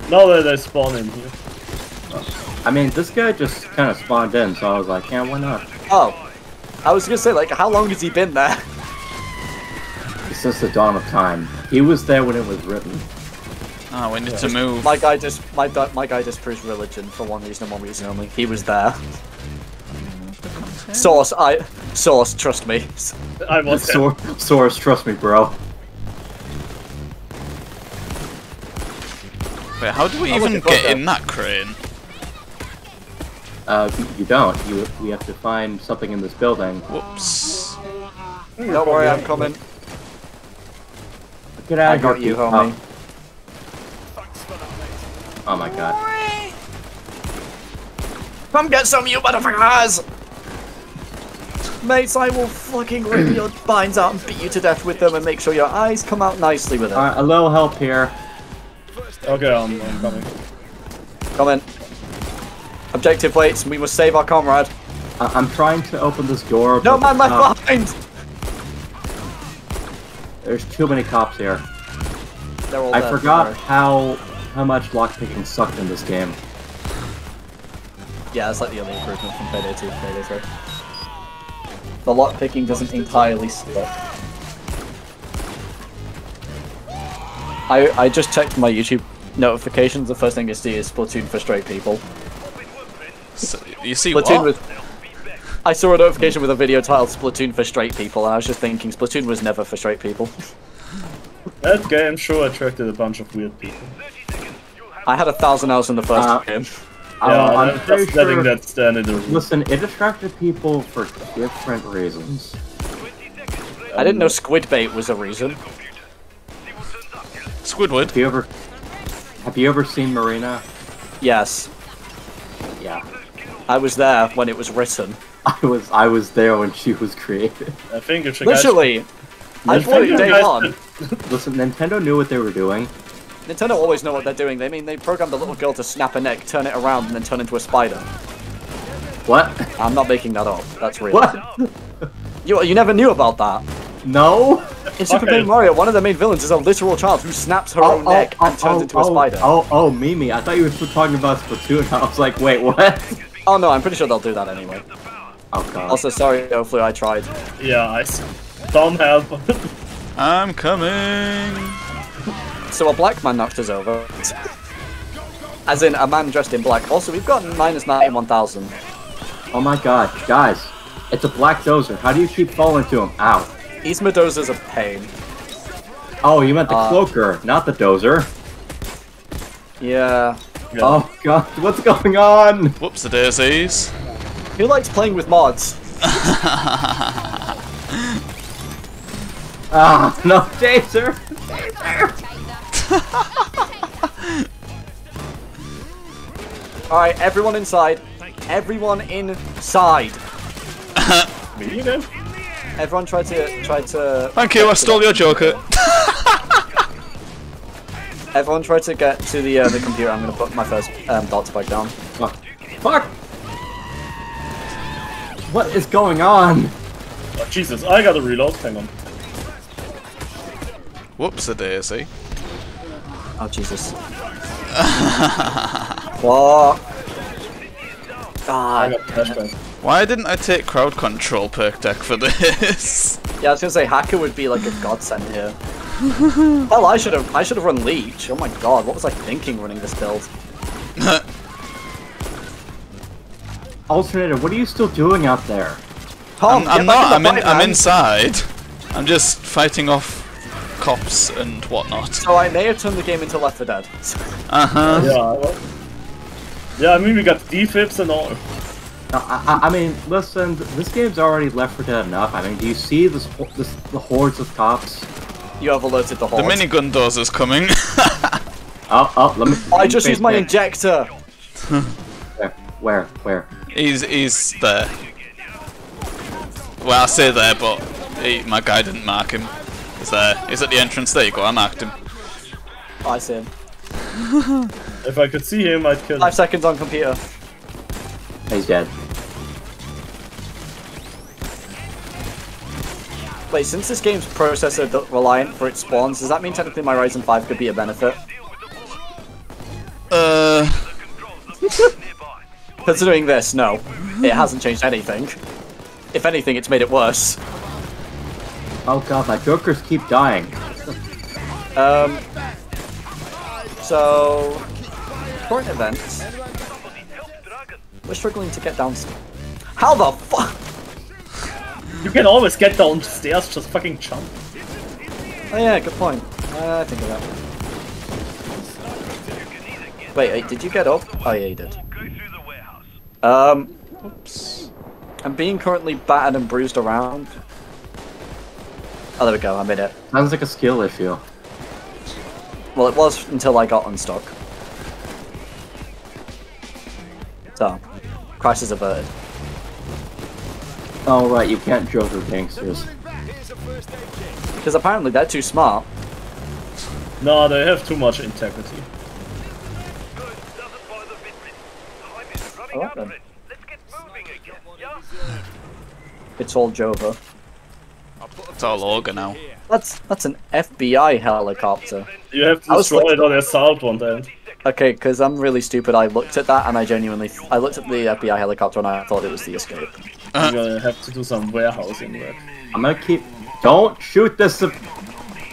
C: No, they, they spawn in here.
E: I mean, this guy just kind of spawned in, so I was like, yeah, why not?
B: Oh, I was gonna say like, how long has he been there?
E: Since the dawn of time, he was there when it was written.
A: Oh, we need to move.
B: My guy just my di- my guy disproves religion for one reason and one reason only. He was there. Source, I source, trust me.
C: I was there.
E: Sor- Source, trust me, bro.
A: Wait, how do we
B: I'm
A: even get in that crane?
E: Uh, you- you don't. You we have to find something in this building.
A: Whoops.
B: Don't worry, I'm coming.
E: Get out
B: I
E: of here,
B: got you,
E: people.
B: homie.
E: Oh, oh my god.
B: Come get some, of you motherfuckers! Mates, I will fucking rip your binds out and beat you to death with them and make sure your eyes come out nicely with it.
E: Alright, a little help here.
C: Okay, I'm, I'm coming.
B: Come in. Objective waits, we must save our comrade.
E: I- I'm trying to open this door.
B: No
E: but
B: man
E: the cop-
B: left behind!
E: There's too many cops here.
B: They're all
E: I
B: dead,
E: forgot
B: don't
E: how how much lockpicking sucked in this game.
B: Yeah, it's like the only improvement from Payday 2 to Payday 3. The lockpicking doesn't entirely suck. I, I just checked my YouTube notifications. The first thing you see is Splatoon for straight people.
A: So, you see
B: Splatoon
A: what?
B: was. I saw a notification with a video titled Splatoon for straight people, and I was just thinking Splatoon was never for straight people.
C: That game sure attracted a bunch of weird people.
B: I had a thousand hours in the first
E: Uh,
B: game.
C: Yeah,
E: I'm
C: I'm just letting
E: sure-
C: that stand in the room.
E: Listen, it attracted people for different reasons.
B: I didn't know squid bait was a reason.
A: Squidward.
E: Have you ever have you ever seen Marina?
B: Yes,
E: Yeah.
B: I was there when it was written.
E: I was I was there when she was created.
C: I think if you
B: Literally, I
C: Nintendo
B: played day one.
E: Listen, Nintendo knew what they were doing.
B: Nintendo always know what they're doing. They mean they programmed the little girl to snap a neck, turn it around, and then turn into a spider.
E: What?
B: I'm not making that up. That's real.
E: What?
B: You you never knew about that.
E: No.
B: In Super
C: Okay.
B: Paper Mario, one of the main villains is a literal child who snaps her oh, own neck oh, and turns oh, into a
E: oh,
B: spider.
E: Oh, oh, Mimi. I thought you were still talking about Splatoon. I was like, wait, what?
B: Oh no, I'm pretty sure they'll do that anyway.
E: Oh god.
B: Also, sorry, hopefully I tried.
C: Yeah, I don't help.
A: I'm coming.
B: So a black man knocked us over. As in, a man dressed in black. Also, we've got minus 91,000.
E: Oh my god, guys. It's a black dozer. How do you keep falling to him? Ow.
B: These Medusa's a pain.
E: Oh, you meant the
B: Uh,
E: cloaker, not the dozer.
B: Yeah.
C: Yeah.
E: Oh god, what's going on?
A: Whoops, the daisies.
B: Who likes playing with mods?
E: Ah, no, Taser.
B: Alright, everyone inside. Everyone inside.
C: Me then?
B: Everyone try to try to.
A: Thank you, I stole your joker.
B: Everyone try to get to the uh, the computer. I'm gonna put my first um, dot spike down.
E: Fuck. Fuck. What is going on?
C: Oh, Jesus, I gotta reload. Hang on.
A: Whoops, a daisy.
B: Oh Jesus. what? God.
A: Why didn't I take crowd control perk deck for this?
B: Yeah, I was gonna say hacker would be like a godsend here. Hell, I should have I should have run leech. Oh my god, what was I thinking running this build?
E: Alternator, what are you still doing out there?
B: Tom,
A: I'm, I'm not.
B: in
A: I'm in. I'm inside. I'm just fighting off cops and whatnot.
B: So I may have turned the game into Left 4 Dead.
A: Uh huh.
C: Yeah. well- Yeah, I mean we got defibs and all.
E: No, I, I- I mean, listen, this game's already left for dead enough. I mean, do you see this, this the hordes of cops?
B: You have alerted the hordes.
A: The
B: minigun
A: minigun is coming.
E: Oh, oh, let me.
B: I just used my injector.
E: Where? Where? Where?
A: He's he's there. Well, I say there, but he, my guy didn't mark him. He's there. He's at the entrance. There you go. I marked him.
B: Oh, I see him.
C: If I could see him, I'd kill him.
B: Five seconds on computer.
E: He's dead.
B: Wait, since this game's processor reliant for its spawns, does that mean technically my Ryzen 5 could be a benefit?
A: Uh,
B: Considering this, no. It hasn't changed anything. If anything, it's made it worse.
E: Oh god, my jokers keep dying.
B: Um. So. Current events. We're struggling to get downstairs. How the fuck?
C: You can always get downstairs, just fucking jump.
B: Oh yeah, good point. Uh, I think of that. Wait, wait, did you get up? Oh yeah, you did.
G: Go through the warehouse.
B: Um, oops. I'm being currently battered and bruised around. Oh, there we go. I'm in it.
E: Sounds like a skill I feel.
B: Well, it was until I got unstuck. So, crisis averted.
E: Oh right, you can't joker gangsters.
B: Because apparently they're too smart.
C: No, they have too much integrity.
G: Good, doesn't bother Vincent. Time is running
B: Alright
G: out,
B: then.
G: friends. Let's get moving again, yeah?
B: It's all Jova.
A: it's all Auger now.
B: That's that's an FBI helicopter.
C: You have to
B: I was
C: destroy
B: like-
C: it on the assault one end.
B: Okay, because I'm really stupid. I looked at that and I genuinely I looked at the FBI helicopter and I thought it was the escape.
C: You're gonna have to do some warehousing work.
E: I'm gonna keep. Don't shoot this.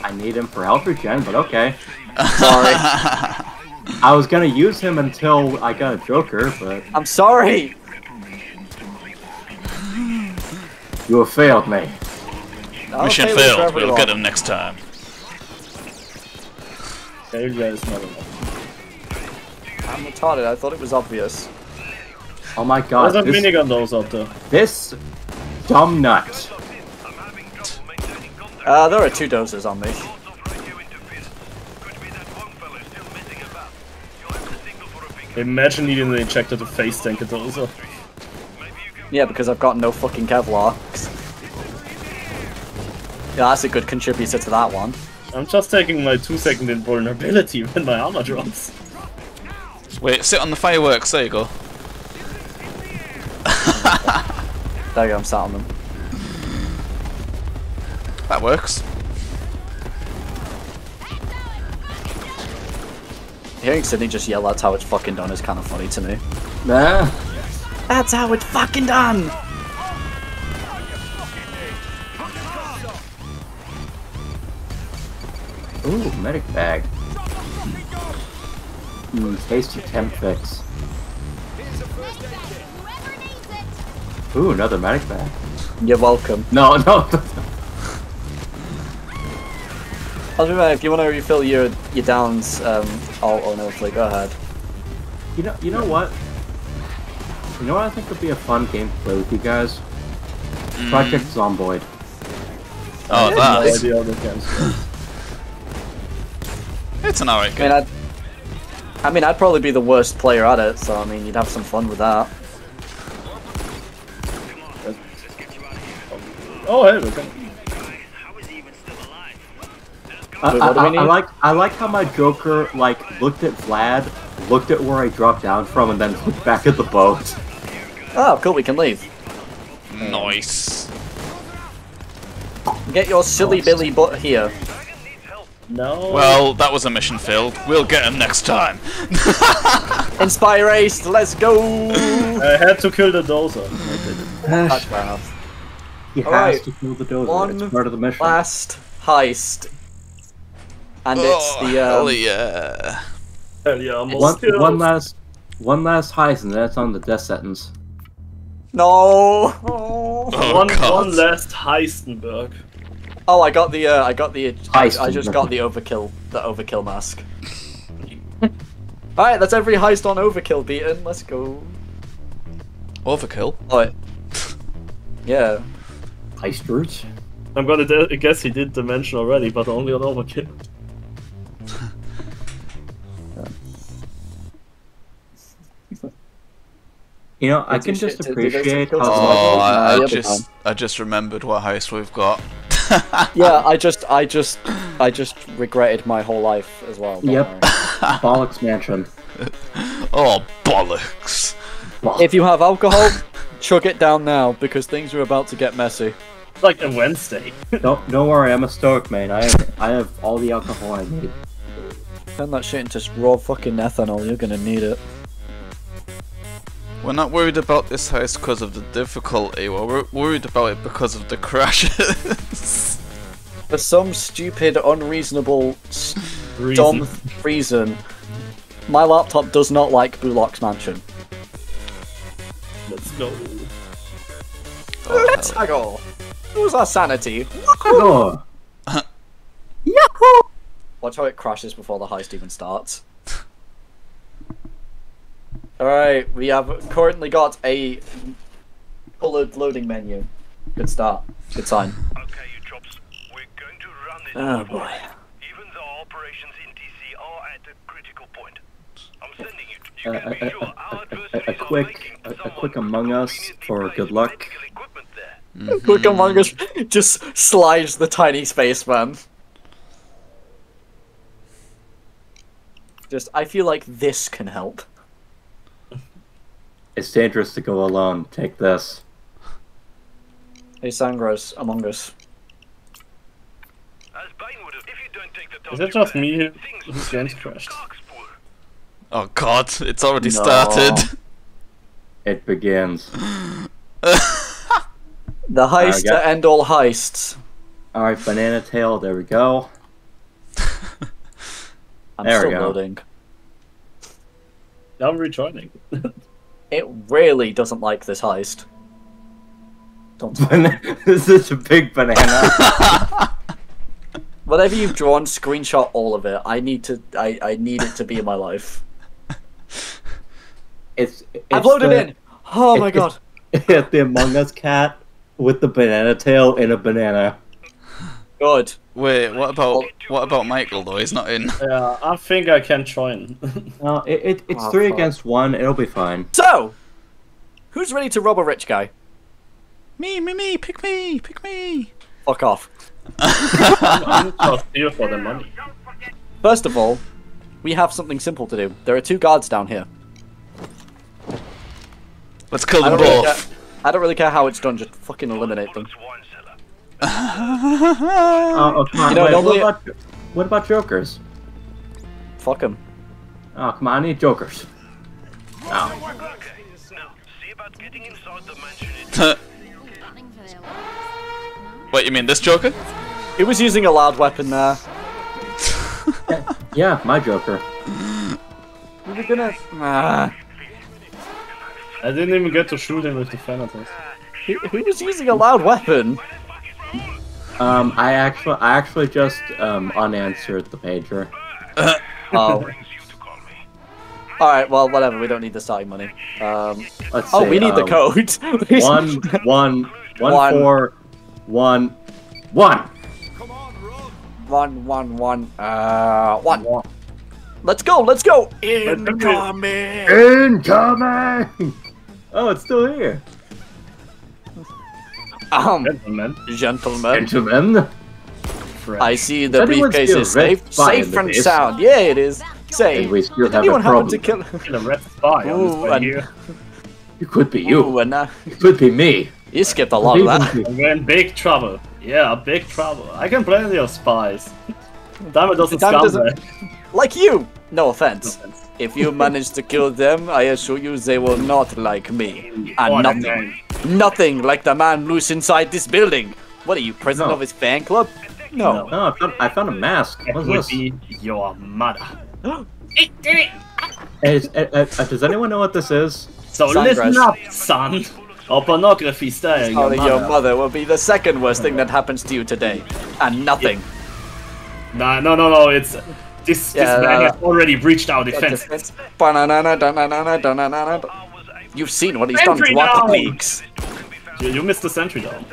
E: I need him for health regen, but okay.
B: Sorry.
E: I was gonna use him until I got a joker, but
B: I'm sorry.
E: you have failed me.
A: Mission
B: say this for
A: failed. We'll get him next time.
C: Failure is not enough.
B: I'm retarded. I thought it was obvious.
E: Oh my god,
C: There's a
E: this,
C: minigun those out there.
E: this dumb nut.
G: I'm having trouble maintaining contact.
B: Uh, there are two dozers on me.
G: Lots of radio interference. Could be that one fellow still messing about. You'll have to signal for a big
C: Imagine needing the injector to face tank it also.
G: Maybe you can
B: Yeah, because I've got no fucking Kevlar. Yeah, that's a good contributor to that one.
C: I'm just taking my 2 second invulnerability when my armor drops.
A: Wait, sit on the fireworks. There you go.
B: There you go, I'm sat on them.
A: That works.
B: Hearing Sydney just yell that's how it's fucking done is kind of funny to me.
E: Nah.
B: That's how it's fucking done!
E: Ooh, medic bag. Hmm, tasty temp fix.
H: Whoever needs it.
E: Ooh, another medic bag.
B: You're welcome.
E: No, no.
B: I was remember if you want to refill your your downs, um, oh, oh no, Flea, go ahead.
E: you know, you know what? You know what I think would be a fun game to play with you guys? Project Zomboid.
A: Oh,
C: No
A: that.
C: idea how
A: It's an alright
B: I mean,
A: game.
B: I'd, I mean, I'd probably be the worst player at it, so I mean, you'd have some fun with that.
C: Oh, hey, look.
B: Wait,
E: I,
B: do we
E: I- I like I like how my Joker like looked at Vlad, looked at where I dropped down from, and then looked back at the boat.
B: Oh, cool, we can leave.
A: Nice.
B: Get your silly Billy butt here.
C: No.
A: Well, that was a mission failed. We'll get him next time.
B: Inspire Ace, let's go!
C: I had to kill the dozer.
B: That's fair enough.
E: He has
B: Alright,
E: to kill the dozer.
B: one
E: it's part of the mission.
B: Last heist. And it's
A: oh,
B: the,
A: hell
B: um,
A: yeah.
C: Hell yeah, almost
E: One, one last, one last heist, and that's on the death sentence.
B: no! Oh.
A: Oh,
C: one,
A: God.
C: one last Heisenberg.
B: Oh, I got the, uh, I got the, I, I just got the overkill, the overkill mask. Alright, that's every heist on overkill beaten, let's go.
A: Overkill.
B: Oh, it- yeah.
E: Heisters.
C: I'm gonna de- guess he did dimension already, but only on overkill.
E: You know, I can just
B: shit- did- did they
E: appreciate
B: kill
A: Oh, I, I
B: you'll
A: just I just remembered what house we've got.
B: Yeah, I just, I just, I just regretted my whole life as well.
E: Yep. Bollocks Mansion.
A: Oh bollocks!
B: If you have alcohol, chug it down now because things are about to get messy.
C: It's like a Wednesday.
E: Don't don't worry, I'm a stoic man. I have I have all the alcohol I need.
B: Turn that shit into raw fucking ethanol. You're gonna need it.
A: We're not worried about this house because of the difficulty. We're worried about it because of the crashes.
B: For some stupid, unreasonable,
C: Reason.
B: dumb reason, my laptop does not like Buluc's Mansion.
C: Let's go.
B: Oh, Let's go. Lose our sanity.
E: Oh,
B: Watch how it crashes before the heist even starts. Alright, we have currently got a coloured loading menu. Good start. Good sign.
G: Okay, you chops. We're going to run this
B: Oh boy.
G: Even though operations in DC are at a critical point. I'm uh, sending you. You
E: Uh,
G: can be uh, uh,
E: a,
G: sure our
E: a, a, a, a quick a, a quick Among Us for good luck.
G: medical equipment there. Mm-hmm.
B: Quick Among Us just slides the tiny spaceman. Just, I feel like this can help.
E: It's dangerous to go alone. Take this.
B: Hey Sangros, Among Us.
G: As Bane if you don't take the
C: Is it just me who-
G: bear, things
C: whose game's crashed?
A: Oh god, it's already
B: No.
A: started.
E: It begins.
B: The heist
E: got-
B: to end all heists.
E: All right, banana tail. There we go.
B: I'm
E: There we
B: still
E: go.
B: loading.
C: I'm rejoining.
B: It really doesn't like this heist. Don't
E: this is a big banana.
B: Whatever you've drawn, screenshot all of it. I need to. I, I need it to be in my life.
E: It's, it's
B: I've loaded
E: the,
B: in. Oh my
E: it-
B: god.
E: It's the Among Us cat with the banana tail in a banana.
B: Good.
A: Wait, what about what about Michael though? He's not in.
C: Yeah, I think I can join.
E: No, it, it, it's
B: Oh,
E: three
B: fuck.
E: against one. It'll be fine.
B: So, who's ready to rob a rich guy?
A: Me, me, me, pick me, pick me.
B: Fuck off.
C: I'm just here for the money.
B: First of all, we have something simple to do. There are two guards down here.
A: Let's kill them
B: don't, really
A: both.
B: care, I don't really care how it's done. Just fucking eliminate them.
G: Bollocks wine cellar.
E: Oh, oh, come on.
B: You know,
E: wait, what, about, what about jokers?
B: Fuck them.
E: Oh, come on. I need jokers.
G: Okay, now see about getting inside the mansion. It-
H: Nothing for.
A: Wait, you mean this Joker?
B: He was using a loud weapon there.
E: Yeah, my joker.
B: We were gonna. Ah.
C: I didn't even get to shoot him with the Thanatos.
B: He, he was using a loud weapon.
E: Um, I actually, I actually just um unanswered the pager.
B: Oh.
G: you to call me.
B: Alright, well, whatever. We don't need the starting money. Um,
E: Let's
B: oh,
E: see,
B: we need the
E: um,
B: code.
E: One, one, one,
B: One.
E: four, one, one.
B: One, one, one. Uh, one. Let's go, let's go!
C: Incoming!
E: Incoming! Oh, it's still here.
B: Um,
C: Gentlemen,
B: gentlemen,
E: Gentlemen.
B: I see the
E: Anyone's
B: briefcase
E: here,
B: is
E: red
B: safe,
E: spy
B: safe
E: the
B: and
E: base.
B: sound. Yeah, it is. Safe.
E: And we still
B: Did
E: have
B: anyone
E: a
B: happen to kill?
C: kill a red spy on this
B: Ooh, and-
C: here.
E: It could be you.
B: Ooh, and uh,
E: It could be me.
B: you skipped a lot of that.
C: We're in big trouble. Yeah, big trouble. I can plenty of spies. Diamond doesn't
B: Diamond
C: scum
B: doesn't- Like you. No offense. If you manage to kill them, I assure you they will not like me. And nothing, nothing like the man loose inside this building. What are you, president
E: No.
B: of his fan club? No.
E: No, I found, I found a mask.
C: It
E: What's
C: would
E: this?
C: be your mother.
E: Is, uh, uh, uh, does anyone know what this is?
C: So
B: Sunrise.
C: listen up, son. Or pornography style. Your mother.
B: your mother will be the second worst thing that happens to you today. And nothing.
C: Nah, no, no, no. It's this.
B: Yeah,
C: this man
B: uh,
C: has already breached our defense.
B: You've seen what he's done to our
C: down.
B: colleagues.
C: You, you missed the sentry down.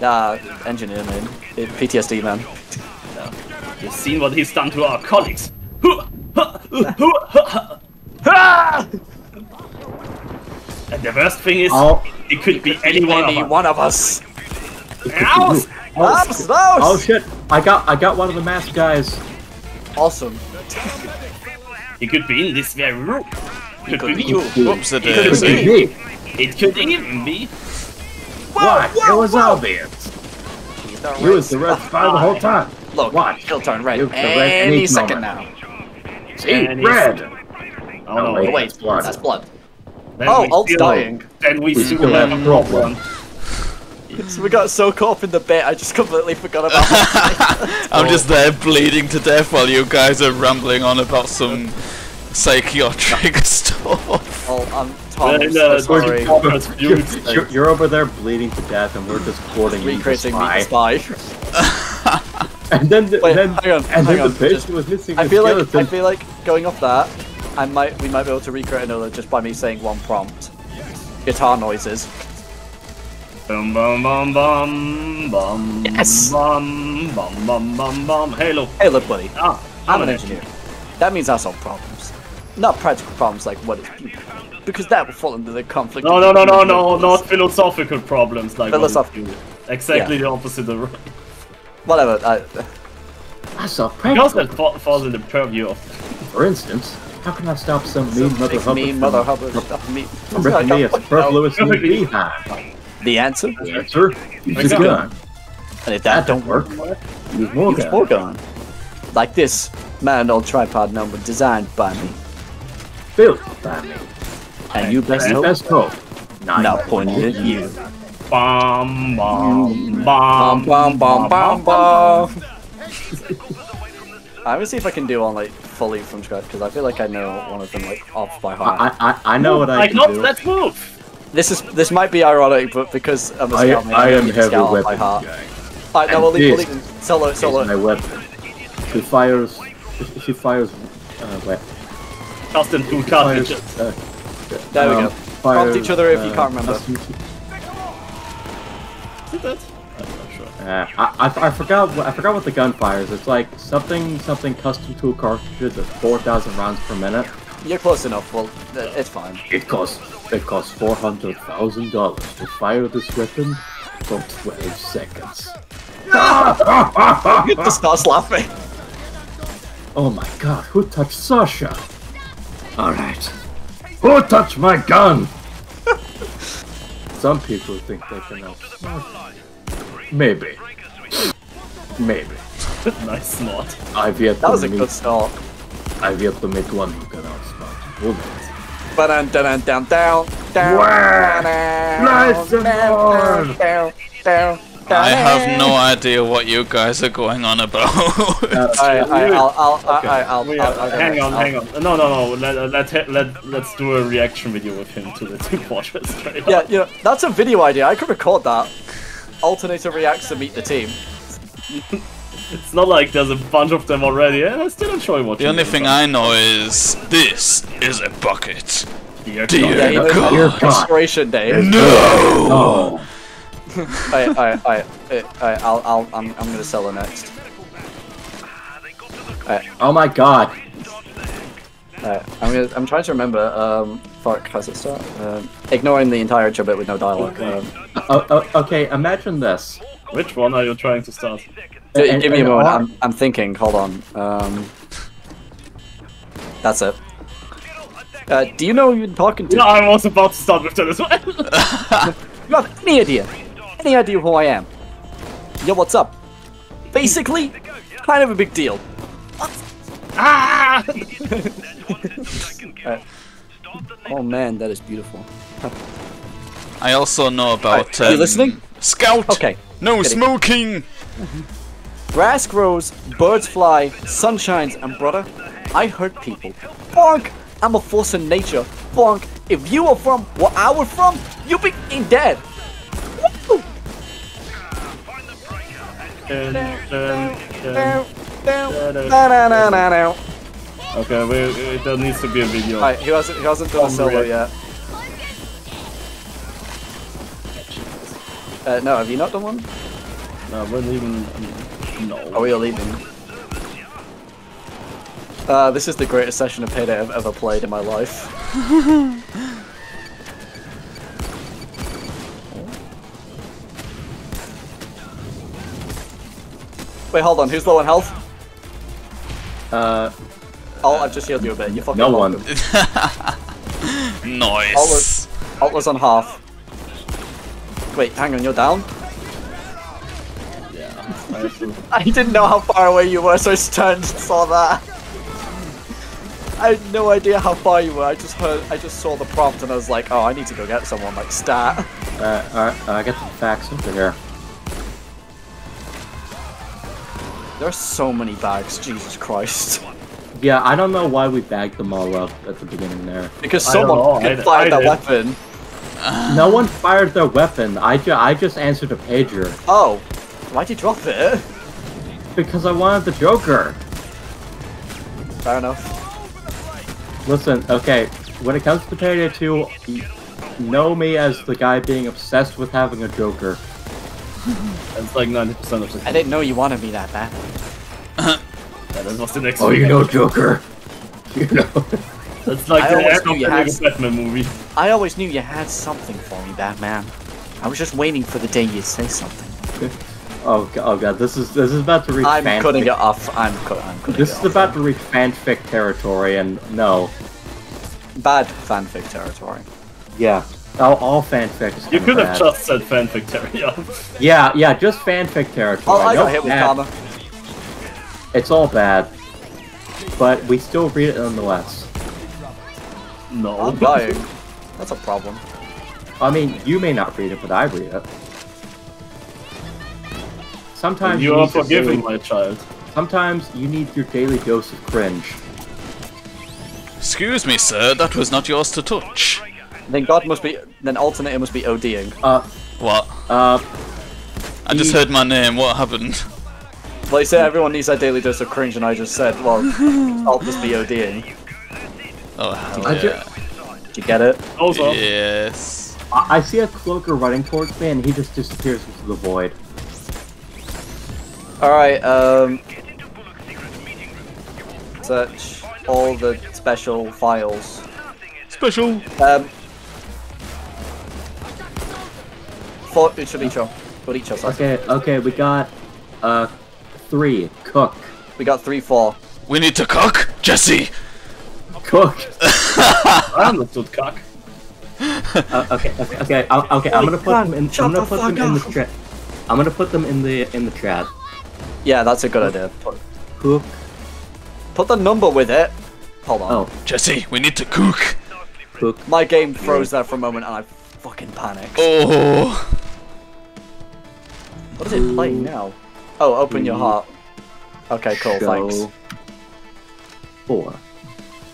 B: Nah, engineer man. PTSD man.
C: You've seen what he's done to our colleagues. And the worst thing is,
E: Oh.
C: it could be any one
B: Any
C: of us.
B: one of us.
C: Ow!
B: Ops,
E: Oh shit! I got I got one of the masked guys.
B: Awesome.
C: It could be in this very room. It could be
B: you.
C: you.
A: Whoops, it
C: It
A: is.
C: could be.
E: Me.
C: It could even be.
E: What? It was obvious.
B: He's the
E: You was the red spot the whole time.
B: Look,
E: Watch.
B: he'll turn red
E: Look, the
B: any
E: any
B: second
E: moment.
B: now.
E: See,
C: And he's-
E: red.
C: Oh no,
E: wait.
B: Wait,
E: That's blood.
B: that's blood.
C: Then
B: Oh,
C: we
B: Alt's dying.
C: Then we
E: We
C: still
E: still
C: have
E: have
C: a
E: a problem.
C: problem.
B: So we got so caught up in the bit, I just completely forgot about
A: I'm just there bleeding to death while you guys are rambling on about some psychiatric stuff.
B: Oh, I'm Tom,
C: Then,
B: I'm so sorry.
E: You're, you're, you're over there bleeding to death, and we're just quoting you to
B: Recreating Meet
E: spy.
B: the Spy.
E: And then, the,
B: Wait,
E: then,
B: hang on,
E: and
B: hang
E: then
B: on,
E: the bitch
B: just-
E: was missing
B: I
E: the
B: feel like I feel like going off that, I might we might be able to recreate another just by me saying one prompt. Guitar noises.
C: Bum bum bum bum bum
B: Yes.
C: bum bum bum bum bum. Hey look,
B: Hey, look, buddy.
C: ah,
B: I'm an engineer. That means I solve problems, not practical problems like what is beauty, because that will fall into the conflict.
C: No no no no no, not philosophical problems like
B: Philosophical.
C: beauty. Exactly the opposite of
B: Whatever. I,
E: That's a
C: because that fa- falls in the purview of
E: For instance, how can I stop some mean mother
B: Big
E: hubber
B: mean
E: from-
B: mother hubber stuff me.
E: from ripping me a superfluous new beehive?
B: The answer,
E: The answer? Use a
C: Exactly.
E: gun.
B: and if
E: That
B: that
E: don't work. Use more
B: use
E: gun.
B: more gun. Like this man old tripod number designed by me,
E: Built by me.
B: and you best hope
E: best hope. Not
B: not pointed at you.
C: bum bum
B: Bum
C: bum
B: bum bum bum bum. I'm gonna see if I can do one like fully from scratch because I feel like I know one of them like off by heart.
E: I, I, I know what I
C: Like
E: can
C: not
E: do.
C: let's move.
B: This is this might be ironic, but because I'm a
E: I,
B: scout, man,
E: I am
B: can
E: heavy
B: scout off by
E: weapon
B: heart.
E: guy.
B: Alright, no, we'll leave, we'll
E: this
B: leave. Solo,
E: Is
B: solo.
E: my weapon. She fires. She fires. Uh, what?
C: Custom two
E: Fires.
C: cartridges.
E: Uh,
B: There we
E: um,
B: go.
E: fires,
B: Prompt each other if you
E: uh,
B: can't remember.
E: custom-
C: Is that? I'm not sure.
E: Uh, I, I, I forgot what I forgot what the gun fires. It's like something something custom tool cartridges at four thousand rounds per minute.
B: You're close enough. Well, it's fine.
E: It costs it costs four hundred thousand dollars to fire this weapon for twelve seconds.
B: Just starts laughing.
E: Oh my god, who touched Sasha? Alright. Who touched my gun? Some people think they can outsmart me. Maybe. Maybe.
C: Nice snort.
E: I've yet
B: That
E: to
B: was a
E: meet
B: good start.
E: I've yet to meet one who can outsmart a bullet.
B: Ba-dun, down, down, down, down,
E: Nice and
B: down, down, down,
A: I have no idea what you guys are going on about.
B: Alright, alright, I'll, I'll,
E: Okay.
B: I'll, I'll, I'll, I'll
C: hang on,
B: I'll-
C: hang on. No, no, no. Let uh, let let, let let's do a reaction video with him to the Team Fortress.
B: Yeah, you know, that's a video idea. I could record that. Alternator reacts to meet the team.
C: It's not like there's a bunch of them already, and I still not enjoy watching.
A: the only
C: them.
A: thing I know is this is a bucket.
C: Dear
A: Dear
C: God.
B: Yeah,
A: God.
E: Dear God.
B: Inspiration day.
A: No!
E: Oh,
B: Alright, alright, alright, alright, I'll, I'll, I'm, I'm gonna sell it next.
E: oh my god.
B: Alright, I'm gonna, I'm trying to remember, um, fuck, how's it start? Um, ignoring the entire intro bit with no dialogue. Um,
E: Oh, oh, okay, imagine this.
C: Which one are you trying to start?
B: G-
E: And-
B: give me a moment. I'm, I'm thinking. Hold on. Um, that's it. Uh, do you know who you're talking to?
C: Yeah, I was about to start with that as well.
B: You have any idea? Any idea who I am? Yo, what's up? Basically, kind of a big deal.
C: ah!
B: Oh man, that is beautiful.
A: I also know about.
B: Are you
A: um,
B: listening?
A: Scout!
B: Okay.
A: No
B: Kidding.
A: smoking!
B: Grass grows, birds fly, sun shines, and brother, I hurt people. Bonk! I'm a force in nature. Bonk! If you are from where I was from, you'd be in dead. Woo!
C: Okay, we, there needs to be a video.
B: Alright, he hasn't, he hasn't done a solo yet. Uh, no, have you not done one?
C: No, we're leaving. Um, no.
B: Are we all leaving? Uh, this is the greatest session of Payday I've ever played in my life. Wait, hold on. Who's low on health?
E: Uh,
B: Oh, I've just healed you a bit. You fucking
E: no one.
A: Nice.
B: Alt was on half. Wait, hang on. You're down.
C: Yeah. I have to-
B: I didn't know how far away you were, so I just turned and saw that. I had no idea how far you were. I just heard, I just saw the prompt, and I was like, "Oh, I need to go get someone like stat."
E: uh, alright, I got some facts over here.
B: There are so many bags. Jesus Christ!
E: Yeah, I don't know why we bagged them all up at the beginning there.
B: Because someone
C: know,
B: could fire
C: I
B: that weapon.
E: No one fired their weapon. I, ju- I just answered a pager
B: Oh, why'd you drop it?
E: because I wanted the Joker.
B: Fair enough.
E: Listen, okay, when it comes to Payday 2, know me as the guy being obsessed with having a Joker.
C: That's like 90% of the.
B: I didn't know you wanted me that bad.
C: Yeah, that was the next.
E: Oh,
C: movie.
E: you know Joker. You know.
C: That's like
B: I
C: the
B: always
C: end of the
B: had-
C: Batman movie.
B: I always knew you had something for me, Batman. I was just waiting for the day you'd say something.
E: Oh, god, oh god, this is this is about to reach
B: I'm
E: fanfic.
B: cutting it off. I'm, cut. I'm cutting
E: This
B: it
E: is
B: off.
E: about to reach fanfic territory, and no.
B: bad fanfic territory.
E: Yeah. All, all fanfic is
C: You
E: kinda
C: could have just said fanfic territory.
E: Yeah, yeah, just fanfic
B: Oh,
E: territory.
B: I
E: No
B: got hit with
E: bad.
B: karma.
E: It's all bad. But we still read it nonetheless.
C: no.
B: I'm dying. That's a problem.
E: I mean, you may not read it, but I read it. Sometimes
C: you
E: you
C: are
E: need your
C: forgiving,
E: daily-
C: my child.
E: Sometimes you need your daily dose of cringe.
A: Excuse me, sir. That was not yours to touch.
B: Then God must be. Then alternator must be ODing.
E: Uh,
A: What?
E: uh,
A: I just heard my name. What happened?
B: Well, you say everyone needs their daily dose of cringe, and I just said, well, I'll just be ODing.
A: Oh, hell yeah.
E: ju-
B: Did you get it?
C: Also,
A: Yes.
E: I I see a cloaker running towards me, and he just disappears into the void.
B: Alright, um. Search all the special files.
A: Special.
B: Um. For Ucharicho. Ucharicho, sorry.
E: Okay, okay, we got, uh, three. Cook.
B: We got 3 4.
A: We need to cook, Jesse.
E: Cook!
C: I understood cock.
E: Uh, okay, okay, okay, I'm, okay, I'm gonna put them in, I'm gonna put them in the trap. I'm gonna put them in the, in the chat.
B: Yeah, that's a good idea. Put,
E: Cook.
B: put the number with it. Hold on.
E: Oh,
A: Jesse, we need to cook.
E: cook.
B: My game froze there for a moment and I fucking panicked.
A: Oh.
B: What is it playing now? Oh, open your heart. Okay, cool, thanks.
E: Four.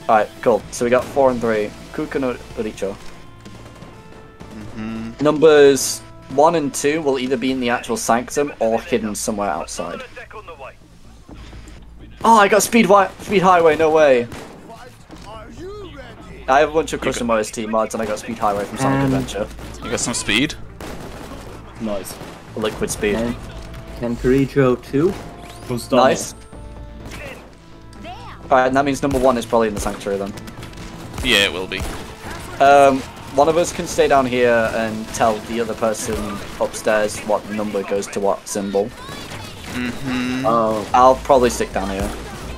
B: Alright, cool. So we got four and three. Kuka no Uricho. Mm-hmm. Numbers one and two will either be in the actual sanctum or hidden somewhere outside.
G: Deck on the way.
B: Oh, I got speed wi- speed highway. No way. I have a bunch of custom OST mods, and I got speed highway from Sonic
E: Um,
B: Adventure.
A: You got some speed?
C: Nice.
B: Liquid speed.
E: And can Karijo two?
C: Who's
B: Nice. Alright, that means number one is probably in the sanctuary then.
A: Yeah, it will be.
B: Um, one of us can stay down here and tell the other person upstairs what number goes to what symbol.
E: Oh,
B: I'll probably stick down here.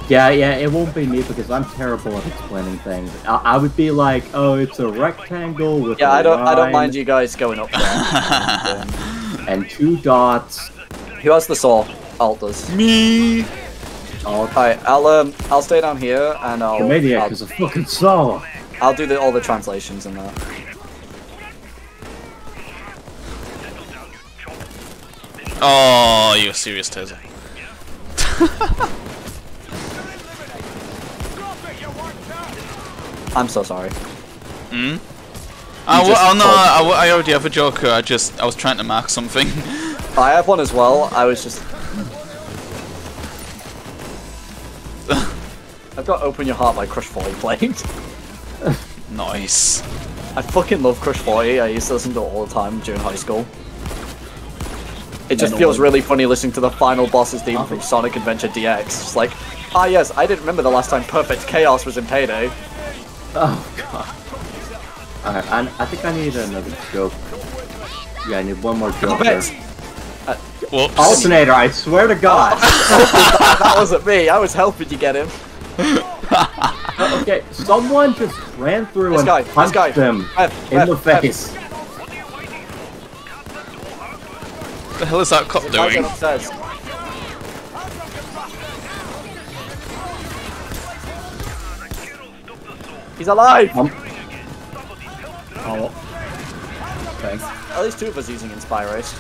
E: yeah, yeah. It won't be me because I'm terrible at explaining things. I, I would be like, oh, it's a rectangle with
B: Yeah,
E: a
B: I don't. I don't mind you guys going up there.
E: and two dots.
B: Who has the saw? Alt does.
A: Me.
E: All
B: Alright, I'll um, I'll stay down here and I'll.
E: the maniac
B: I'll,
E: is a fucking saw.
B: I'll do the, all the translations in there.
A: Oh, you're serious, Taser.
B: I'm so sorry.
A: Hmm? I, w- oh no, I, w- I already have a joker. I just I was trying to mark something.
B: I have one as well. I was just. I've got Open Your Heart by Crush 40 playing.
A: nice.
B: I fucking love Crush 40. I used to listen to it all the time during high school. It just
C: No, no
B: feels really funny listening to the final boss's theme from Sonic Adventure DX. It's like, ah yes, I didn't remember the last time Perfect Chaos was in Payday.
E: Oh god. Alright, I, I think I need another joke. Yeah, I need one more joke.
B: Stop
E: here.
B: it!
A: Whoops.
E: Alternator, I swear to God.
B: that wasn't me. I was helping you get him.
E: okay, someone just ran through
B: This
E: and
B: guy, this
E: punched
B: guy.
E: him
B: Rev,
E: in
B: Rev,
E: the face.
A: What the hell is that cop doing?
B: upstairs. He's alive!
E: Um,
C: Oh. Thanks.
B: At least two of us using Inspire Ace.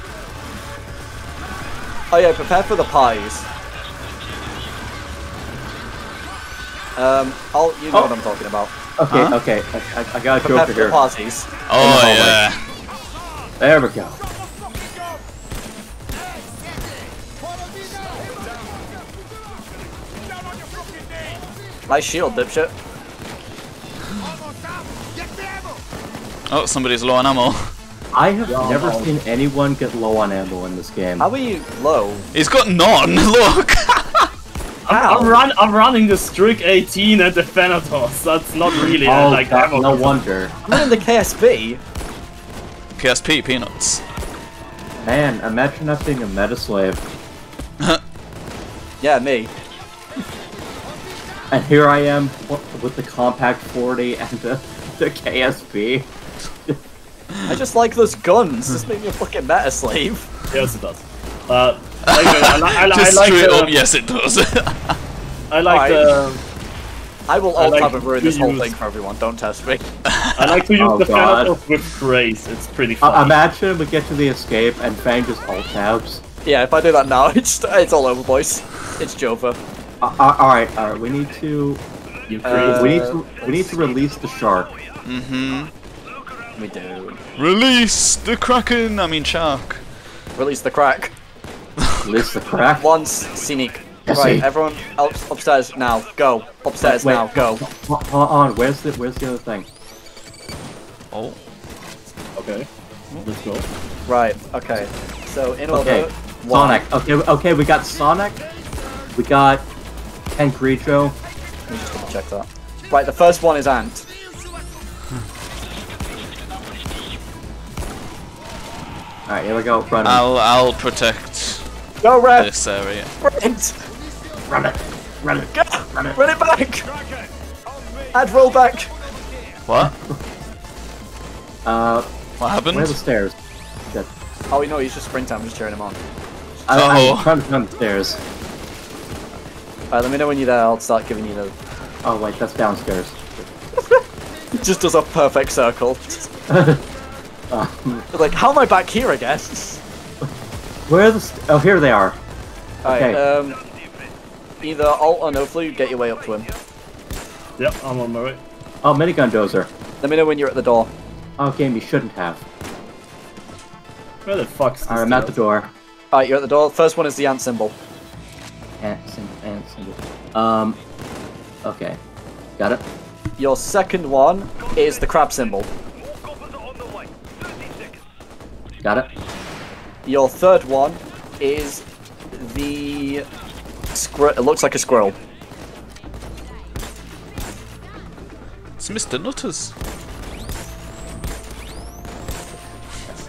B: Oh yeah, prepare for the pies. Um, I'll, you know
E: Oh.
B: what I'm talking about.
E: okay,
A: Huh?
E: okay, I, I, I got a
B: Prepare
E: joker
B: for the
E: here.
B: parties.
A: Oh
E: hallway.
A: yeah.
E: There we go.
B: Nice shield, dipshit.
A: Oh, somebody's low on ammo.
E: I have never seen anyone get low on ammo in this game.
B: How are you low?
A: He's got none. Look.
B: Ow.
C: I'm, run, I'm running the Stryk 18 at the Thanatos. That's not really uh,
E: oh,
C: like
E: God,
C: ammo.
E: no wonder.
B: I'm in the KSP.
A: KSP peanuts.
E: Man, imagine not being a meta slave.
B: Yeah, me.
E: And here I am with the compact 40 and the, the KSP.
B: I just like those guns. This made me a fucking meta slave.
C: Yes, it does. Uh, anyway, I, li- I, li- I
A: Just
C: like
A: straight
C: the,
A: up, yes it does.
C: I like the
B: I will
C: I
B: alt
C: like
B: tab and ruin
C: to
B: this whole
C: use-
B: thing for everyone. Don't test me.
C: I like to use
E: Oh,
C: the
E: God.
C: Thanatos with grace. It's pretty
E: Uh, imagine we get to the escape and Fang just alt tabs.
B: Yeah, if I do that now, it's it's all over, boys. It's Jova.
E: Uh, uh, alright, alright, we need to.
C: you
B: uh,
E: we need to. We need to release the shark.
A: mm-hmm.
B: We do.
A: Release the Kraken. I mean shark.
B: Release the crack.
E: Release the crack.
B: Once, scenic.
E: Yes,
B: right,
E: see.
B: everyone up, upstairs now. Go. Upstairs
E: Wait,
B: now. Go.
E: Hold hold on, where's the where's the other thing?
A: Oh.
C: Okay, let's go.
B: Right. Okay. So in order.
E: Okay,
B: one-
E: Sonic. Okay, okay, we got Sonic. We got Ken Creecho.
B: Let me just double check that. Right. The first one is Ant.
E: Alright, here we go. Run.
A: I'll I'll protect
B: Go, Rev.
A: this area.
B: Sprint.
E: Run it. Run it.
B: Go.
E: Run it.
B: Run it back. Add roll back.
A: What?
E: Uh,
A: What happened?
E: where are the stairs? Good.
B: Oh, you know he's just sprinting. I'm just cheering him on.
E: I,
A: Oh.
E: I'm trying to run the stairs.
B: Alright, let me know when you're there. I'll start giving you the.
E: Oh wait, that's downstairs.
B: It just does a perfect circle.
E: Um,
B: like, how am I back here again?
E: where are the? St- oh, here they are.
B: Alright,
E: Okay.
B: um. Either alt or Nofus, get your way up to him.
C: Yep, I'm on my way.
E: Oh, minigun dozer.
B: Let me know when you're at the door.
E: Oh, game you shouldn't have.
C: Where the fuck's this?
E: Alright, I'm at the door.
B: Alright, you're at the door. First one is the ant symbol.
E: Ant symbol, ant symbol. Um. Okay. Got it.
B: Your second one is the crab symbol.
G: More coppers are on the way. 30 seconds.
E: Got it.
B: Your third one is the squirrel. It looks like a squirrel.
A: It's Mr. Nutters.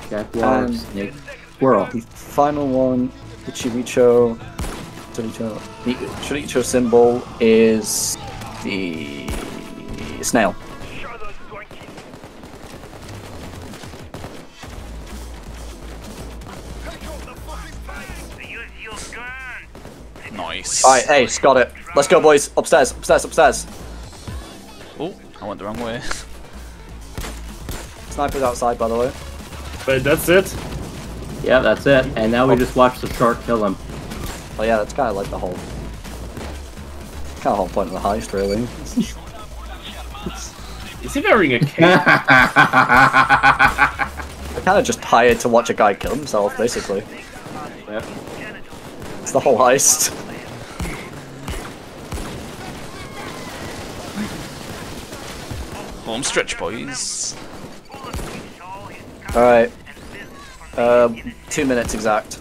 E: Jaguar,
B: Um,
E: snake, squirrel.
B: The final one, the Chiricho. Chiricho. The Chiricho symbol is the snail.
G: Show those donkeys. Take off the fucking face. Use your gun.
A: Nice.
B: Alright, Ace, got it. Let's go, boys. Upstairs, upstairs, upstairs.
A: Oh, I went the wrong way.
B: Sniper's outside, by the way.
C: Wait, that's it?
E: Yeah, that's it. And now we oh. just watch the shark kill him.
B: Oh yeah, that's kind of like the whole, kind of whole point of the heist, really.
C: Is he wearing a cape?
B: I kind of just hired to watch a guy kill himself, basically.
E: Yep.
B: It's the whole heist.
A: Home stretch, boys.
B: Alright. Um, two minutes exact.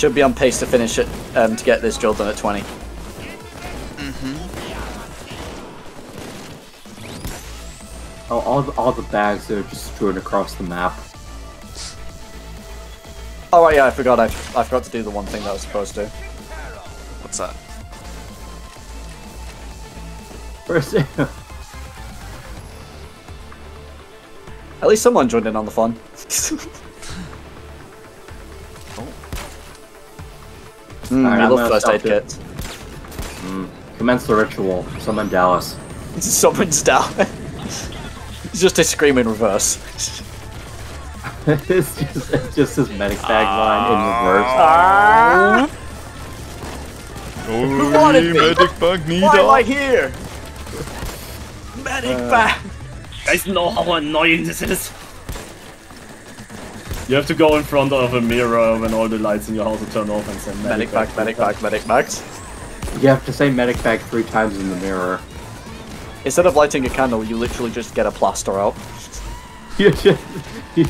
B: Should be on pace to finish it um, to get this drill done at 20.
E: Oh, all the, all the bags are just strewn across the map.
B: Oh right, yeah, I forgot. I, I forgot to do the one thing that I was supposed to.
A: What's that?
E: First,
B: At least someone joined in on the fun. Hmm,
E: Alright,
B: I
E: I'm
B: love first
E: stop
B: aid
E: it.
B: kits.
E: Mm, commence the ritual. Summon Dallas.
B: Someone's Dallas. it's just a scream in reverse.
E: it's just it's just his medic bag line in ah. reverse. Ah.
A: Who
B: wanted me?
A: Medic bug need
B: Why am I here? Medic back.
C: guys know how annoying this is. You have to go in front of a mirror when all the lights in your house are turned off and say
B: Medic back, medic back, medic bags.
E: You have to say medic bag three times in the mirror.
B: Instead of lighting a candle, you literally just get a plaster out.
E: You just, you-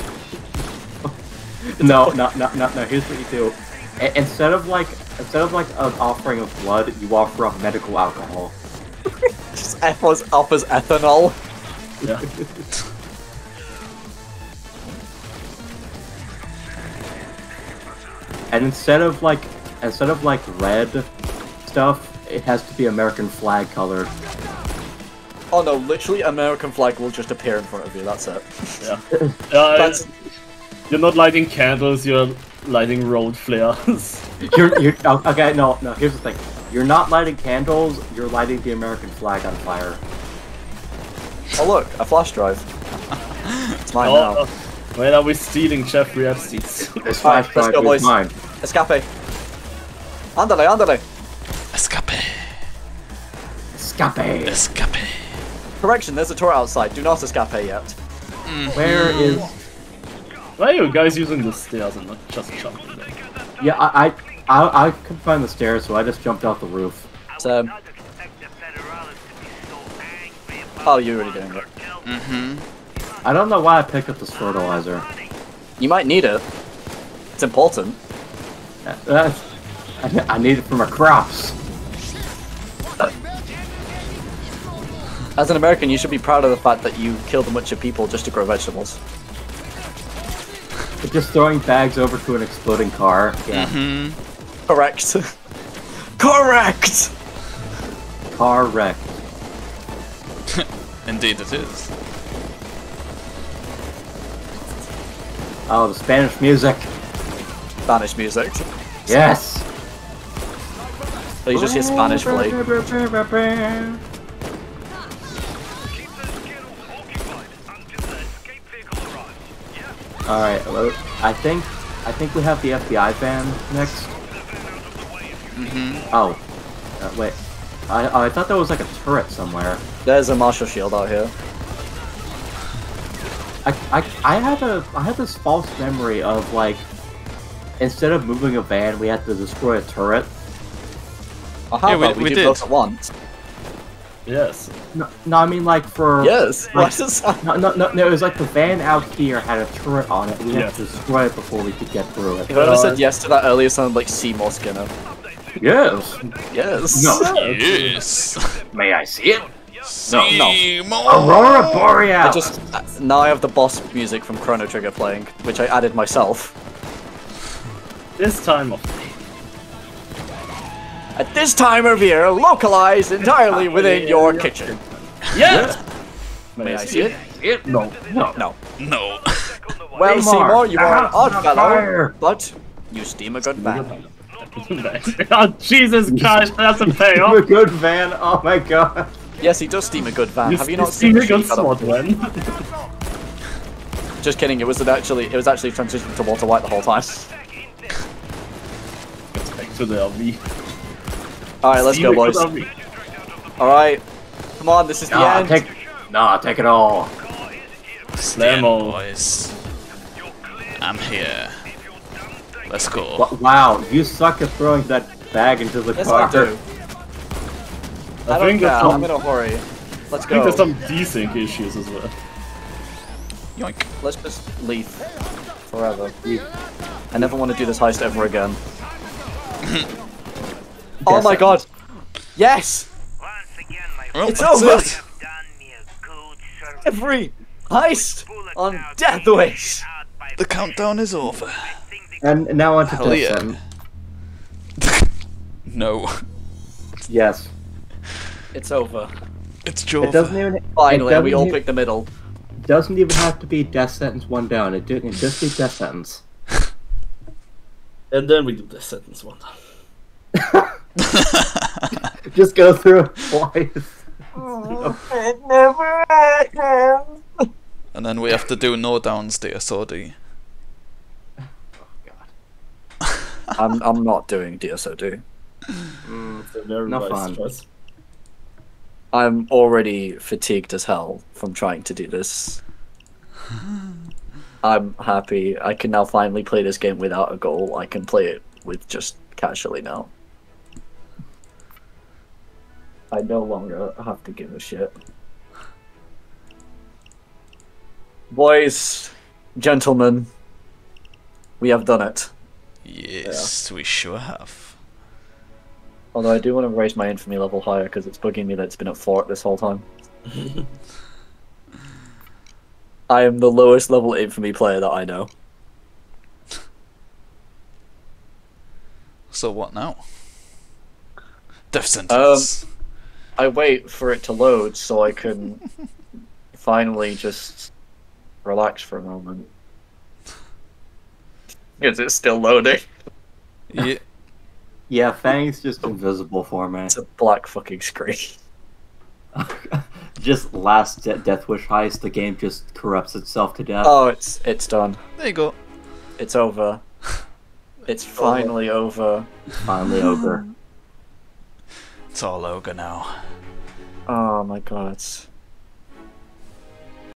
E: no, no, no, no, no. Here's what you do. I- instead of like, instead of like an offering of blood, you offer up medical alcohol.
B: Just offers, offers ethanol.
C: Yeah.
E: And instead of like, instead of like red stuff, it has to be American flag color.
B: Oh no, literally American flag will just appear in front of you, that's it.
C: Yeah. Uh,
B: That's
C: you're not lighting candles, you're lighting road flares.
E: You're, you're oh, okay. No, no. Here's the thing. You're not lighting candles. You're lighting the American flag on fire.
B: Oh look, a flash drive. It's mine
C: oh,
B: now.
C: When are we stealing Jeffrey Epstein's?
E: This
B: Alright,
E: flash
B: let's
E: drive
B: go,
E: is
B: boys.
E: mine.
B: Escape. Andale, andale.
A: Escape.
E: Escape.
A: Escape.
B: Correction, there's a tour outside. Do not escape yet.
E: Where is?
C: Why are you guys using the stairs and not just jumping them?
E: Yeah, I, I, I, I couldn't find the stairs, so I just jumped out the roof.
B: So,
G: Not expect the Federales to be so angry about
B: oh, you're already doing it.
A: Mm-hmm.
E: I don't know why I picked up this fertilizer.
B: You might need it. It's important.
E: That's, I, I need it for my crops.
B: As an American, you should be proud of the fact that you killed a bunch of people just to grow vegetables.
E: But just throwing bags over to an exploding car. Yeah.
A: Mm-hmm.
B: Correct. Correct!
E: Car wrecked.
A: Indeed it is.
E: Oh, the Spanish music.
B: Spanish music.
E: Yes.
B: So you just hear Spanish flag.
G: keep the Skittles occupied until the escape vehicle arrives. Yeah,
E: All right. Well, I think, I think we have the FBI van next. Oh. Uh, wait. I, oh, I thought there was like a turret somewhere.
B: There's a Marshall shield out here.
E: I, I, I had a I had this false memory of like instead of moving a van, we had to destroy a turret.
B: Oh, how
A: Yeah, we-
B: about we,
A: we
B: do
A: did.
B: both at once?
C: Yes.
E: No, no I mean like for
B: Yes.
E: Like,
B: Why that-
E: no, no, no, no, it was like the van out here had a turret on it. We
C: Yeah.
E: had to destroy it before we could get through it.
B: Whoever
C: Uh,
B: said yes to that earlier sounded like Seymour Skinner.
E: Yes.
B: Yes.
E: No.
A: Yes.
E: May I see it?
B: No, no.
A: Seymour.
E: Aurora Boreal.
B: I just uh, now I have the boss music from Chrono Trigger playing, which I added myself.
C: This time of
B: At this time of year, localized entirely within your kitchen.
C: Yes!
B: May I see it?
E: it. No, no.
B: No.
A: No.
B: Well,
E: Seymour,
B: Seymour, you are an odd fellow,
E: fire.
B: but you steam a good van.
C: oh, Jesus Christ, that's a
E: A good van. Oh my god.
B: Yes, he does steam a good van.
C: You
B: Have you
C: you
B: not seen
C: see
B: the
C: a good
B: sheep fellow?
C: sword when?
B: Just kidding. It was actually it was actually transitioned to Walter White the whole time.
C: Back to the RV.
B: All right, let's go, boys. All right, come on. This is the end.
E: take, nah, take it all.
A: Stand,
C: Slammo.
A: boys. I'm here. Let's go.
E: Wow, you suck at throwing that bag into the
B: Yes,
E: car.
B: I. I,
C: I
B: don't
C: think
B: care.
C: there's
B: I'm
C: some,
B: in a hurry. Let's
C: I think there's some desync issues as well.
A: Yoink.
B: Let's just leave forever. I never want to do this heist ever again. oh my god. Yes!
G: Once again, my
A: Well,
B: It's over.
A: it.
G: have done me a good service.
B: Every heist on
G: now
B: Death Wish!
A: The countdown is over.
E: And now on to
A: Hell
E: Death
A: yeah. No,
E: Yes.
B: It's over.
A: it's
E: It doesn't even.
B: Finally, we
E: doesn't
B: all pick the middle.
E: doesn't even have to be death sentence one down. It can just be death sentence.
C: And then we do the sentence one.
E: Just go through it twice.
A: and then we have to do no downs DSOD. Oh god.
B: I'm, I'm not doing DSOD.
C: It's mm, a very
E: No
C: wise
E: fun.
C: choice.
B: I'm already fatigued as hell from trying to do this. I'm happy. I can now finally play this game without a goal. I can play it with just casually now. I no longer have to give a shit. Boys, gentlemen, we have done it.
A: Yes, we sure have.
B: Although I do want to raise my infamy level higher because it's bugging me that it's been at four this whole time. I am the lowest level infamy player that I know.
A: So what now? Death sentence.
B: Um, I wait for it to load so I can finally just relax for a moment. Is it still loading?
A: yeah,
E: Yeah, Fang's just invisible for me.
B: It's a black fucking screen.
E: just last de- Death Wish heist, the game just corrupts itself to death.
B: Oh, it's it's done.
A: there you go.
B: It's over. It's finally over.
E: Finally over.
A: It's all over now.
B: Oh my god.